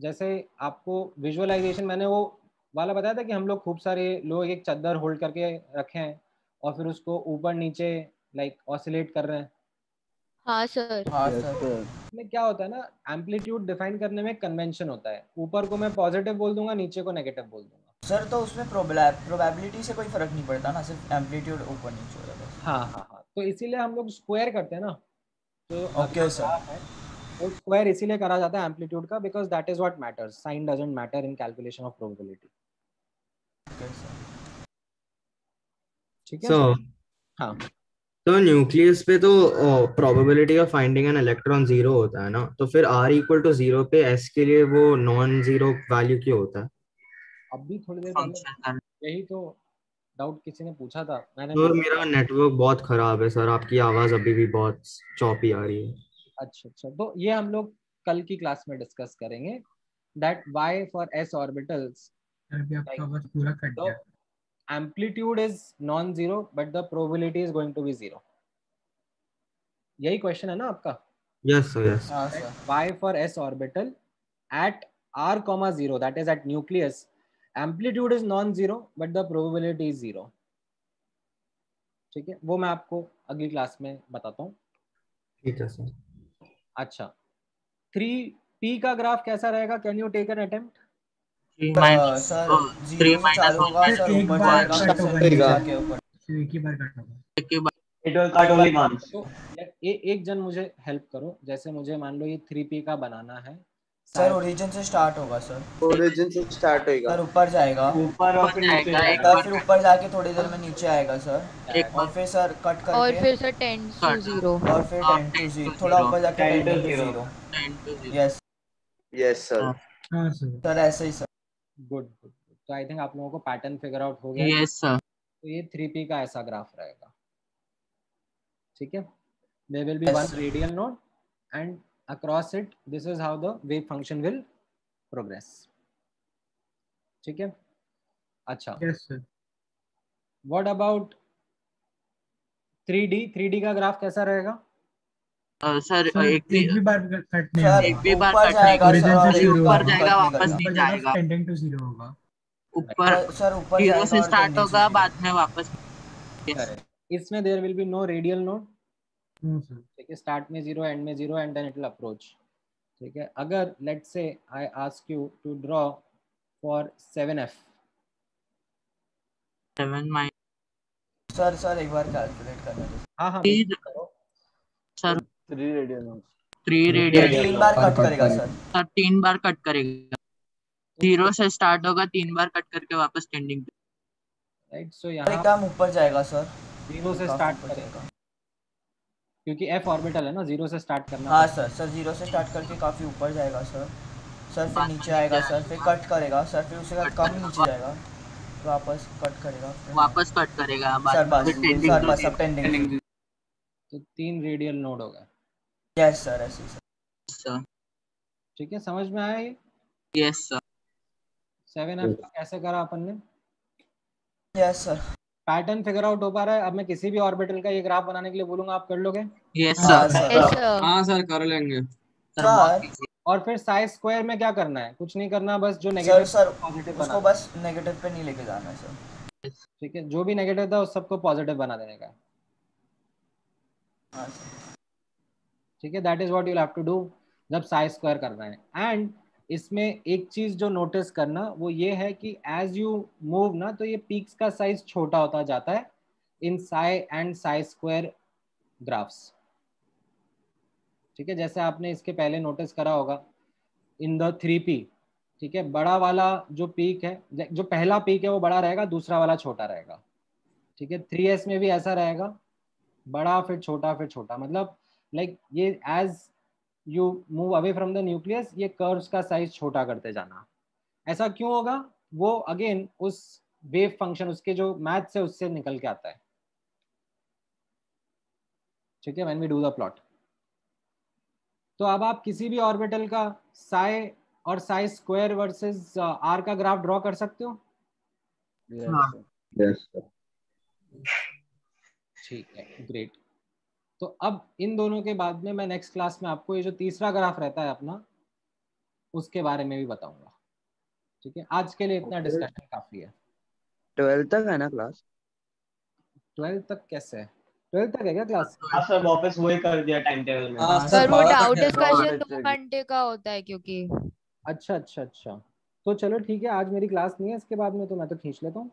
Speaker 1: जैसे आपको विजुअलाइजेशन मैंने वो वाला बताया था कि हम लोग खूब सारे लोग एक चादर होल्ड करके रखे हैं और फिर उसको ऊपर नीचे लाइक ऑसिलेट कर रहे हैं।
Speaker 5: हाँ सर
Speaker 8: हाँ सर
Speaker 1: इसमें क्या होता है ना एम्पलीट्यूड डिफाइन करने में कन्वेंशन होता है। ऊपर को मैं पॉजिटिव बोल दूँगा नीचे को नेगेटिव बोल दूँगा।
Speaker 8: सर तो उसमें प्रोबेबिलिटी से कोई फ़र्क नहीं पड़ता ना सिर्फ़ एम्पलीट्यूड ऊपर नीचे हो जाता है।
Speaker 1: हाँ हाँ हाँ। तो इसीलिए हम लोग स्क्वायर करते हैं ना। तो
Speaker 8: Okay,
Speaker 1: अगर तो स्क्वायर इसीलिए करा जाता है एम्पलीट्यूड का because that is what matters sign doesn't matter in calculation
Speaker 8: of probability
Speaker 1: ठीक है?
Speaker 2: सो
Speaker 1: हाँ।
Speaker 2: तो न्यूक्लियस पे तो probability of finding an electron zero होता है ना? तो फिर आर इक्वल टू ज़ीरो पे एस के लिए वो नॉन ज़ीरो वैल्यू क्यों होता है?
Speaker 1: अब भी थोड़ी देर पहले यही तो डाउट किसी ने पूछा था। मैंने बोला-
Speaker 2: मेरा नेटवर्क बहुत खराब है सर आपकी आवाज़ अभी भी बहुत चौपी आ रही है।
Speaker 1: अच्छा अच्छा। तो ये हम लोग कल की क्लास में डिस्कस करेंगे।
Speaker 7: That psi for
Speaker 1: s
Speaker 7: orbitals
Speaker 1: amplitude is non zero but the probability is going to be zero यही क्वेश्चन है ना आपका?
Speaker 8: Yes
Speaker 1: psi for s orbital at r comma zero that is at nucleus amplitude is non zero but the probability is zero ठीक है? वो मैं आपको अगली क्लास में बताता हूँ।
Speaker 2: ठीक है सर
Speaker 1: अच्छा। थ्री पी का ग्राफ कैसा रहेगा?
Speaker 6: Can
Speaker 8: you take
Speaker 6: an
Speaker 8: attempt
Speaker 7: एक
Speaker 1: जन मुझे हेल्प करो। जैसे मुझे मान लो ये थ्री पी का बनाना है
Speaker 8: सर ओरिजिन से स्टार्ट होगा सर
Speaker 11: ओरिजिन से स्टार्ट होएगा।
Speaker 8: सर ऊपर जाएगा।
Speaker 2: ऊपर और फिर नीचे
Speaker 6: जाएगा, एक
Speaker 8: सर फिर ऊपर जाके थोड़ी देर में नीचे आएगा सर
Speaker 6: एक
Speaker 8: और फिर सर कट करके और
Speaker 5: फिर sir tends to
Speaker 6: Cut.
Speaker 5: Zero
Speaker 8: और फिर
Speaker 6: हाँ,
Speaker 8: टेन टू
Speaker 6: 10
Speaker 8: ज़ीरो
Speaker 6: to
Speaker 8: थोड़ा ऊपर जाके
Speaker 2: 10 to zero.
Speaker 8: Zero
Speaker 6: tends to zero
Speaker 8: yes
Speaker 11: yes sir
Speaker 7: हाँ। सर
Speaker 8: सर ऐसे ही सर
Speaker 1: गुड गुड तो आई थिंक आप लोगों को पैटर्न फिगर आउट हो गया।
Speaker 6: यस सर
Speaker 1: तो ये थ्री पी का ऐसा ग्राफ रहेगा। ठीक है? Will be
Speaker 8: Yes.
Speaker 1: one radial node and across it this is how the wave function will progress. ठीक है? अच्छा।
Speaker 7: Yes sir
Speaker 1: what about 3D 3D का ग्राफ कैसा रहेगा?
Speaker 6: सर
Speaker 7: सर
Speaker 6: एक भी
Speaker 7: एक भी बार कट
Speaker 6: एक भी बार
Speaker 8: ऊपर
Speaker 6: कट नहीं
Speaker 8: जाएगा
Speaker 7: Origin
Speaker 8: सर
Speaker 7: से
Speaker 8: और
Speaker 7: शुरू
Speaker 8: ऊपर
Speaker 6: जाएगा। वापस नहीं
Speaker 7: जाएगा टेंडिंग टू ज़ीरो होगा।
Speaker 6: ऊपर
Speaker 8: सर ऊपर
Speaker 6: ज़ीरो से स्टार्ट होगा बाद में वापस।
Speaker 1: इसमें there will be no radial node
Speaker 7: no sir
Speaker 1: ठीक है स्टार्ट में ज़ीरो एंड में zero end then it will approach ठीक है अगर let's say I ask you to draw for 7f
Speaker 6: seven minus
Speaker 8: sir sir एक बार कैलकुलेट करना
Speaker 1: हाँ। हाँ
Speaker 11: sir three radial
Speaker 6: nodes
Speaker 8: three
Speaker 6: radial
Speaker 8: तीन बार कट करेगा सर
Speaker 6: सर तीन बार कट करेगा। ज़ीरो से स्टार्ट होगा तीन बार कट करके वापस टेंडिंग
Speaker 1: राइट सो यहाँ
Speaker 8: एकदम ऊपर जाएगा सर
Speaker 1: ज़ीरो से स्टार्ट करेगा क्योंकि f ऑर्बिटल है ना ज़ीरो से स्टार्ट करना
Speaker 8: हाँ सर सर ज़ीरो से स्टार्ट करके काफ़ी ऊपर जाएगा सर सर फिर नीचे आएगा सर फिर कट करेगा। सर फिर उसके बाद कम नीचे जाएगा। वापस कट करेगा।
Speaker 6: वापस कट करेगा
Speaker 8: सर बस सर बस अब टेंडिंग
Speaker 1: तो तीन रेडियल नोड हो गए।
Speaker 8: यस सर ऐसे सर
Speaker 6: सर
Speaker 1: ठीक है समझ में आया ये?
Speaker 6: यस सर
Speaker 1: सेवन एफ़ कैसे करा अपन ने?
Speaker 8: Yes sir
Speaker 1: pattern figure out हो पा रहा है। अब मैं किसी भी ऑर्बिटल का ये ग्राफ बनाने के लिए बोलूँगा आप कर लोगे?
Speaker 6: यस
Speaker 8: हाँ
Speaker 6: सर
Speaker 8: सर
Speaker 3: हाँ सर कर लेंगे।
Speaker 1: और फिर साइज़ स्क्वायर में क्या करना है? कुछ नहीं करना बस जो नेगेटिव
Speaker 8: सर
Speaker 1: पॉजिटिव
Speaker 8: उसको बस नेगेटिव पे नहीं लेके जाना है सर
Speaker 1: ठीक है जो भी नेगेटिव था उस सबको पॉजिटिव बना देने का है।
Speaker 8: हाँ
Speaker 1: ठीक है that is what you have to do जब साइज़ स्क्वायर करना है। एंड इसमें एक चीज़ जो नोटिस करना वो ये है कि एज यू मूव ना तो ये पीक्स का साइज़ छोटा होता जाता है in psi and psi square graphs ठीक है जैसे आपने इसके पहले नोटिस करा होगा इन द थ्री पी ठीक है बड़ा वाला जो पीक है जो पहला पीक है वो बड़ा रहेगा दूसरा वाला छोटा रहेगा। ठीक है थ्री एस में भी ऐसा रहेगा बड़ा फिर छोटा फिर छोटा। मतलब लाइक like, ये as you move away from the nucleus ये कर्व्स का साइज़ छोटा करते जाना। ऐसा क्यों होगा? वो अगेन उस वेव फ़ंक्शन उसके जो मैथ से उससे निकल के आता है। ठीक है? When we do the plot तो अब आप किसी भी ऑर्बिटल का साई और साई स्क्वायर वर्सेस आर का ग्राफ ड्रॉ कर सकते हो?
Speaker 11: यस
Speaker 1: ठीक है ग्रेट तो अब इन दोनों के बाद में मैं नेक्स्ट क्लास में आपको ये जो तीसरा ग्राफ रहता है अपना उसके बारे में भी बताऊँगा। ठीक है? आज के लिए इतना डिस्कशन काफ़ी है।
Speaker 11: ट्वेल्थ तक है ना क्लास
Speaker 1: ट्वेल्थ तक कैसे है? ट्वेल्थ तक है क्या क्लास
Speaker 13: हाँ सर वापस वही कर दिया टाइम टेबल में।
Speaker 10: हाँ,
Speaker 5: सर वो डाउट डिस्कशन दो
Speaker 10: घंटे।
Speaker 5: का होता है क्योंकि।
Speaker 1: अच्छा अच्छा अच्छा। तो चलो ठीक है आज मेरी क्लास नहीं है इसके बाद में तो मैं तो खींच लेता हूँ।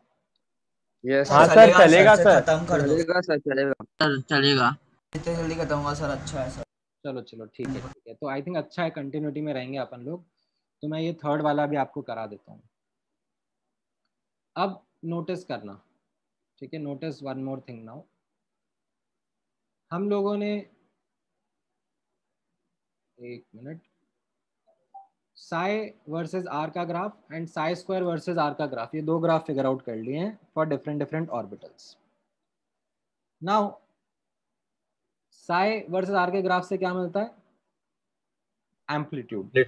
Speaker 11: यस
Speaker 9: हाँ सर चलेगा सर
Speaker 8: खत्म कर
Speaker 11: चलेगा सर चलेगा
Speaker 6: सर चलेगा।
Speaker 8: जितने जल्दी खत्म होगा सर अच्छा है सर।
Speaker 1: चलो चलो, ठीक है ठीक है। तो आई थिंक अच्छा है कंटिन्यूटी में रहेंगे अपन लोग। तो मैं ये थर्ड वाला भी आपको करा देता हूँ। अब नोटिस करना, ठीक है? Notice one more thing now हम लोगों ने, एक मिनट साई वर्सेस आर का graph and psi square versus r का ग्राफ ये दो ग्राफ फिगर आउट कर लिए हैं for different different orbitals now psi versus r के ग्राफ से क्या मिलता है? एम्पलीट्यूड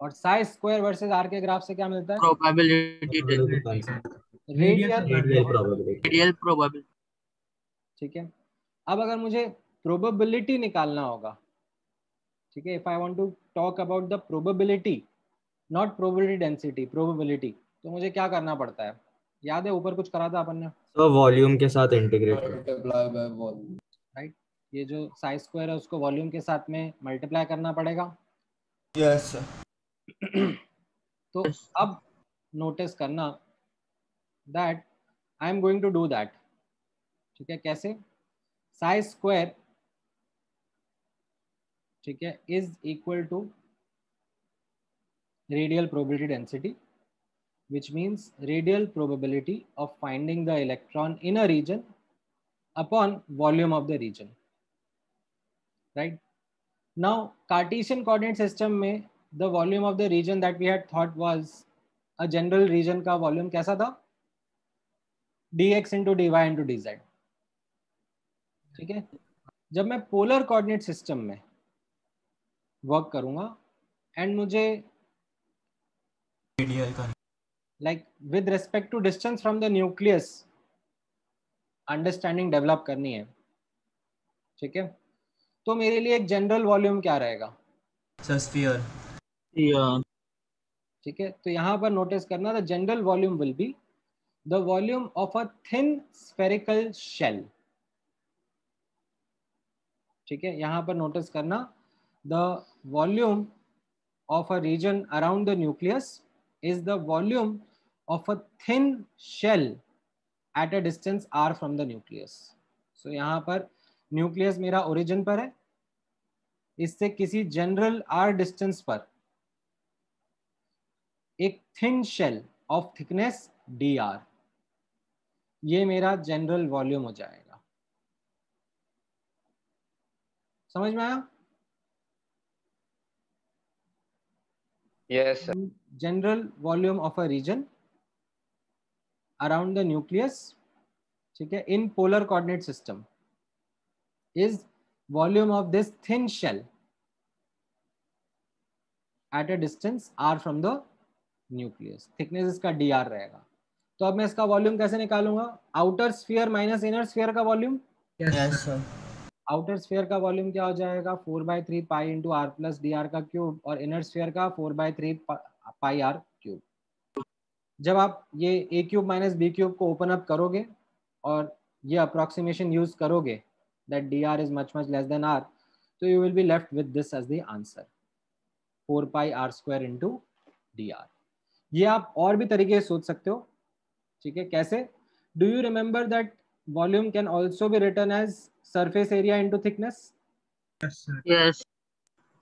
Speaker 1: और साई स्क्वायर वर्सेस आर के ग्राफ से क्या मिलता है?
Speaker 6: प्रोबेबिलिटी
Speaker 1: रेडियल
Speaker 6: रेडियल प्रोबेबिलिटी
Speaker 1: ठीक है? अब अगर मुझे प्रोबेबिलिटी निकालना होगा ठीक है? If I want to talk about the probability not probability density probability तो मुझे क्या करना पड़ता है? याद है ऊपर कुछ करा था अपन ने?
Speaker 2: तो वॉल्यूम के साथ integrate
Speaker 10: multiply by volume
Speaker 1: right ये जो साइज़ स्क्वायर है उसको वॉल्यूम के साथ में मल्टीप्लाई करना पड़ेगा।
Speaker 8: यस *clears throat*
Speaker 1: तो अब नोटिस करना that I am going to do that ठीक है कैसे? साइज़ स्क्वायर ठीक है is equal to radial probability density which means radial probability of finding the electron in a region upon volume of the region right now cartesian coordinate system में the volume of the region that we had thought was a general region का volume कैसा था dx into dy into dz ठीक है जब मैं polar coordinate system में work करूँगा एंड मुझे
Speaker 8: रेडियल का
Speaker 1: like with respect to distance from the nucleus understanding develop करनी है। ठीक है? तो मेरे लिए एक जनरल वॉल्यूम क्या रहेगा?
Speaker 8: सर
Speaker 1: ठीक है? तो यहाँ पर नोटिस करना the general volume will be the volume of a thin spherical shell ठीक है? यहाँ पर नोटिस करना the volume of a region around the nucleus is the volume of a thin shell at a distance r from the nucleus. So यहाँ पर nucleus मेरा origin पर है इससे किसी जनरल r डिस्टेंस पर एक thin shell of thickness dr ये मेरा जनरल वॉल्यूम हो जाएगा समझ में आया
Speaker 11: Yes, sir.
Speaker 1: general volume of a region around the nucleus ठीक है in polar coordinate system is volume of this thin shell at a distance r from the nucleus. Thickness इसका dr रहेगा। तो अब मैं इसका वॉल्यूम कैसे निकालूँगा? Outer sphere minus inner sphere का वॉल्यूम आउटर स्फीयर का वॉल्यूम क्या हो जाएगा? Four by three pi into r plus d r का क्यूब और इनर स्फीयर का four by three pi r जब आप ये a cube minus b cube को ओपन अप करोगे और ये अप्रोक्सीमेशन यूज़ करोगे that d r is much much less than r तो you will be left with this as the answer four pi r square into d r ये आप और भी तरीके से सोच सकते हो। ठीक है? कैसे? Do you remember that volume can also be written as surface area into thickness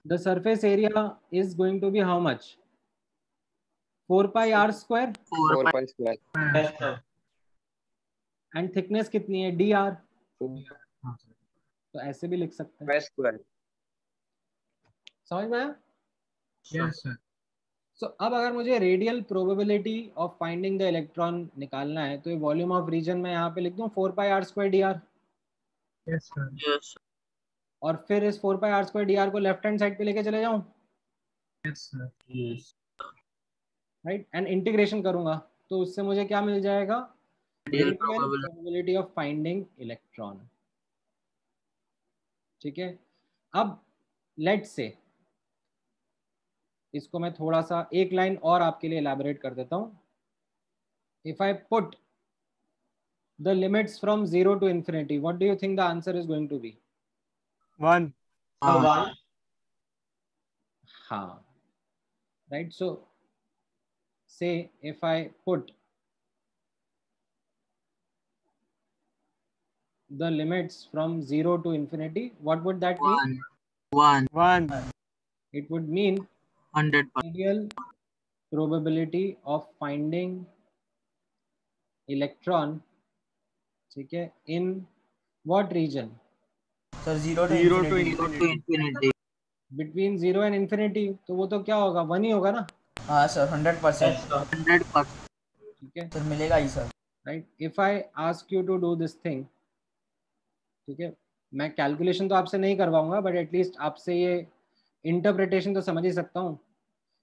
Speaker 1: the surface area is going to be how much 4 pi r square
Speaker 6: four. Pi
Speaker 10: square
Speaker 13: Yes, sir.
Speaker 1: and thickness कितनी है dr
Speaker 7: हाँ, sir.
Speaker 1: तो ऐसे भी लिख सकते हैं
Speaker 10: square
Speaker 1: समझ में आया
Speaker 7: Yes, sir.
Speaker 1: सो so, अब अगर मुझे radial probability of finding the electron निकालना है तो ये वॉल्यूम ऑफ़ रीजन में यहाँ पे लिख दूँ four pi r
Speaker 7: square d
Speaker 6: r.
Speaker 1: और फिर इस four pi r square d r को लेफ़्ट हैंड साइड पे लेके चले जाऊँ
Speaker 7: sir.
Speaker 13: Yes.
Speaker 1: Right and integration करूँगा तो उससे मुझे क्या मिल जाएगा. प्रोबेबिलिटी ऑफ़ फाइंडिंग इलेक्ट्रॉन ठीक है? अब लेट से इसको मैं थोड़ा सा एक लाइन और आपके लिए एलैबोरेट कर देता हूँ। If I put the limits from 0 to infinity what do you think the answer is going to be?
Speaker 13: One one.
Speaker 1: ha right? So say if i put the limits from 0 to infinity what would that mean
Speaker 6: One. One.
Speaker 9: One
Speaker 1: it would mean
Speaker 6: Hundred percent.
Speaker 1: ideal probability of finding electron ठीक है in what region
Speaker 8: sir zero to
Speaker 9: zero to
Speaker 6: Zero to infinity.
Speaker 1: between 0 and infinity तो वो तो क्या होगा one ही होगा ना
Speaker 8: हाँ सर हंड्रेड परसेंट
Speaker 13: sir.
Speaker 1: ठीक है?
Speaker 8: सर मिलेगा ही sir
Speaker 1: right if I ask you to do this thing ठीक है? मैं कैलकुलेशन तो आपसे नहीं करवाऊँगा बट एटलीस्ट आपसे ये इंटरप्रिटेशन तो समझ ही सकता हूँ।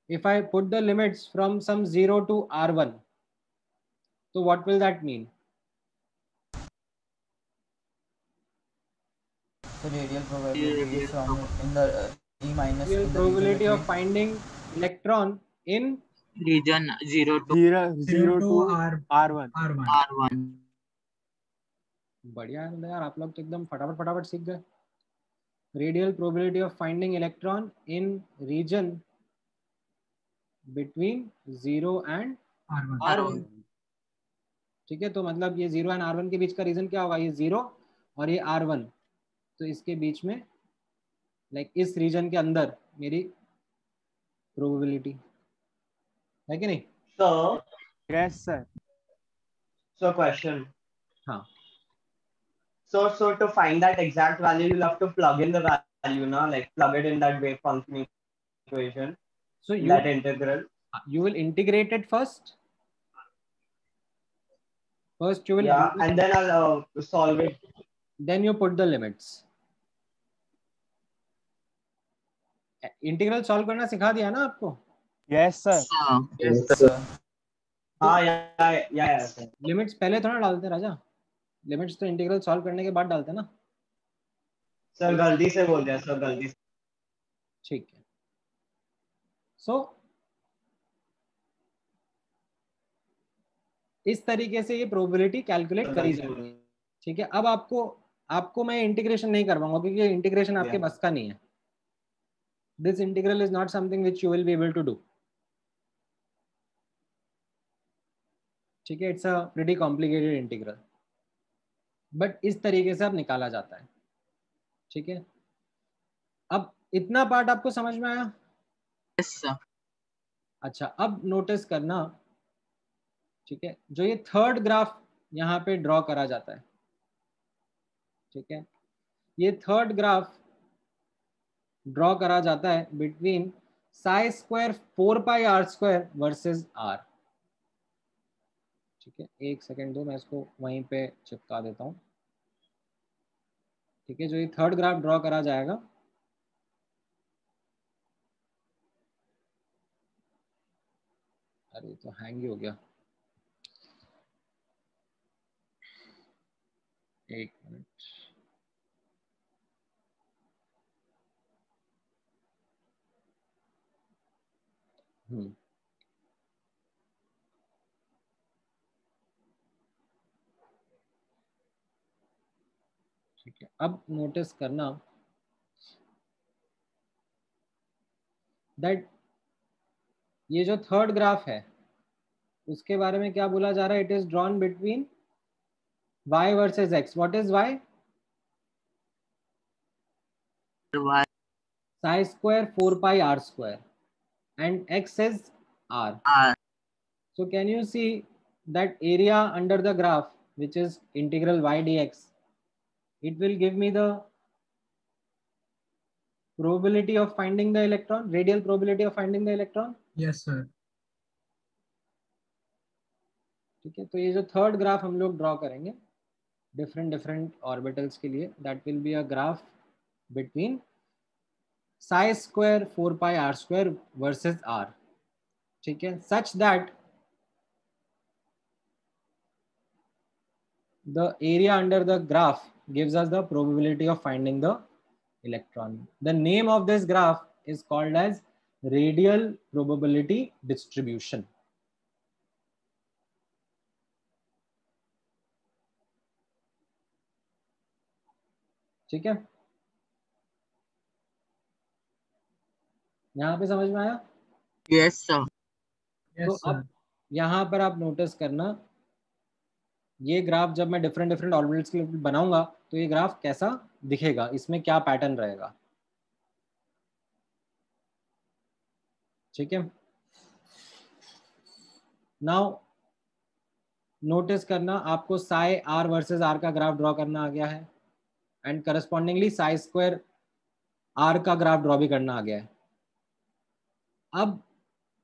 Speaker 1: If I put the limits from some zero to r one तो what will that mean
Speaker 8: So radial probability from in the E minus
Speaker 1: probability of finding electron in
Speaker 6: Region zero to
Speaker 9: zero zero
Speaker 7: Zero
Speaker 9: to
Speaker 7: to R
Speaker 9: r one
Speaker 7: R one.
Speaker 6: R one.
Speaker 1: बढ़िया है यार आप लोग तो एकदम फटाफट फटाफट सीख गए। Radial probability of finding electron in region between zero and
Speaker 7: r one
Speaker 1: ठीक है तो मतलब ये ज़ीरो एंड आर वन के बीच का रीजन क्या होगा? ये ज़ीरो और ये आर वन तो इसके बीच में लाइक like, इस रीजन के अंदर मेरी प्रोबेबिलिटी है कि नहीं?
Speaker 13: So
Speaker 9: yes sir
Speaker 13: so question
Speaker 1: हाँ.
Speaker 13: So so to find that exact value you have to plug in the value ना like plug it in that wave function equation
Speaker 1: so you
Speaker 13: that integral
Speaker 1: you will integrate it first first you will
Speaker 13: yeah and then i'll uh, solve it.
Speaker 1: Then you put the limits. Integral solve karna sikha diya na
Speaker 9: yes sir
Speaker 6: Yes,
Speaker 8: sir.
Speaker 13: हाँ, yeah, yeah. sir.
Speaker 1: Limits पहले थोड़ा डालते राजा। Limits तो integral solve करने के बाद डालते ना।
Speaker 13: Sir, गलती से बोल दिया सर गलती से।
Speaker 1: ठीक है। सो इस तरीके से ये प्रोबेबिलिटी कैलकुलेट करी जाती है ठीक है? अब आपको आपको मैं इंटीग्रेशन नहीं करवाऊँगा क्योंकि इंटीग्रेशन आपके बस का नहीं है। This integral is not something which you will be able to do ठीक है it's a pretty complicated integral but इस तरीके से अब निकाला जाता है। ठीक है? अब इतना पार्ट आपको समझ में आया?
Speaker 6: Yes, sir.
Speaker 1: अच्छा अब नोटिस करना ठीक है जो ये थर्ड ग्राफ यहाँ पे ड्रॉ करा जाता है। ठीक है? ये थर्ड ग्राफ ड्रॉ करा जाता है between psi square four pi r square versus r ठीक है? एक सेकेंड दो, मैं इसको वहीं पे चिपका देता हूँ। ठीक है, जो ये थर्ड ग्राफ ड्रॉ करा जाएगा। अरे तो हैंग ही हो गया। एक मिनट हम्म। ठीक है अब नोटिस करना दैट ये जो थर्ड ग्राफ है उसके बारे में क्या बोला जा रहा है? It is drawn between y versus x. What is y? Psi square four pi r square and r so can you see that area under the graph which is integral y dx? X it will give me the probability of finding the electron radial probability of finding the electron?
Speaker 7: Yes sir.
Speaker 1: ठीक है तो ये जो third graph हम लोग draw करेंगे different different orbitals के लिए that will be a graph between psi square four pi r square versus r ठीक है such that the area under the graph gives us the probability of finding the electron. The name of this graph is called as radial probability distribution. ठीक है यहाँ पे समझ में आया
Speaker 6: yes sir
Speaker 1: तो अब यहाँ पर आप नोटिस करना ये ग्राफ जब मैं डिफरेंट डिफरेंट ऑर्बिटल्स के लिए बनाऊँगा तो ये ग्राफ कैसा दिखेगा? इसमें क्या पैटर्न रहेगा? ठीक है? नाउ नोटिस करना, आपको साई आर वर्सेस आर का ग्राफ ड्रॉ करना आ गया है and correspondingly psi square r का ग्राफ ड्रॉ भी करना आ गया है। अब,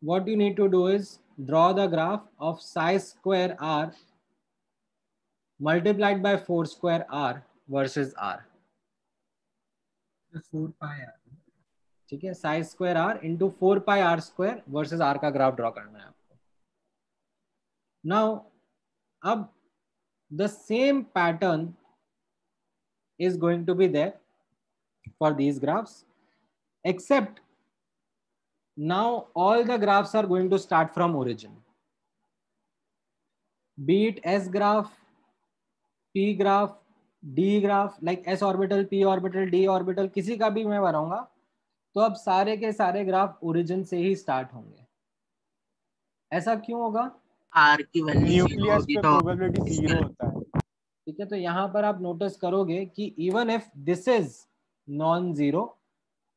Speaker 1: what you need to do is draw the graph of psi square r multiplied by 4 square r versus r. ठीक है? Psi square r into four pi r square versus r का graph draw करना है आपको। Now अब the same pattern is going to be there for these graphs except now all the graphs are going to start from origin be it s graph p graph d graph like s orbital p orbital d orbital किसी का भी मैं बनाऊँगा तो अब सारे के सारे ग्राफ ओरिजिन से ही स्टार्ट होंगे। ऐसा क्यों होगा?
Speaker 6: आर की वैल्यू
Speaker 9: न्यूक्लियस पे प्रोबेबिलिटी ज़ीरो होता है।
Speaker 1: ठीक है तो यहाँ पर आप नोटिस करोगे कि even if this is non zero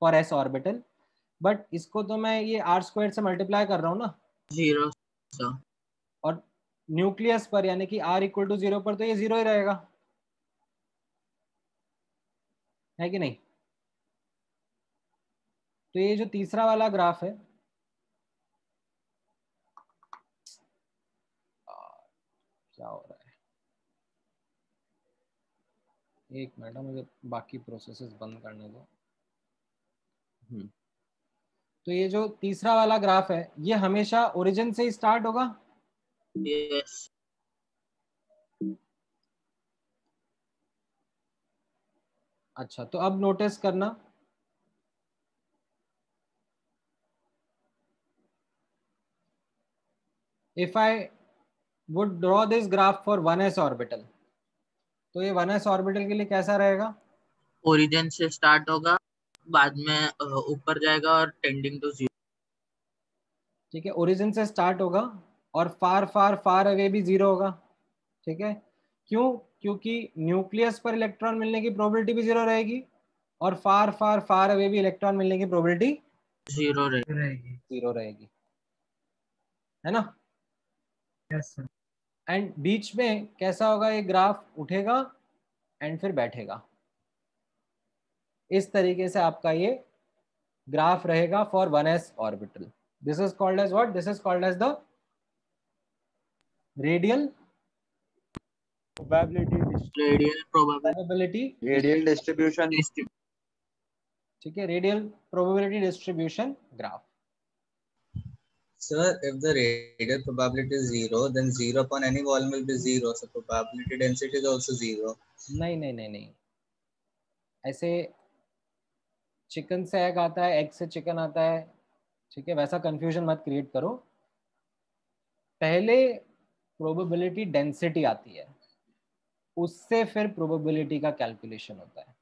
Speaker 1: for s orbital but इसको तो मैं ये आर स्क्वायर से मल्टीप्लाई कर रहा हूँ ना।
Speaker 6: ज़ीरो
Speaker 1: न्यूक्लियस पर यानी कि आर इक्वल टू ज़ीरो पर तो ये ज़ीरो ही रहेगा। है कि नहीं? तो ये जो तीसरा वाला ग्राफ है क्या हो रहा है? एक मिनट मुझे बाकी प्रोसेसेस बंद करने दो। हम्म। तो ये जो तीसरा वाला ग्राफ है ये हमेशा ओरिजिन से ही स्टार्ट होगा?
Speaker 6: यस
Speaker 1: अच्छा तो अब नोटिस करना। If I would draw this graph for 1s orbital तो ये 1s orbital के लिए कैसा रहेगा?
Speaker 6: ओरिजिन से स्टार्ट होगा बाद में ऊपर जाएगा और टेंडिंग टू ज़ीरो
Speaker 1: ठीक है ओरिजिन से स्टार्ट होगा और फार फार फार अवे भी ज़ीरो होगा। ठीक है? क्यों? क्योंकि न्यूक्लियस पर इलेक्ट्रॉन मिलने की प्रोबेबिलिटी भी ज़ीरो रहेगी और फार फार फार अवे भी इलेक्ट्रॉन मिलने की प्रोबेबिलिटी
Speaker 6: ज़ीरो रहेगी।
Speaker 1: ज़ीरो रहेगी। है ना?
Speaker 7: यस सर
Speaker 1: एंड बीच में कैसा होगा? ये ग्राफ उठेगा एंड फिर बैठेगा। इस तरीके से आपका ये ग्राफ रहेगा for one s orbital this is called as what this is called as the radial
Speaker 9: probability
Speaker 6: radial
Speaker 1: probability
Speaker 11: radial distribution
Speaker 1: ठीक है radial probability distribution graph
Speaker 12: Sir, if the radial probability is zero, then zero upon any volume will be zero. So probability density is also zero.
Speaker 1: नहीं नहीं नहीं नहीं. ऐसे chicken से egg आता है एग से चिकन आता है. ठीक है वैसा कंफ्यूजन मत क्रिएट करो. पहले प्रोबेबिलिटी डेंसिटी आती है उससे फिर प्रोबेबिलिटी का कैलकुलेशन होता है।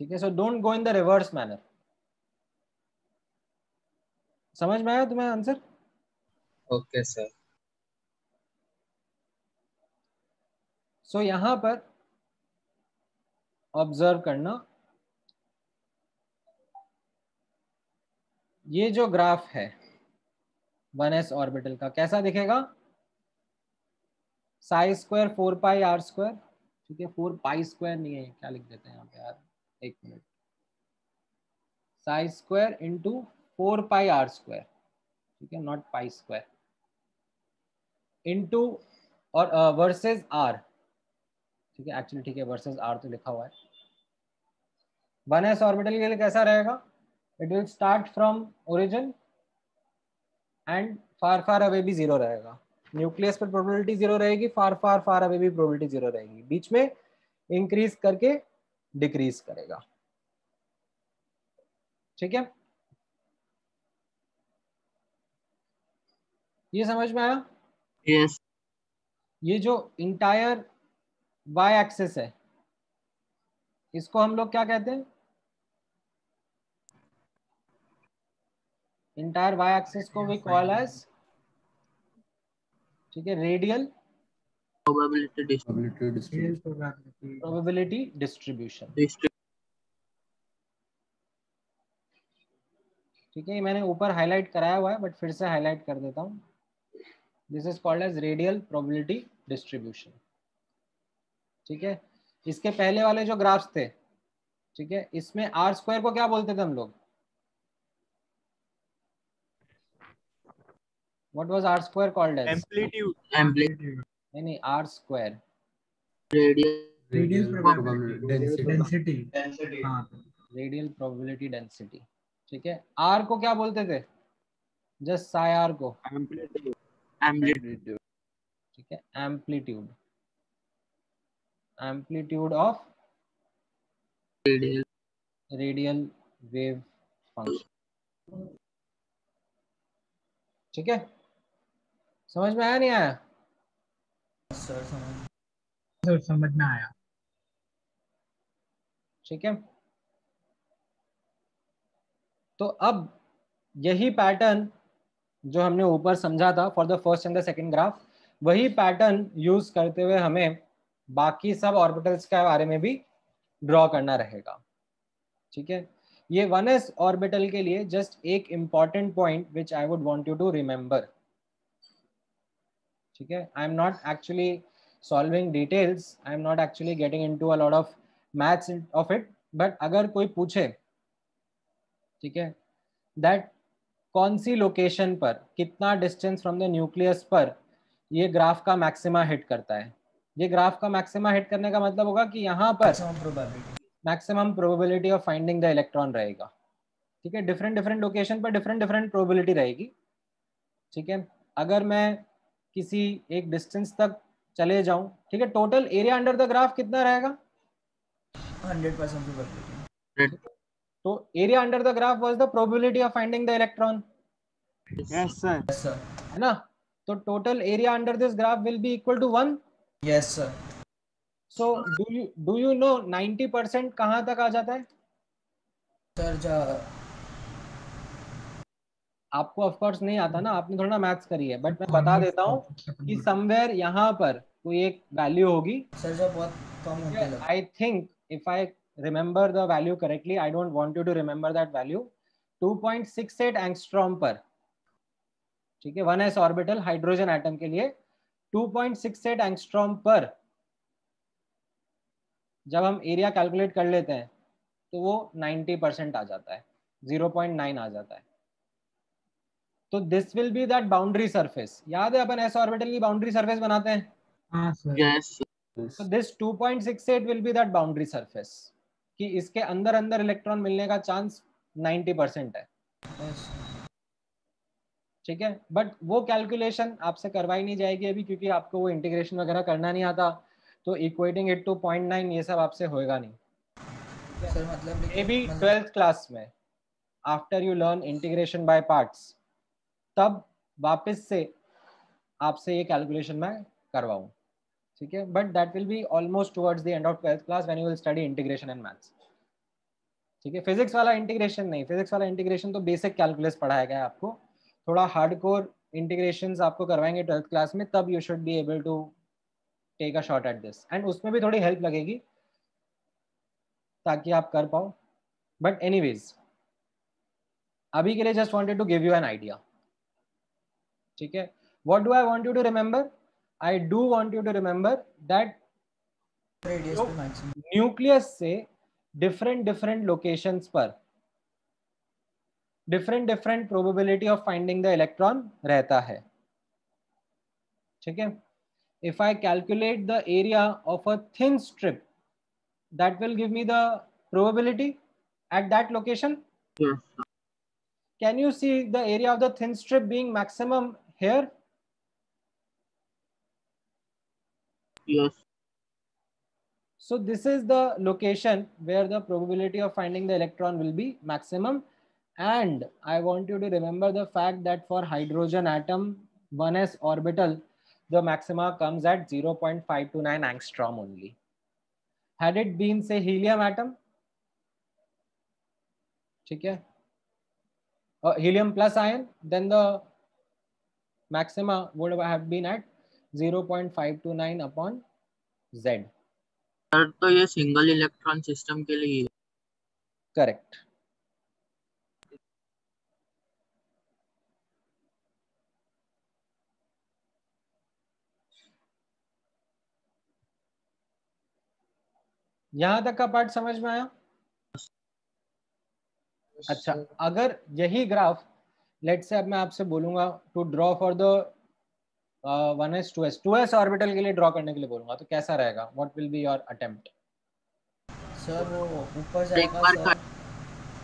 Speaker 1: ठीक है so don't go in the reverse manner समझ में आया तुम्हें आंसर
Speaker 12: ओके सर
Speaker 1: सो यहाँ पर ऑब्ज़र्व करना। ये जो ग्राफ है वन एस ऑर्बिटल का। कैसा दिखेगा? Psi square four pi r square. ठीक है, फोर पाई स्क्वायर नहीं है, क्या लिख देते हैं यहाँ पे यार? एक minute. Psi square into four pi r square. ठीक है, नॉट पाई स्क्वायर। इंटू और वर्सेस आर। ठीक है एक्चुअली ठीक है, वर्सेस आर तो लिखा हुआ है। वन एस ऑर्बिटल के लिए कैसा रहेगा? It will start from origin and far far away भी ज़ीरो रहेगा। न्यूक्लियस पर प्रोबेबिलिटी ज़ीरो रहेगी फार फार फार अवे भी प्रोबेबिलिटी ज़ीरो रहेगी। बीच में इंक्रीज करके डिक्रीज करेगा। ठीक है? ये समझ में आया?
Speaker 6: यस
Speaker 1: ये जो इंटायर वाई एक्सेस है इसको हम लोग क्या कहते हैं? इंटायर वाई एक्सिस को वी कॉल एज ठीक है रेडियल
Speaker 6: प्रोबेबिलिटी
Speaker 1: प्रोबेबिलिटी डिस्ट्रीब्यूशन ठीक है मैंने ऊपर हाईलाइट कराया हुआ है बट फिर से हाईलाइट कर देता हूँ। This is called as radial probability distribution ठीक है इसके पहले वाले जो ग्राफ्स थे ठीक है इसमें आर स्क्वायर को क्या बोलते थे हम लोग? What was r square called as
Speaker 9: amplitude
Speaker 6: amplitude
Speaker 1: नहीं नहीं r square
Speaker 6: radial
Speaker 7: radial probability
Speaker 1: density
Speaker 7: density
Speaker 13: density
Speaker 7: हाँ
Speaker 1: radial probability density ठीक है r को क्या बोलते थे जस्ट psi r को
Speaker 6: amplitude
Speaker 1: ठीक है amplitude amplitude of
Speaker 6: radial
Speaker 1: radial wave function ठीक है समझ में आया नहीं आया?
Speaker 8: सर समझ
Speaker 7: सर समझ में आया।
Speaker 1: ठीक है? तो अब यही पैटर्न जो हमने ऊपर समझा था for the first and the second graph वही पैटर्न यूज़ करते हुए हमें बाकी सब ऑर्बिटल्स के बारे में भी ड्रॉ करना रहेगा। ठीक है? ये वन एस ऑर्बिटल के लिए जस्ट एक important point which I would want you to remember ठीक है? I am not actually solving details I am not actually getting into a lot of maths of it but अगर कोई पूछे ठीक है? दैट कौन सी लोकेशन पर कितना डिस्टेंस फ्रॉम द न्यूक्लियस पर ये ग्राफ का मैक्सिमा हिट करता है? ये ग्राफ का मैक्सिमा हिट करने का मतलब होगा कि यहाँ पर maximum probability of finding the electron रहेगा। ठीक है? डिफरेंट डिफरेंट लोकेशन पर डिफरेंट डिफरेंट प्रोबेबिलिटी रहेगी। ठीक है? अगर मैं किसी एक डिस्टेंस तक चले जाऊँ। ठीक है total area under the graph कितना रहेगा?
Speaker 8: हंड्रेड परसेंट
Speaker 1: तो area under the graph was the probability of finding
Speaker 9: the electron
Speaker 8: yes sir
Speaker 1: है ना? तो total area under this graph will be equal to one
Speaker 8: yes sir
Speaker 1: so do you do you know 90 percent कहाँ तक आ जाता है?
Speaker 8: Sir जा
Speaker 1: आपको of course नहीं आता ना आपने थोड़ा मैथ्स करी है बट मैं बता देता हूँ कि समवेयर यहाँ पर कोई एक वैल्यू होगी।
Speaker 8: सर जा बहुत कम होते हैं?
Speaker 1: I think if I remember the value correctly i don't want you to remember that value. 2.68 angstrom पर ठीक है one s orbital hydrogen atom के लिए 2.68 एंगस्ट्रॉम पर जब हम एरिया कैलकुलेट कर लेते हैं तो वो 90 परसेंट आ जाता है 0.9 आ जाता है। तो this will be that boundary surface याद है अपन एस ऑर्बिटल की बाउंड्री सरफेस बनाते हैं?
Speaker 7: हाँ sir
Speaker 6: yes
Speaker 1: so this 2.68 will be that boundary surface. कि इसके अंदर अंदर इलेक्ट्रॉन मिलने का चांस 90 परसेंट है। ठीक है? बट वो कैलकुलेशन आपसे करवाई नहीं जाएगी अभी क्योंकि आपको वो इंटीग्रेशन वगैरह करना नहीं आता। तो equating it to point nine ये सब आपसे होएगा नहीं।
Speaker 8: सर मतलब
Speaker 1: मे बी ट्वेल्थ क्लास में। After you learn integration by parts तब वापस से आपसे ये कैलकुलेशन मैं करवाऊँ, ठीक है? But that will be almost towards the end of twelfth class when you will study integration and maths ठीक है? फिजिक्स वाला इंटीग्रेशन नहीं फिजिक्स वाला इंटीग्रेशन तो बेसिक कैलकुलस पढ़ाया गया आपको। थोड़ा हार्ड कोर इंटीग्रेशन आपको करवाएँगे ट्वेल्थ क्लास में, तब you should be able to take a shot at this and उसमें भी थोड़ी हेल्प लगेगी ताकि आप कर पाओ। बट एनीवेज अभी के लिए just wanted to give you an idea ठीक है? What do I want you to remember I do want you
Speaker 8: to remember that
Speaker 1: nucleus से डिफरेंट डिफरेंट लोकेशन पर different different probability of finding the electron रहता है। ठीक है? If I calculate the area of a thin strip that will give me the probability at that location can you see the area of the thin strip being maximum here?
Speaker 6: Yes.
Speaker 1: So this is the location where the probability of finding the electron will be maximum. And I want you to remember the fact that for hydrogen atom 1s orbital, the maxima comes at 0.529 angstrom only. Had it been say helium atom, ठीक है, uh, helium plus ion, then the maxima would have been at 0.529 upon Z.
Speaker 6: Sir तो ये single electron system के लिए
Speaker 1: Correct. यहाँ तक का part समझ में आया अच्छा अगर यही ग्राफ लेट से अब मैं आपसे बोलूँगा to draw for the one s two s two s orbital के लिए ड्रॉ करने के लिए बोलूँगा तो कैसा रहेगा? What will be your attempt
Speaker 8: sir वो ऊपर जाएगा सर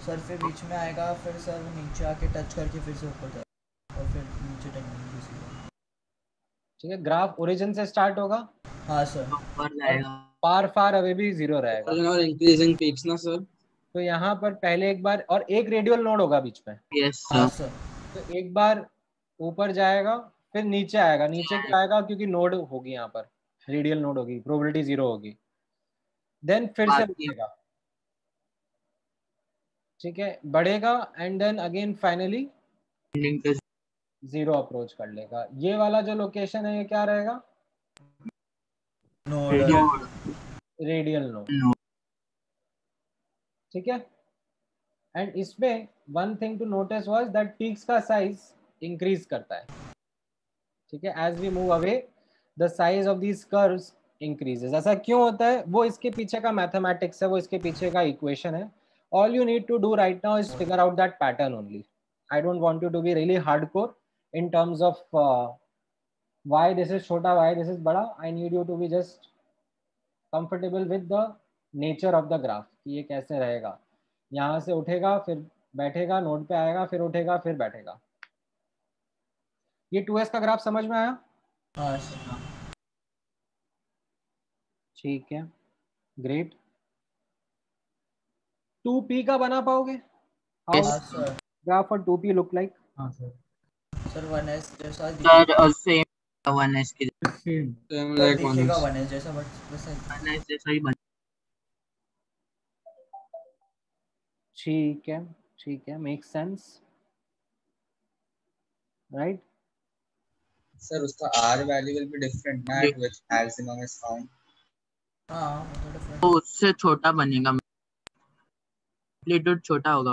Speaker 8: सर फिर बीच में आएगा फिर सर वो नीचे आके टच करके फिर से ऊपर जाएगा। और फिर नीचे टेक्निक
Speaker 1: ठीक है ग्राफ ओरिजिन से स्टार्ट होगा।
Speaker 8: हाँ सर
Speaker 6: ऊपर जाएगा।
Speaker 1: फार फार अवे भी ज़ीरो रहेगा।
Speaker 3: और इंक्रीजिंग पीक्स ना सर
Speaker 1: तो यहाँ पर पहले एक बार और एक रेडियल नोड होगा बीच में।
Speaker 6: यस सर
Speaker 8: सर
Speaker 1: तो एक बार ऊपर जाएगा फिर नीचे आएगा। नीचे क्या आएगा? क्योंकि नोड होगी यहाँ पर। रेडियल नोड होगी प्रोबेबिलिटी ज़ीरो होगी। देन फिर से बढ़ेगा। ठीक है? बढ़ेगा and then
Speaker 6: again finally
Speaker 1: zero approach कर लेगा। ये वाला जो लोकेशन है ये क्या रहेगा? रेडियल नोड ठीक है? एंड इसमें one thing to notice was that peaks का साइज़ इंक्रीज करता है। ठीक है? As we move away the size of these curves increases ऐसा क्यों होता है? वो इसके पीछे का मैथमेटिक्स है, वो इसके पीछे का इक्वेशन है। All you need to do right now is figure out that pattern only I don't want you to be really hardcore in terms of why this is छोटा, why this is बड़ा। I need you to be just comfortable with the nature of the graph कि ये कैसे रहेगा। यहाँ से उठेगा फिर बैठेगा नोड पे आएगा फिर उठेगा फिर बैठेगा। ये टू एस का ग्राफ समझ में आया?
Speaker 8: हाँ
Speaker 1: ठीक है। ग्रेट। टू पी का बना पाओगे?
Speaker 8: हाँ
Speaker 1: graph for two p look like
Speaker 7: हाँ सर
Speaker 8: सर वन एस जैसा
Speaker 6: सर सेम वन एस की
Speaker 3: same same
Speaker 8: like one s जैसा बट वैसा
Speaker 6: वन एस जैसा ही बन
Speaker 1: ठीक है ठीक है मेक सेंस राइट
Speaker 12: सर उसका R value will be different ना at which maximum is found.
Speaker 8: हाँ वो तो
Speaker 6: तो उससे छोटा बनेगा एम्पलीट्यूड छोटा होगा।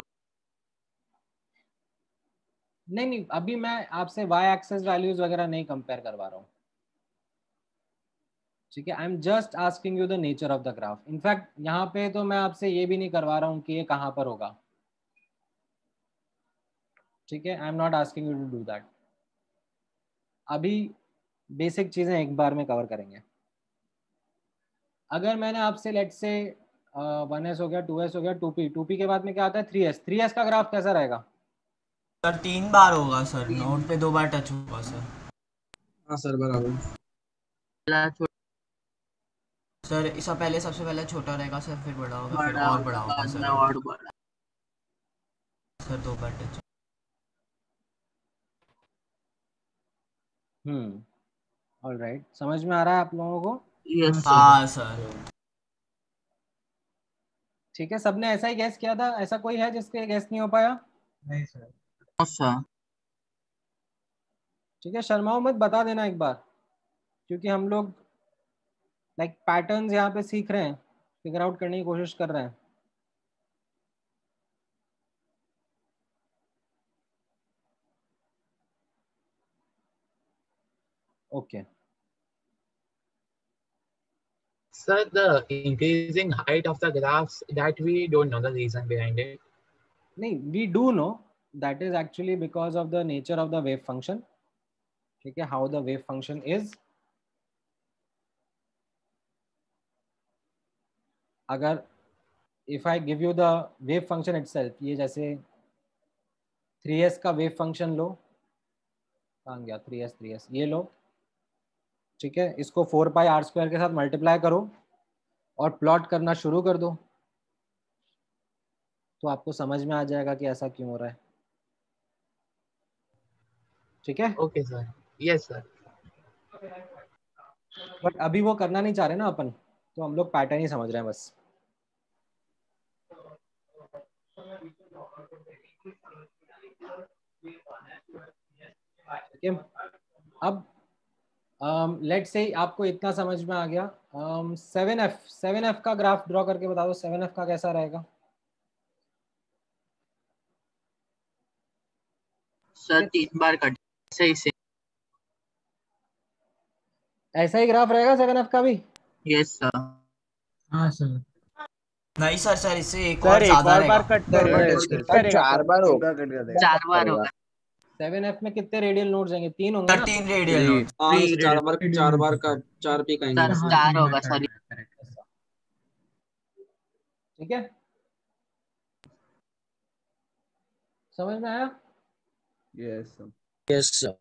Speaker 1: नहीं नहीं अभी मैं आपसे वाई एक्सेस वैल्यूज़ वगैरह नहीं कंपेयर करवा रहा हूँ। ठीक है? I am just asking you the nature of the graph in fact यहाँ पे तो मैं आपसे ये भी नहीं करवा रहा हूँ कि ये कहाँ पर होगा। ठीक है? I am not asking you to do that अभी बेसिक चीज़ें एक बार में कवर करेंगे। अगर मैंने आपसे लेट से वन एस हो गया टू एस हो गया टू पी टू पी के बाद में क्या आता है? थ्री एस थ्री एस का ग्राफ कैसा रहेगा?
Speaker 8: सर तीन बार होगा सर। नोट पे दो बार टच होगा सर।
Speaker 3: हाँ सर बराबर।
Speaker 8: सर इसका पहले सबसे पहले छोटा रहेगा सर फिर बड़ा होगा फिर और बड़ा होगा सर।
Speaker 6: और बड़ा।
Speaker 8: सर दो बार टच
Speaker 1: हम्म ऑल राइट समझ में आ रहा है आप लोगों को?
Speaker 6: यस
Speaker 8: हाँ सर।
Speaker 1: ठीक है सबने ऐसा ही गैस किया था? ऐसा कोई है जिसके गैस नहीं हो पाया?
Speaker 7: नहीं सर
Speaker 6: अच्छा
Speaker 1: ठीक है शर्माओ मत बता देना एक बार। क्योंकि हम लोग लाइक like यहाँ पे सीख रहे हैं फिगर आउट करने की कोशिश कर रहे हैं। Okay
Speaker 7: sir the increasing height of the graphs that we don't know the reason behind it
Speaker 1: नहीं we do know that is actually because of the nature of the wave function ठीक है? How the wave function is अगर if I give you the wave function itself ये जैसे 3s का wave function लो कहाँ गया 3s 3s ये लो ठीक है? इसको 4 पाई आर स्क्वायर के साथ मल्टीप्लाई करो और प्लॉट करना शुरू कर दो। तो आपको समझ में आ जाएगा कि ऐसा क्यों हो रहा है। ठीक है?
Speaker 7: Okay sir yes sir
Speaker 1: but अभी वो करना नहीं चाह रहे ना अपन तो हम लोग पैटर्न ही समझ रहे हैं बस। ठीक है अब लेट से आपको इतना समझ में आ गया। सेवन एफ़ सेवन एफ़ का ग्राफ ड्रॉ करके बता दो। सेवन एफ़ का कैसा रहेगा?
Speaker 6: सर तीन बार कट सही से।
Speaker 1: ऐसा ही ग्राफ रहेगा सेवन एफ़ का भी?
Speaker 6: यस सर
Speaker 7: हाँ सर
Speaker 8: नहीं सर सर इससे एक
Speaker 9: सर
Speaker 8: और
Speaker 9: एक
Speaker 8: ज़्यादा
Speaker 9: और बार कट करेगा
Speaker 11: चार बार हो
Speaker 6: चार बार होगा
Speaker 1: सेवन एफ़ में कितने रेडियल नोड्स आएँगे तीन होंगे ना?
Speaker 8: थर्टीन रेडियल नोट
Speaker 3: हाँ चार बार चार बार का चार पी का
Speaker 6: सर चार होगा सॉरी
Speaker 1: ठीक है? समझ में आया?
Speaker 11: यस
Speaker 3: यस सर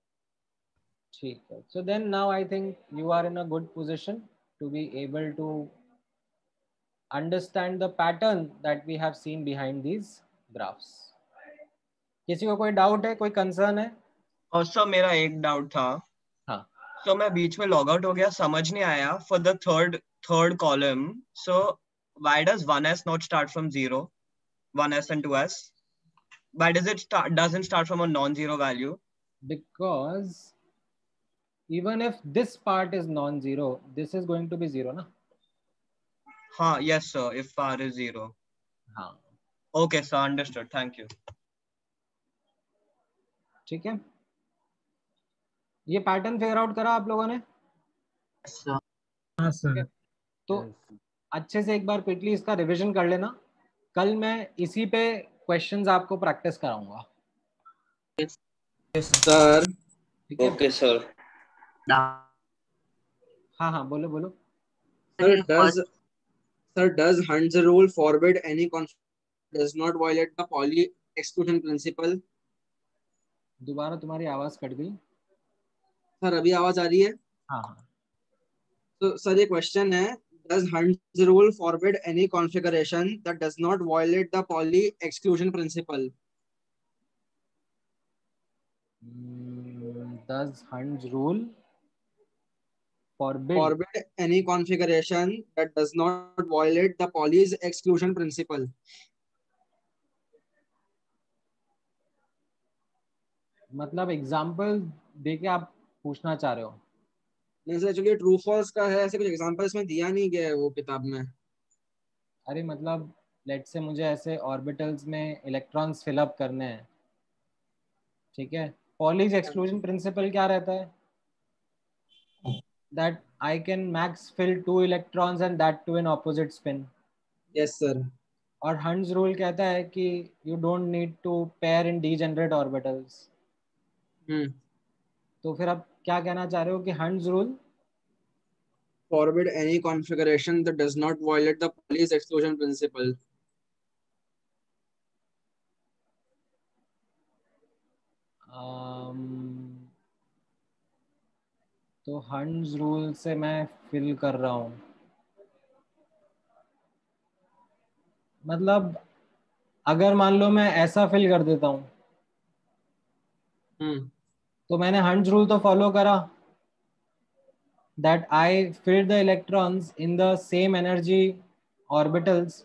Speaker 1: ठीक है। So then now i think you are in a good position to be able to understand the pattern that we have seen behind these graphs किसी को कोई डाउट है कोई कंसर्न है
Speaker 13: और सर मेरा एक डाउट था
Speaker 1: हाँ
Speaker 13: तो मैं बीच में लॉग आउट हो गया समझ नहीं आया for the third third column so why does one s not start from zero one s and two s why does it start doesn't start from a non-zero value
Speaker 1: because even if this part is non-zero this is going to be zero ना
Speaker 13: हाँ yes sir if r is zero.
Speaker 1: हाँ।
Speaker 13: Okay sir understood. Thank you.
Speaker 1: ठीक है। ये pattern figure out करा आप लोगों ने?
Speaker 7: हाँ सर
Speaker 1: तो अच्छे से एक बार क्विकली इसका रिवीजन कर लेना। कल मैं इसी पे क्वेश्चंस आपको प्रैक्टिस कराऊँगा।
Speaker 3: सर
Speaker 11: ओके सर
Speaker 1: हाँ। हाँ बोलो बोलो।
Speaker 3: Sir, does sir does Hund's rule forbid any conflict does not violate the Pauli exclusion principle?
Speaker 1: दोबारा तुम्हारी आवाज़ कट गई
Speaker 3: सर अभी आवाज़ आ रही है
Speaker 1: हाँ हाँ
Speaker 3: तो सर ये क्वेश्चन है does Hund's rule forbid any configuration that does not violate the Pauli exclusion principle?
Speaker 1: Mm, does Hund's rule forbid
Speaker 3: Forbid any configuration that does not violate the Pauli's exclusion principle.
Speaker 1: मतलब example दे के आप पूछना चाह रहे हो।
Speaker 3: नहीं sir actually true false का है ऐसे कुछ एग्जांपल इसमें दिया नहीं गया है वो किताब में।
Speaker 1: अरे मतलब लेट से मुझे ऐसे ऑर्बिटल्स में इलेक्ट्रॉन्स फिलअप करने हैं। ठीक है? पॉलीज एक्सक्लूजन प्रिंसिपल क्या रहता है? That I can max fill two electrons and that two in opposite spin
Speaker 3: yes sir
Speaker 1: और हंड्स रूल कहता है कि you don't need to pair in degenerate
Speaker 3: orbitals
Speaker 1: तो फिर आप क्या कहना चाह रहे हो कि Hund's rule
Speaker 3: forbid any configuration that does not violate the Pauli's exclusion principle.
Speaker 1: तो हंड्स रूल से मैं फिल कर रहा हूँ। मतलब अगर मान लो मैं ऐसा फिल कर देता हूँ।
Speaker 3: हम्म।
Speaker 1: तो मैंने हंड्स रूल तो फॉलो करा। That I fill the electrons in the same energy orbitals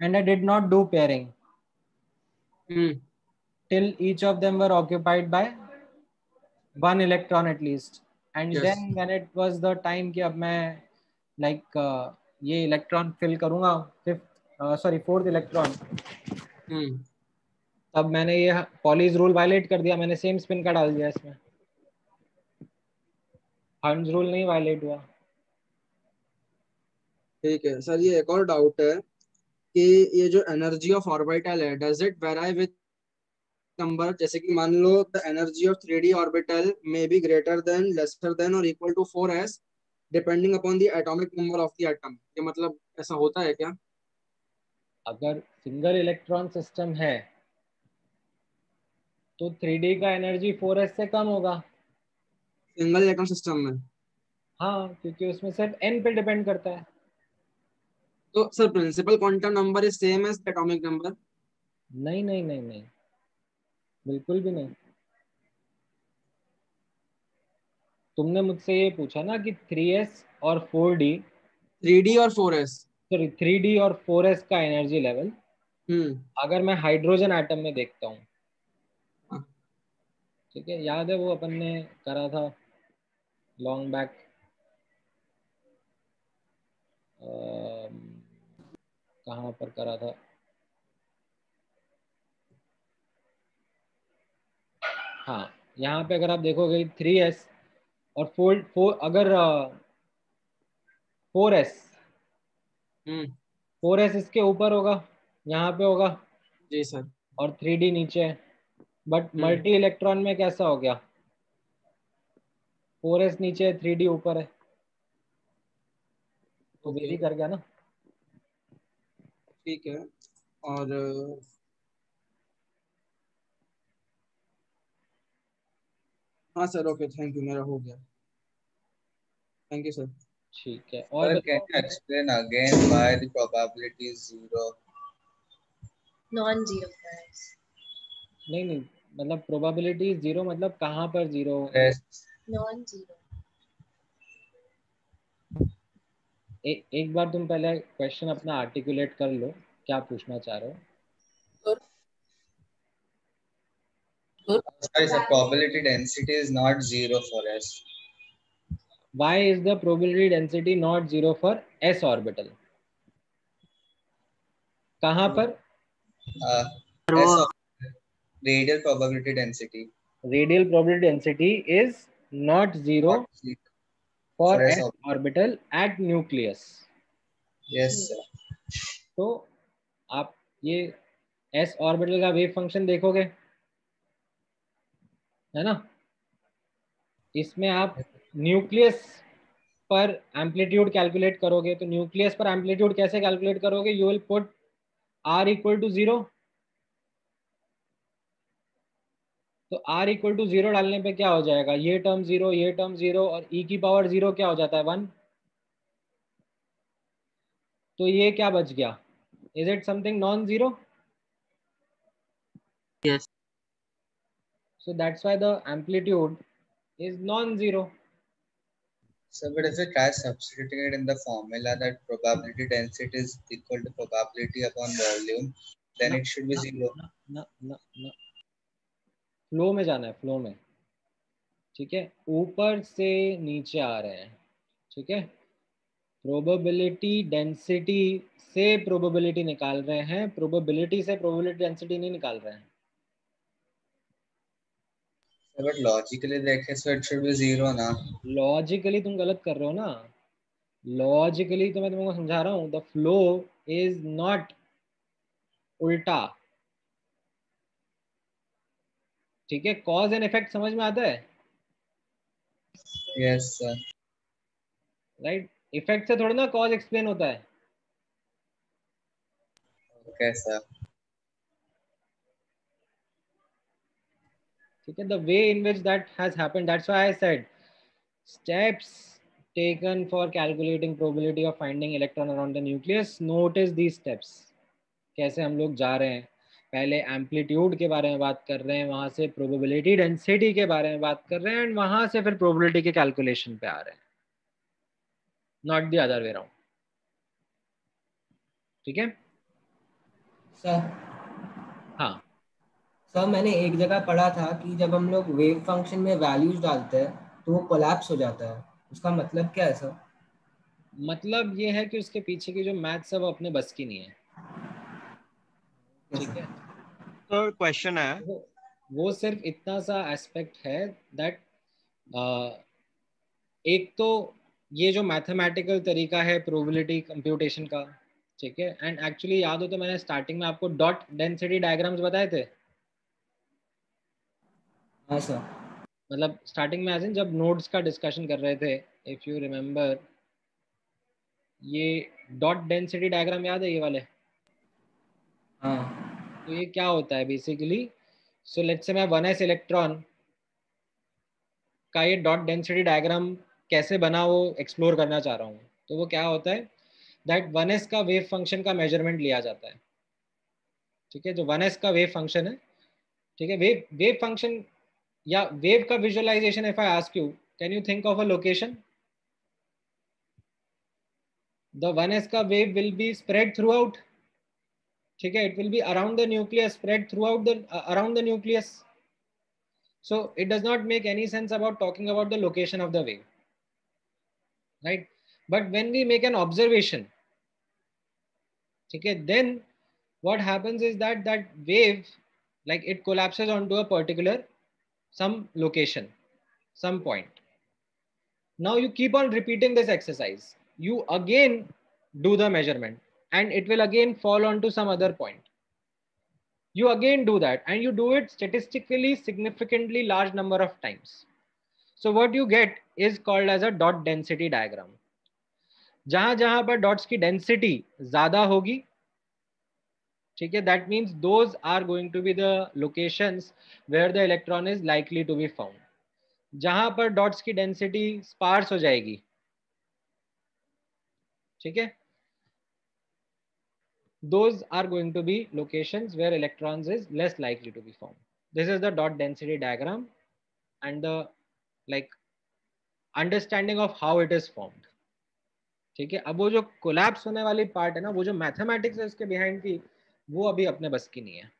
Speaker 1: and I did not do pairing till each of them were occupied by one electron at least
Speaker 3: Yes.
Speaker 1: then when it was the time कि अब मैं like like uh, ये electron fill करूँगा uh, sorry fourth electron तब मैंने ये Pauli's rule violet कर दिया मैंने सेम स्पिन का डाल दिया इसमें। हंस रूल नहीं वायलेट हुआ।
Speaker 3: ठीक है सर ये एक और डाउट है कि ये जो एनर्जी ऑफ़ ऑर्बिटल है does it vary with number जैसे कि मान लो the energy of 3d orbital may be greater than lesser than और equal to 4s depending upon the atomic number of the atom ये मतलब ऐसा होता है क्या?
Speaker 1: अगर सिंगल इलेक्ट्रॉन सिस्टम है तो 3D का एनर्जी 4s से कम होगा।
Speaker 3: सिंगल इलेक्ट्रॉन सिस्टम में?
Speaker 1: हाँ क्योंकि उसमें सिर्फ़ n पे डिपेंड करता है।
Speaker 3: तो sir principal quantum number is same as atomic number
Speaker 1: नहीं नहीं नहीं नहीं। बिल्कुल भी नहीं। तुमने मुझसे ये पूछा ना कि 3s और 4d
Speaker 3: 3d और 4s
Speaker 1: सॉरी 3d और 4s का एनर्जी लेवल
Speaker 3: हम्म।
Speaker 1: अगर मैं हाइड्रोजन एटम में देखता हूँ।
Speaker 3: हाँ।
Speaker 1: ठीक है याद है वो अपन ने करा था लॉन्ग बैक कहाँ पर करा था? हाँ यहाँ पे अगर आप देखोगे थ्री एस और फोर फोर अगर फोर एस फोर एस इसके ऊपर होगा यहाँ पे होगा।
Speaker 3: जी सर।
Speaker 1: और थ्री डी नीचे है। बट। मल्टी इलेक्ट्रॉन में कैसा हो गया? फोर एस नीचे है थ्री डी ऊपर है। तो वेरी कर गया ना?
Speaker 3: ठीक है। और हाँ सर ओके थैंक यू मेरा हो गया थैंक यू सर
Speaker 1: ठीक है और
Speaker 12: Sir,
Speaker 1: बताओ
Speaker 12: can you explain again why the probability is zero?
Speaker 1: नहीं नहीं मतलब प्रोबेबिलिटी ज़ीरो मतलब कहाँ पर ज़ीरो
Speaker 12: Yes.
Speaker 14: Non-zero.
Speaker 1: एक बार तुम पहले क्वेश्चन अपना आर्टिकुलेट कर लो क्या पूछना चाह रहे हो
Speaker 12: Sorry, sir. Probability density is not zero for S.
Speaker 1: why is the probability density not zero for s orbital कहाँ पर
Speaker 12: Uh, S radial probability density.
Speaker 1: radial probability density is not zero for
Speaker 12: For
Speaker 1: s
Speaker 12: s
Speaker 1: orbital at nucleus
Speaker 12: Yes, sir.
Speaker 1: तो आप ये s orbital का wave function देखोगे है ना? इसमें आप न्यूक्लियस पर एम्पलीट्यूड कैलकुलेट करोगे तो न्यूक्लियस पर एम्पलीट्यूड कैसे कैलकुलेट करोगे? You will put r equal to zero तो आर इक्वल टू ज़ीरो डालने पे क्या हो जाएगा? ये टर्म ज़ीरो ये टर्म ज़ीरो और ई की पावर ज़ीरो क्या हो जाता है? वन तो ये क्या बच गया? Is it something non
Speaker 6: zero.
Speaker 1: So that's why the amplitude is non-zero
Speaker 12: So, but if we try substituting it in the formula that probability density is equal to probability upon volume, then no, it should be no, zero.
Speaker 1: ना ना ना flow में जाना है flow में ठीक है ऊपर से नीचे आ रहे हैं ठीक है प्रोबेबिलिटी डेंसिटी से प्रोबेबिलिटी निकाल रहे हैं प्रोबेबिलिटी से प्रोबेबिलिटी डेंसिटी नहीं निकाल रहे हैं
Speaker 12: But logically देखें so it should be zero ना.
Speaker 1: लॉजिकली तुम गलत कर रहे हो ना लॉजिकली तो मैं तुमको समझा रहा हूँ द फ्लो इज़ नॉट उल्टा ठीक है कॉज एंड इफ़ेक्ट समझ में आता है
Speaker 12: Yes, sir.
Speaker 1: राइट इफ़ेक्ट से थोड़ा ना कॉज एक्सप्लेन होता है
Speaker 12: Okay, sir.
Speaker 1: ठीक है the way in which that has happened that's why I said steps taken for calculating probability of finding electron around the nucleus. Notice these steps. कैसे हम लोग जा रहे हैं? पहले एम्पलीट्यूड के बारे में बात कर रहे हैं, वहाँ से प्रोबेबिलिटी डेंसिटी के बारे में बात कर रहे हैं एंड वहाँ से फिर प्रोबेबिलिटी के कैलकुलेशन पे आ रहे हैं। Not the other way around. ठीक है?
Speaker 14: सर सर मैंने एक जगह पढ़ा था कि जब हम लोग वेव फ़ंक्शन में वैल्यूज़ डालते हैं तो वो कोलैप्स हो जाता है। उसका मतलब क्या है सर
Speaker 1: मतलब ये है कि उसके पीछे की जो मैथ्स है वो अपने बस की नहीं है। ठीक है?
Speaker 13: तो क्वेश्चन है।
Speaker 1: वो, वो सिर्फ़ इतना सा एस्पेक्ट है दैट एक तो ये जो मैथमेटिकल तरीका है प्रोबेबिलिटी कंप्यूटेशन का ठीक है? एंड एक्चुअली याद हो तो मैंने स्टार्टिंग में आपको डॉट डेंसिटी डायग्राम्स बताए थे?
Speaker 14: हाँ सर।
Speaker 1: मतलब स्टार्टिंग में एज जब नोड्स का डिस्कशन कर रहे थे इफ़ यू रिमेम्बर ये डॉट डेंसिटी डायग्राम याद है ये वाले?
Speaker 14: हाँ।
Speaker 1: तो ये क्या होता है बेसिकली सो लेट्स से मैं वन एस इलेक्ट्रॉन का ये डॉट डेंसिटी डायग्राम कैसे बना वो एक्सप्लोर करना चाह रहा हूँ। तो वो क्या होता है? दैट वन एस का वेव फ़ंक्शन का मेज़रमेंट लिया जाता है। ठीक है? जो वन एस का वेव फ़ंक्शन है ठीक है? Wave wave function या वेव का visualisation if I ask you can you think of a location the one s का wave will be spread throughout ठीक है it will be around the nucleus spread throughout the around the nucleus so it does not make any sense about talking about the location of the wave right but when we make an observation okay then what happens is that that wave like it collapses onto a particular some location some point now you keep on repeating this exercise you again do the measurement and it will again fall onto some other point you again do that and you do it statistically significantly large number of times so what you get is called as a dot density diagram जहां जहां पर dots की density ज्यादा होगी ठीक है? That means those are going to be the location where the electron is likely to be found जहाँ पर डॉट्स की डेंसिटी स्पार्स हो जाएगी। ठीक है? Those are going to be location where electron is less likely to be form this is the dot density diagram and the like understanding of how it is form ठीक है? अब वो जो collapse होने वाली पार्ट है ना, वो जो मैथमेटिक्स है उसके बिहाइंड की वो अभी अपने बस की नहीं है।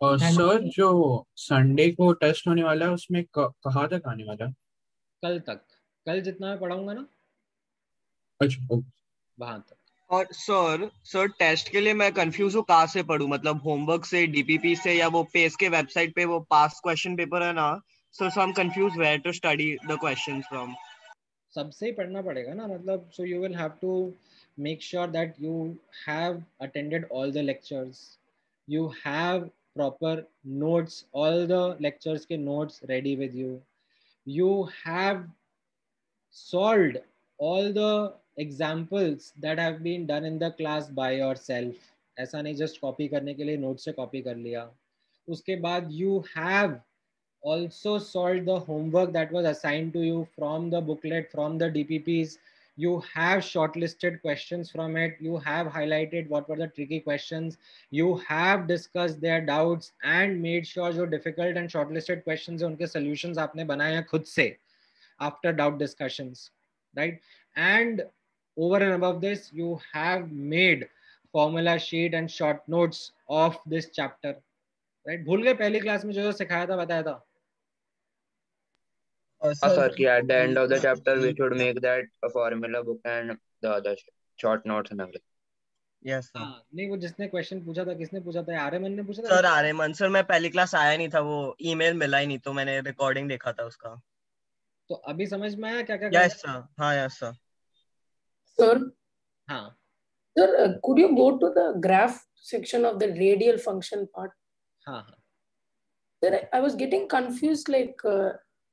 Speaker 15: और सर जो संडे को टेस्ट होने वाला है उसमें कहाँ तक आने वाला है?
Speaker 1: कल तक। कल जितना मैं पढ़ाऊँगा ना।
Speaker 15: अच्छा
Speaker 1: वहाँ तक।
Speaker 13: और सर सर टेस्ट के लिए मैं कंफ्यूज हूँ कहाँ से पढ़ूँ? मतलब होमवर्क से डीपीपी से या वो पेस के वेबसाइट पे वो पास क्वेश्चन पेपर है ना? So so I am confuse where to study the questions from
Speaker 1: सबसे ही पढ़ना पड़ेगा ना मतलब so you will have to make sure that you have attended all the lectures you have proper notes all the lectures ke notes ready with you you have solved all the examples that have been done in the class by yourself ऐसा नहीं just copy करने के लिए notes से copy कर लिया उसके बाद you have also solved the homework that was assigned to you from the booklet from the DPPs you have shortlisted questions from it you have highlighted what were the tricky questions you have discussed their doubts and made sure जो difficult and shortlisted questions है उनके solutions आपने बनाए हैं खुद से after doubt discussions right and over and above this you have made formula sheet and short notes of this chapter right भूल गए पहली क्लास में जो जो सिखाया था बताया था
Speaker 11: Uh, sir, ki at the end of the chapter, we should make that a formula book and the other short notes and everything.
Speaker 13: Yes sir
Speaker 1: हाँ, नहीं वो जिसने क्वेश्चन पूछा था किसने पूछा था आर्यमन ने पूछा था
Speaker 13: सर आर्यमन सर मैं पहली क्लास आया नहीं था वो ईमेल मिला ही नहीं तो मैंने रिकॉर्डिंग देखा था उसका
Speaker 1: तो अभी समझ में आया क्या क्या
Speaker 13: यस सर हाँ यस सर
Speaker 16: Sir,
Speaker 1: हाँ
Speaker 16: sir, uh, could you go to the graph section of the radial function part?
Speaker 1: हाँ हाँ
Speaker 16: Sir, I- I was getting confused.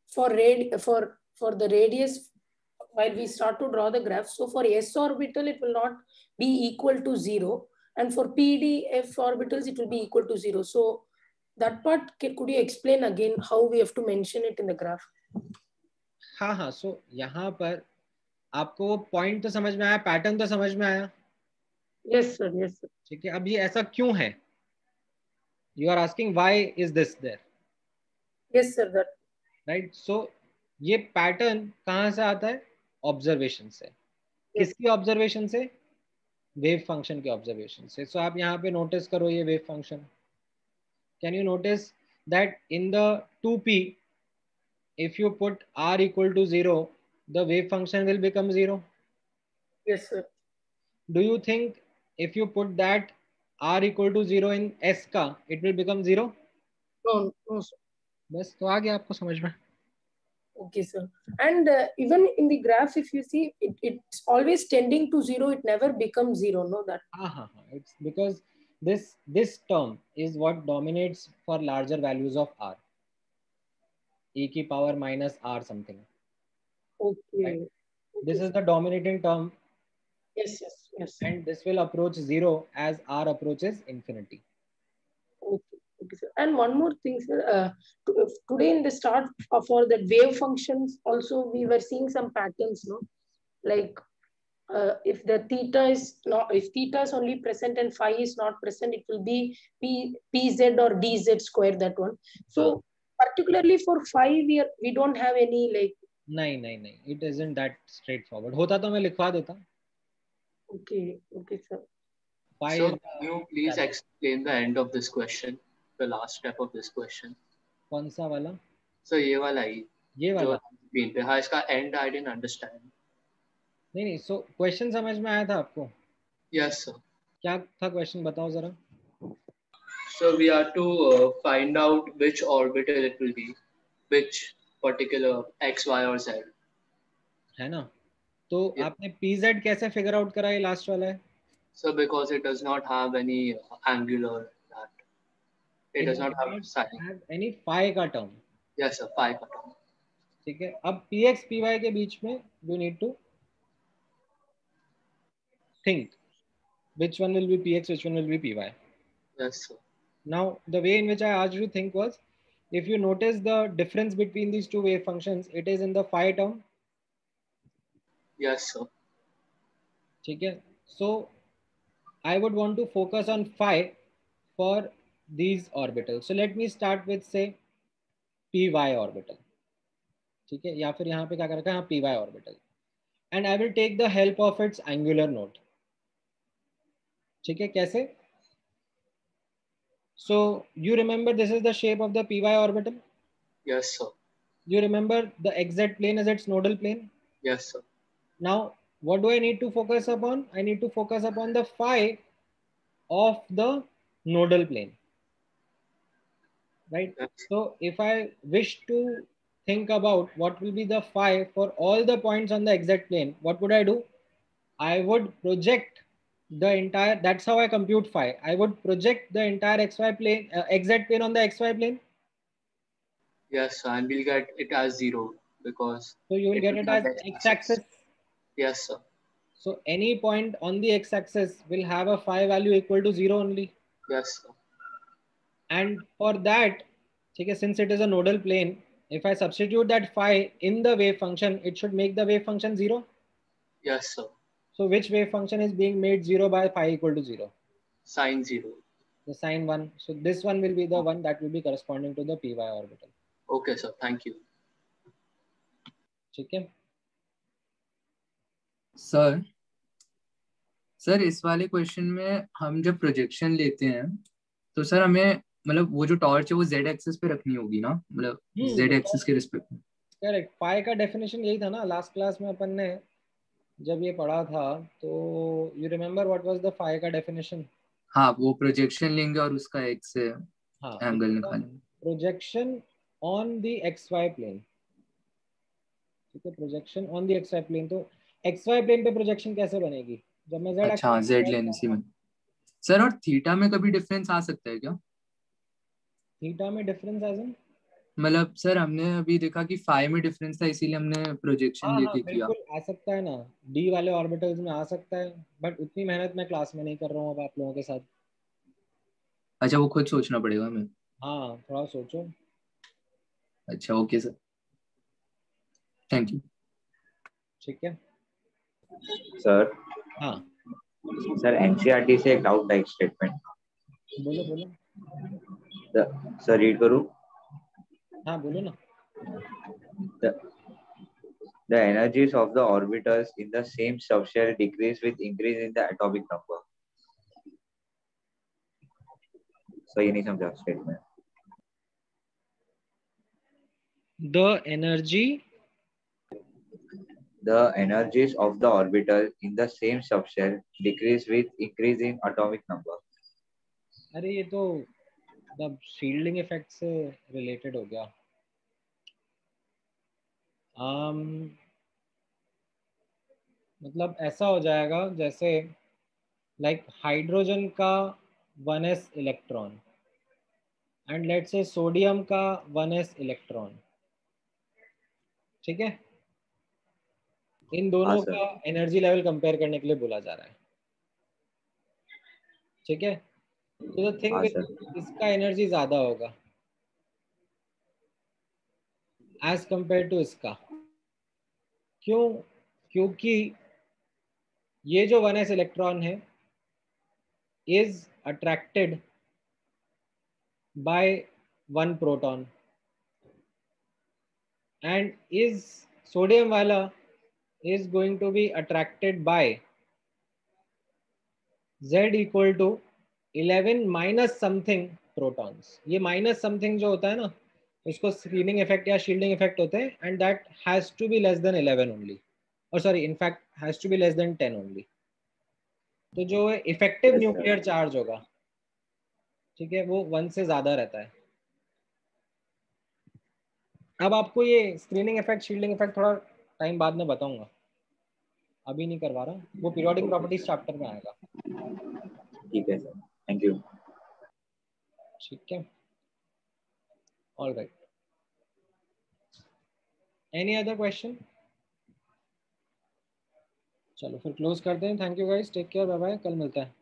Speaker 16: Like uh, for rad for for the radius, while we start to draw the graph, so for s orbital it will not be equal to zero, and for PDF orbitals it will be equal to zero. So that part, ca- could you explain again how we have to mention it in the graph?
Speaker 1: हाँ हाँ सो यहाँ पर आपको वो point तो समझ में आया पैटर्न तो समझ में आया
Speaker 16: Yes, sir. Yes, sir.
Speaker 1: ठीक है अब ये ऐसा क्यों है you are asking why is this there
Speaker 16: Yes, sir. That
Speaker 1: right so ये पैटर्न कहाँ से आता है? ऑब्जर्वेशन से। किसकी ऑब्जर्वेशन से? वेव फ़ंक्शन के ऑब्जर्वेशन से। सो so, आप यहाँ पे नोटिस करो ये wave function can you notice that in the two p if you put r equal to zero the wave function will become
Speaker 16: zero
Speaker 1: do you think if you put that r equal to zero in s का it
Speaker 16: will become zero
Speaker 1: बस तो आ गया आपको समझ में।
Speaker 16: Okay sir and even in the graph if you see it it's always tending to zero it never become zero no that
Speaker 1: हाँ हाँ हाँ it's because this this term is what dominates for larger values of r. E की power minus r something
Speaker 16: okay
Speaker 1: this is the dominating term
Speaker 16: yes yes yes
Speaker 1: and this will approach zero as r approaches infinity
Speaker 16: And one more thing, sir, uh, uh today in the start for that wave functions, also we were seeing some patterns, no? Like uh, if the theta is not, if theta is only present and phi is not present, it will be P, pz or dz square, that one. So particularly for phi, we, are, we don't have any like...
Speaker 1: No, no, no. It isn't that straightforward. Hota to main likhwa deta.
Speaker 16: Okay, okay, sir.
Speaker 17: So,
Speaker 1: uh,
Speaker 17: can you please explain the end of this question? The last step of this question?
Speaker 1: कौन सा वाला
Speaker 17: So ये वाला ही
Speaker 1: ये वाला
Speaker 17: screen पे हाँ इसका end I didn't understand.
Speaker 1: नहीं नहीं सो क्वेश्चन समझ में आया था आपको
Speaker 17: Yes sir.
Speaker 1: क्या था क्वेश्चन बताओ जरा
Speaker 17: So we are to uh, find out which orbital it will be, which particular x, y or z.
Speaker 1: है ना तो yeah. आपने pz कैसे फिगर आउट करा ये लास्ट वाला है
Speaker 17: So because it does not have any uh, angular that. It, does not have sign.
Speaker 1: have any phi का टर्म
Speaker 17: Yes sir, phi का term.
Speaker 1: ठीक है अब px py के बीच में you need to think which one will be px which one will be py
Speaker 17: Yes sir.
Speaker 1: now the way in which i asked you to think was if you notice the difference between these two wave functions it is in the phi term
Speaker 17: Yes sir.
Speaker 1: ठीक है so i would want to focus on phi for these orbitals so let me start with say py orbital ठीक है या फिर यहाँ पे क्या कर रखा है हाँ py orbital and I will take the help of its angular node ठीक है कैसे so you remember this is the shape of the py orbital
Speaker 17: Yes sir.
Speaker 1: you remember the xz plane is its nodal plane
Speaker 17: Yes sir.
Speaker 1: now what do I need to focus upon I need to focus upon the phi of the nodal plane right so if I wish to think about what will be the phi for all the points on the xz plane what would I do I would project the entire that's how I compute phi I would project the entire xy plane uh, xz plane on the xy plane
Speaker 17: Yes. And we'll get it as zero because.
Speaker 1: so you will get
Speaker 17: will
Speaker 1: it as x-axis
Speaker 17: Yes sir.
Speaker 1: so any point on the x-axis will have a phi value equal to zero only
Speaker 17: Yes sir.
Speaker 1: And for that okay, since it is a nodal plane if I substitute that phi in the wave function it should make the wave function zero
Speaker 17: Yes sir.
Speaker 1: so which wave function is being made zero by phi equal to zero
Speaker 17: Sine zero.
Speaker 1: the sine one so this one will be the one that will be corresponding to the py orbital
Speaker 17: Okay sir. Thank you.
Speaker 1: ठीक है
Speaker 18: sir sir इस वाले question में हम जब projection लेते हैं तो सर हमें मतलब वो जो टॉर्च है वो जेड एक्सिस पे रखनी होगी ना? मतलब
Speaker 1: हम्म,
Speaker 18: जेड एक्सिस के रिस्पेक्ट में
Speaker 1: करेक्ट पाई का डेफिनेशन यही था ना लास्ट क्लास में अपन ने जब ये पढ़ा था तो you remember what was the phi का डेफिनेशन
Speaker 18: हाँ वो प्रोजेक्शन लेंगे और उसका एक्स से
Speaker 1: हाँ
Speaker 18: एंगल निकालेंगे।
Speaker 1: Projection on the x y plane ठीक है projection on the x y plane तो एक्स वाई प्लेन पे प्रोजेक्शन कैसे बनेगी? जब मैं जेड
Speaker 18: अच्छा जेड लेने से में। सर और थीटा में कभी डिफरेंस आ सकता है क्या?
Speaker 1: थीटा में डिफरेंस एज इन
Speaker 18: मतलब सर हमने अभी देखा कि फाई में डिफरेंस था इसीलिए हमने प्रोजेक्शन
Speaker 1: हाँ हाँ
Speaker 18: लेके किया।
Speaker 1: बिल्कुल आ सकता है ना। डी वाले ऑर्बिटल्स में आ सकता है बट उतनी मेहनत मैं क्लास में नहीं कर रहा हूँ अब आप लोगों के साथ।
Speaker 18: अच्छा वो खुद सोचना पड़ेगा हमें।
Speaker 1: हाँ थोड़ा सोचो।
Speaker 18: अच्छा ओके सर थैंक यू
Speaker 1: ठीक है।
Speaker 19: सर
Speaker 1: हाँ।
Speaker 19: सर एनसीईआरटी से एक डाउट था एक स्टेटमेंट
Speaker 1: बोलो बोलो।
Speaker 19: सर रीड करूँ
Speaker 1: हाँ बोलो ना
Speaker 19: the,
Speaker 2: The energies of the orbitals in the same subshell decrease with increase in the atomic number. So ये नहीं समझा statement.
Speaker 1: The energy
Speaker 2: The energies of the orbital in the same subshell decrease with increase in atomic number.
Speaker 1: अरे ये तो मतलब shielding effect से related हो गया। Um, मतलब ऐसा हो जाएगा जैसे लाइक like हाइड्रोजन का one s electron and let's say sodium का वन एस इलेक्ट्रॉन ठीक है? इन दोनों का एनर्जी लेवल कंपेयर करने के लिए बोला जा रहा है। ठीक है? तो द थिंग इसका एनर्जी ज़्यादा होगा। एज कंपेयर टू इसका। क्यों? क्योंकि ये जो वन एस इलेक्ट्रॉन है is attracted by one proton and is sodium वाला is going to be attracted by z equal to 11 minus something protons ये minus something जो होता है ना उसको स्क्रीनिंग इफ़ेक्ट या शील्डिंग इफ़ेक्ट होते हैं and that has to be less than 11 only और sorry in fact has to be less than 10 only तो जो इफ़ेक्टिव न्यूक्लियर चार्ज होगा ठीक है वो वन से ज़्यादा रहता है। अब आपको ये स्क्रीनिंग इफ़ेक्ट शील्डिंग इफ़ेक्ट थोड़ा टाइम बाद में बताऊँगा। अभी नहीं करवा रहा वो पीरियोडिक प्रॉपर्टीज़ चैप्टर में आएगा।
Speaker 2: ठीक है सर थैंक यू
Speaker 1: ठीक है? All right any other question चलो, फिर क्लोज करते हैं. Thank you guys take care bye bye कल मिलता है.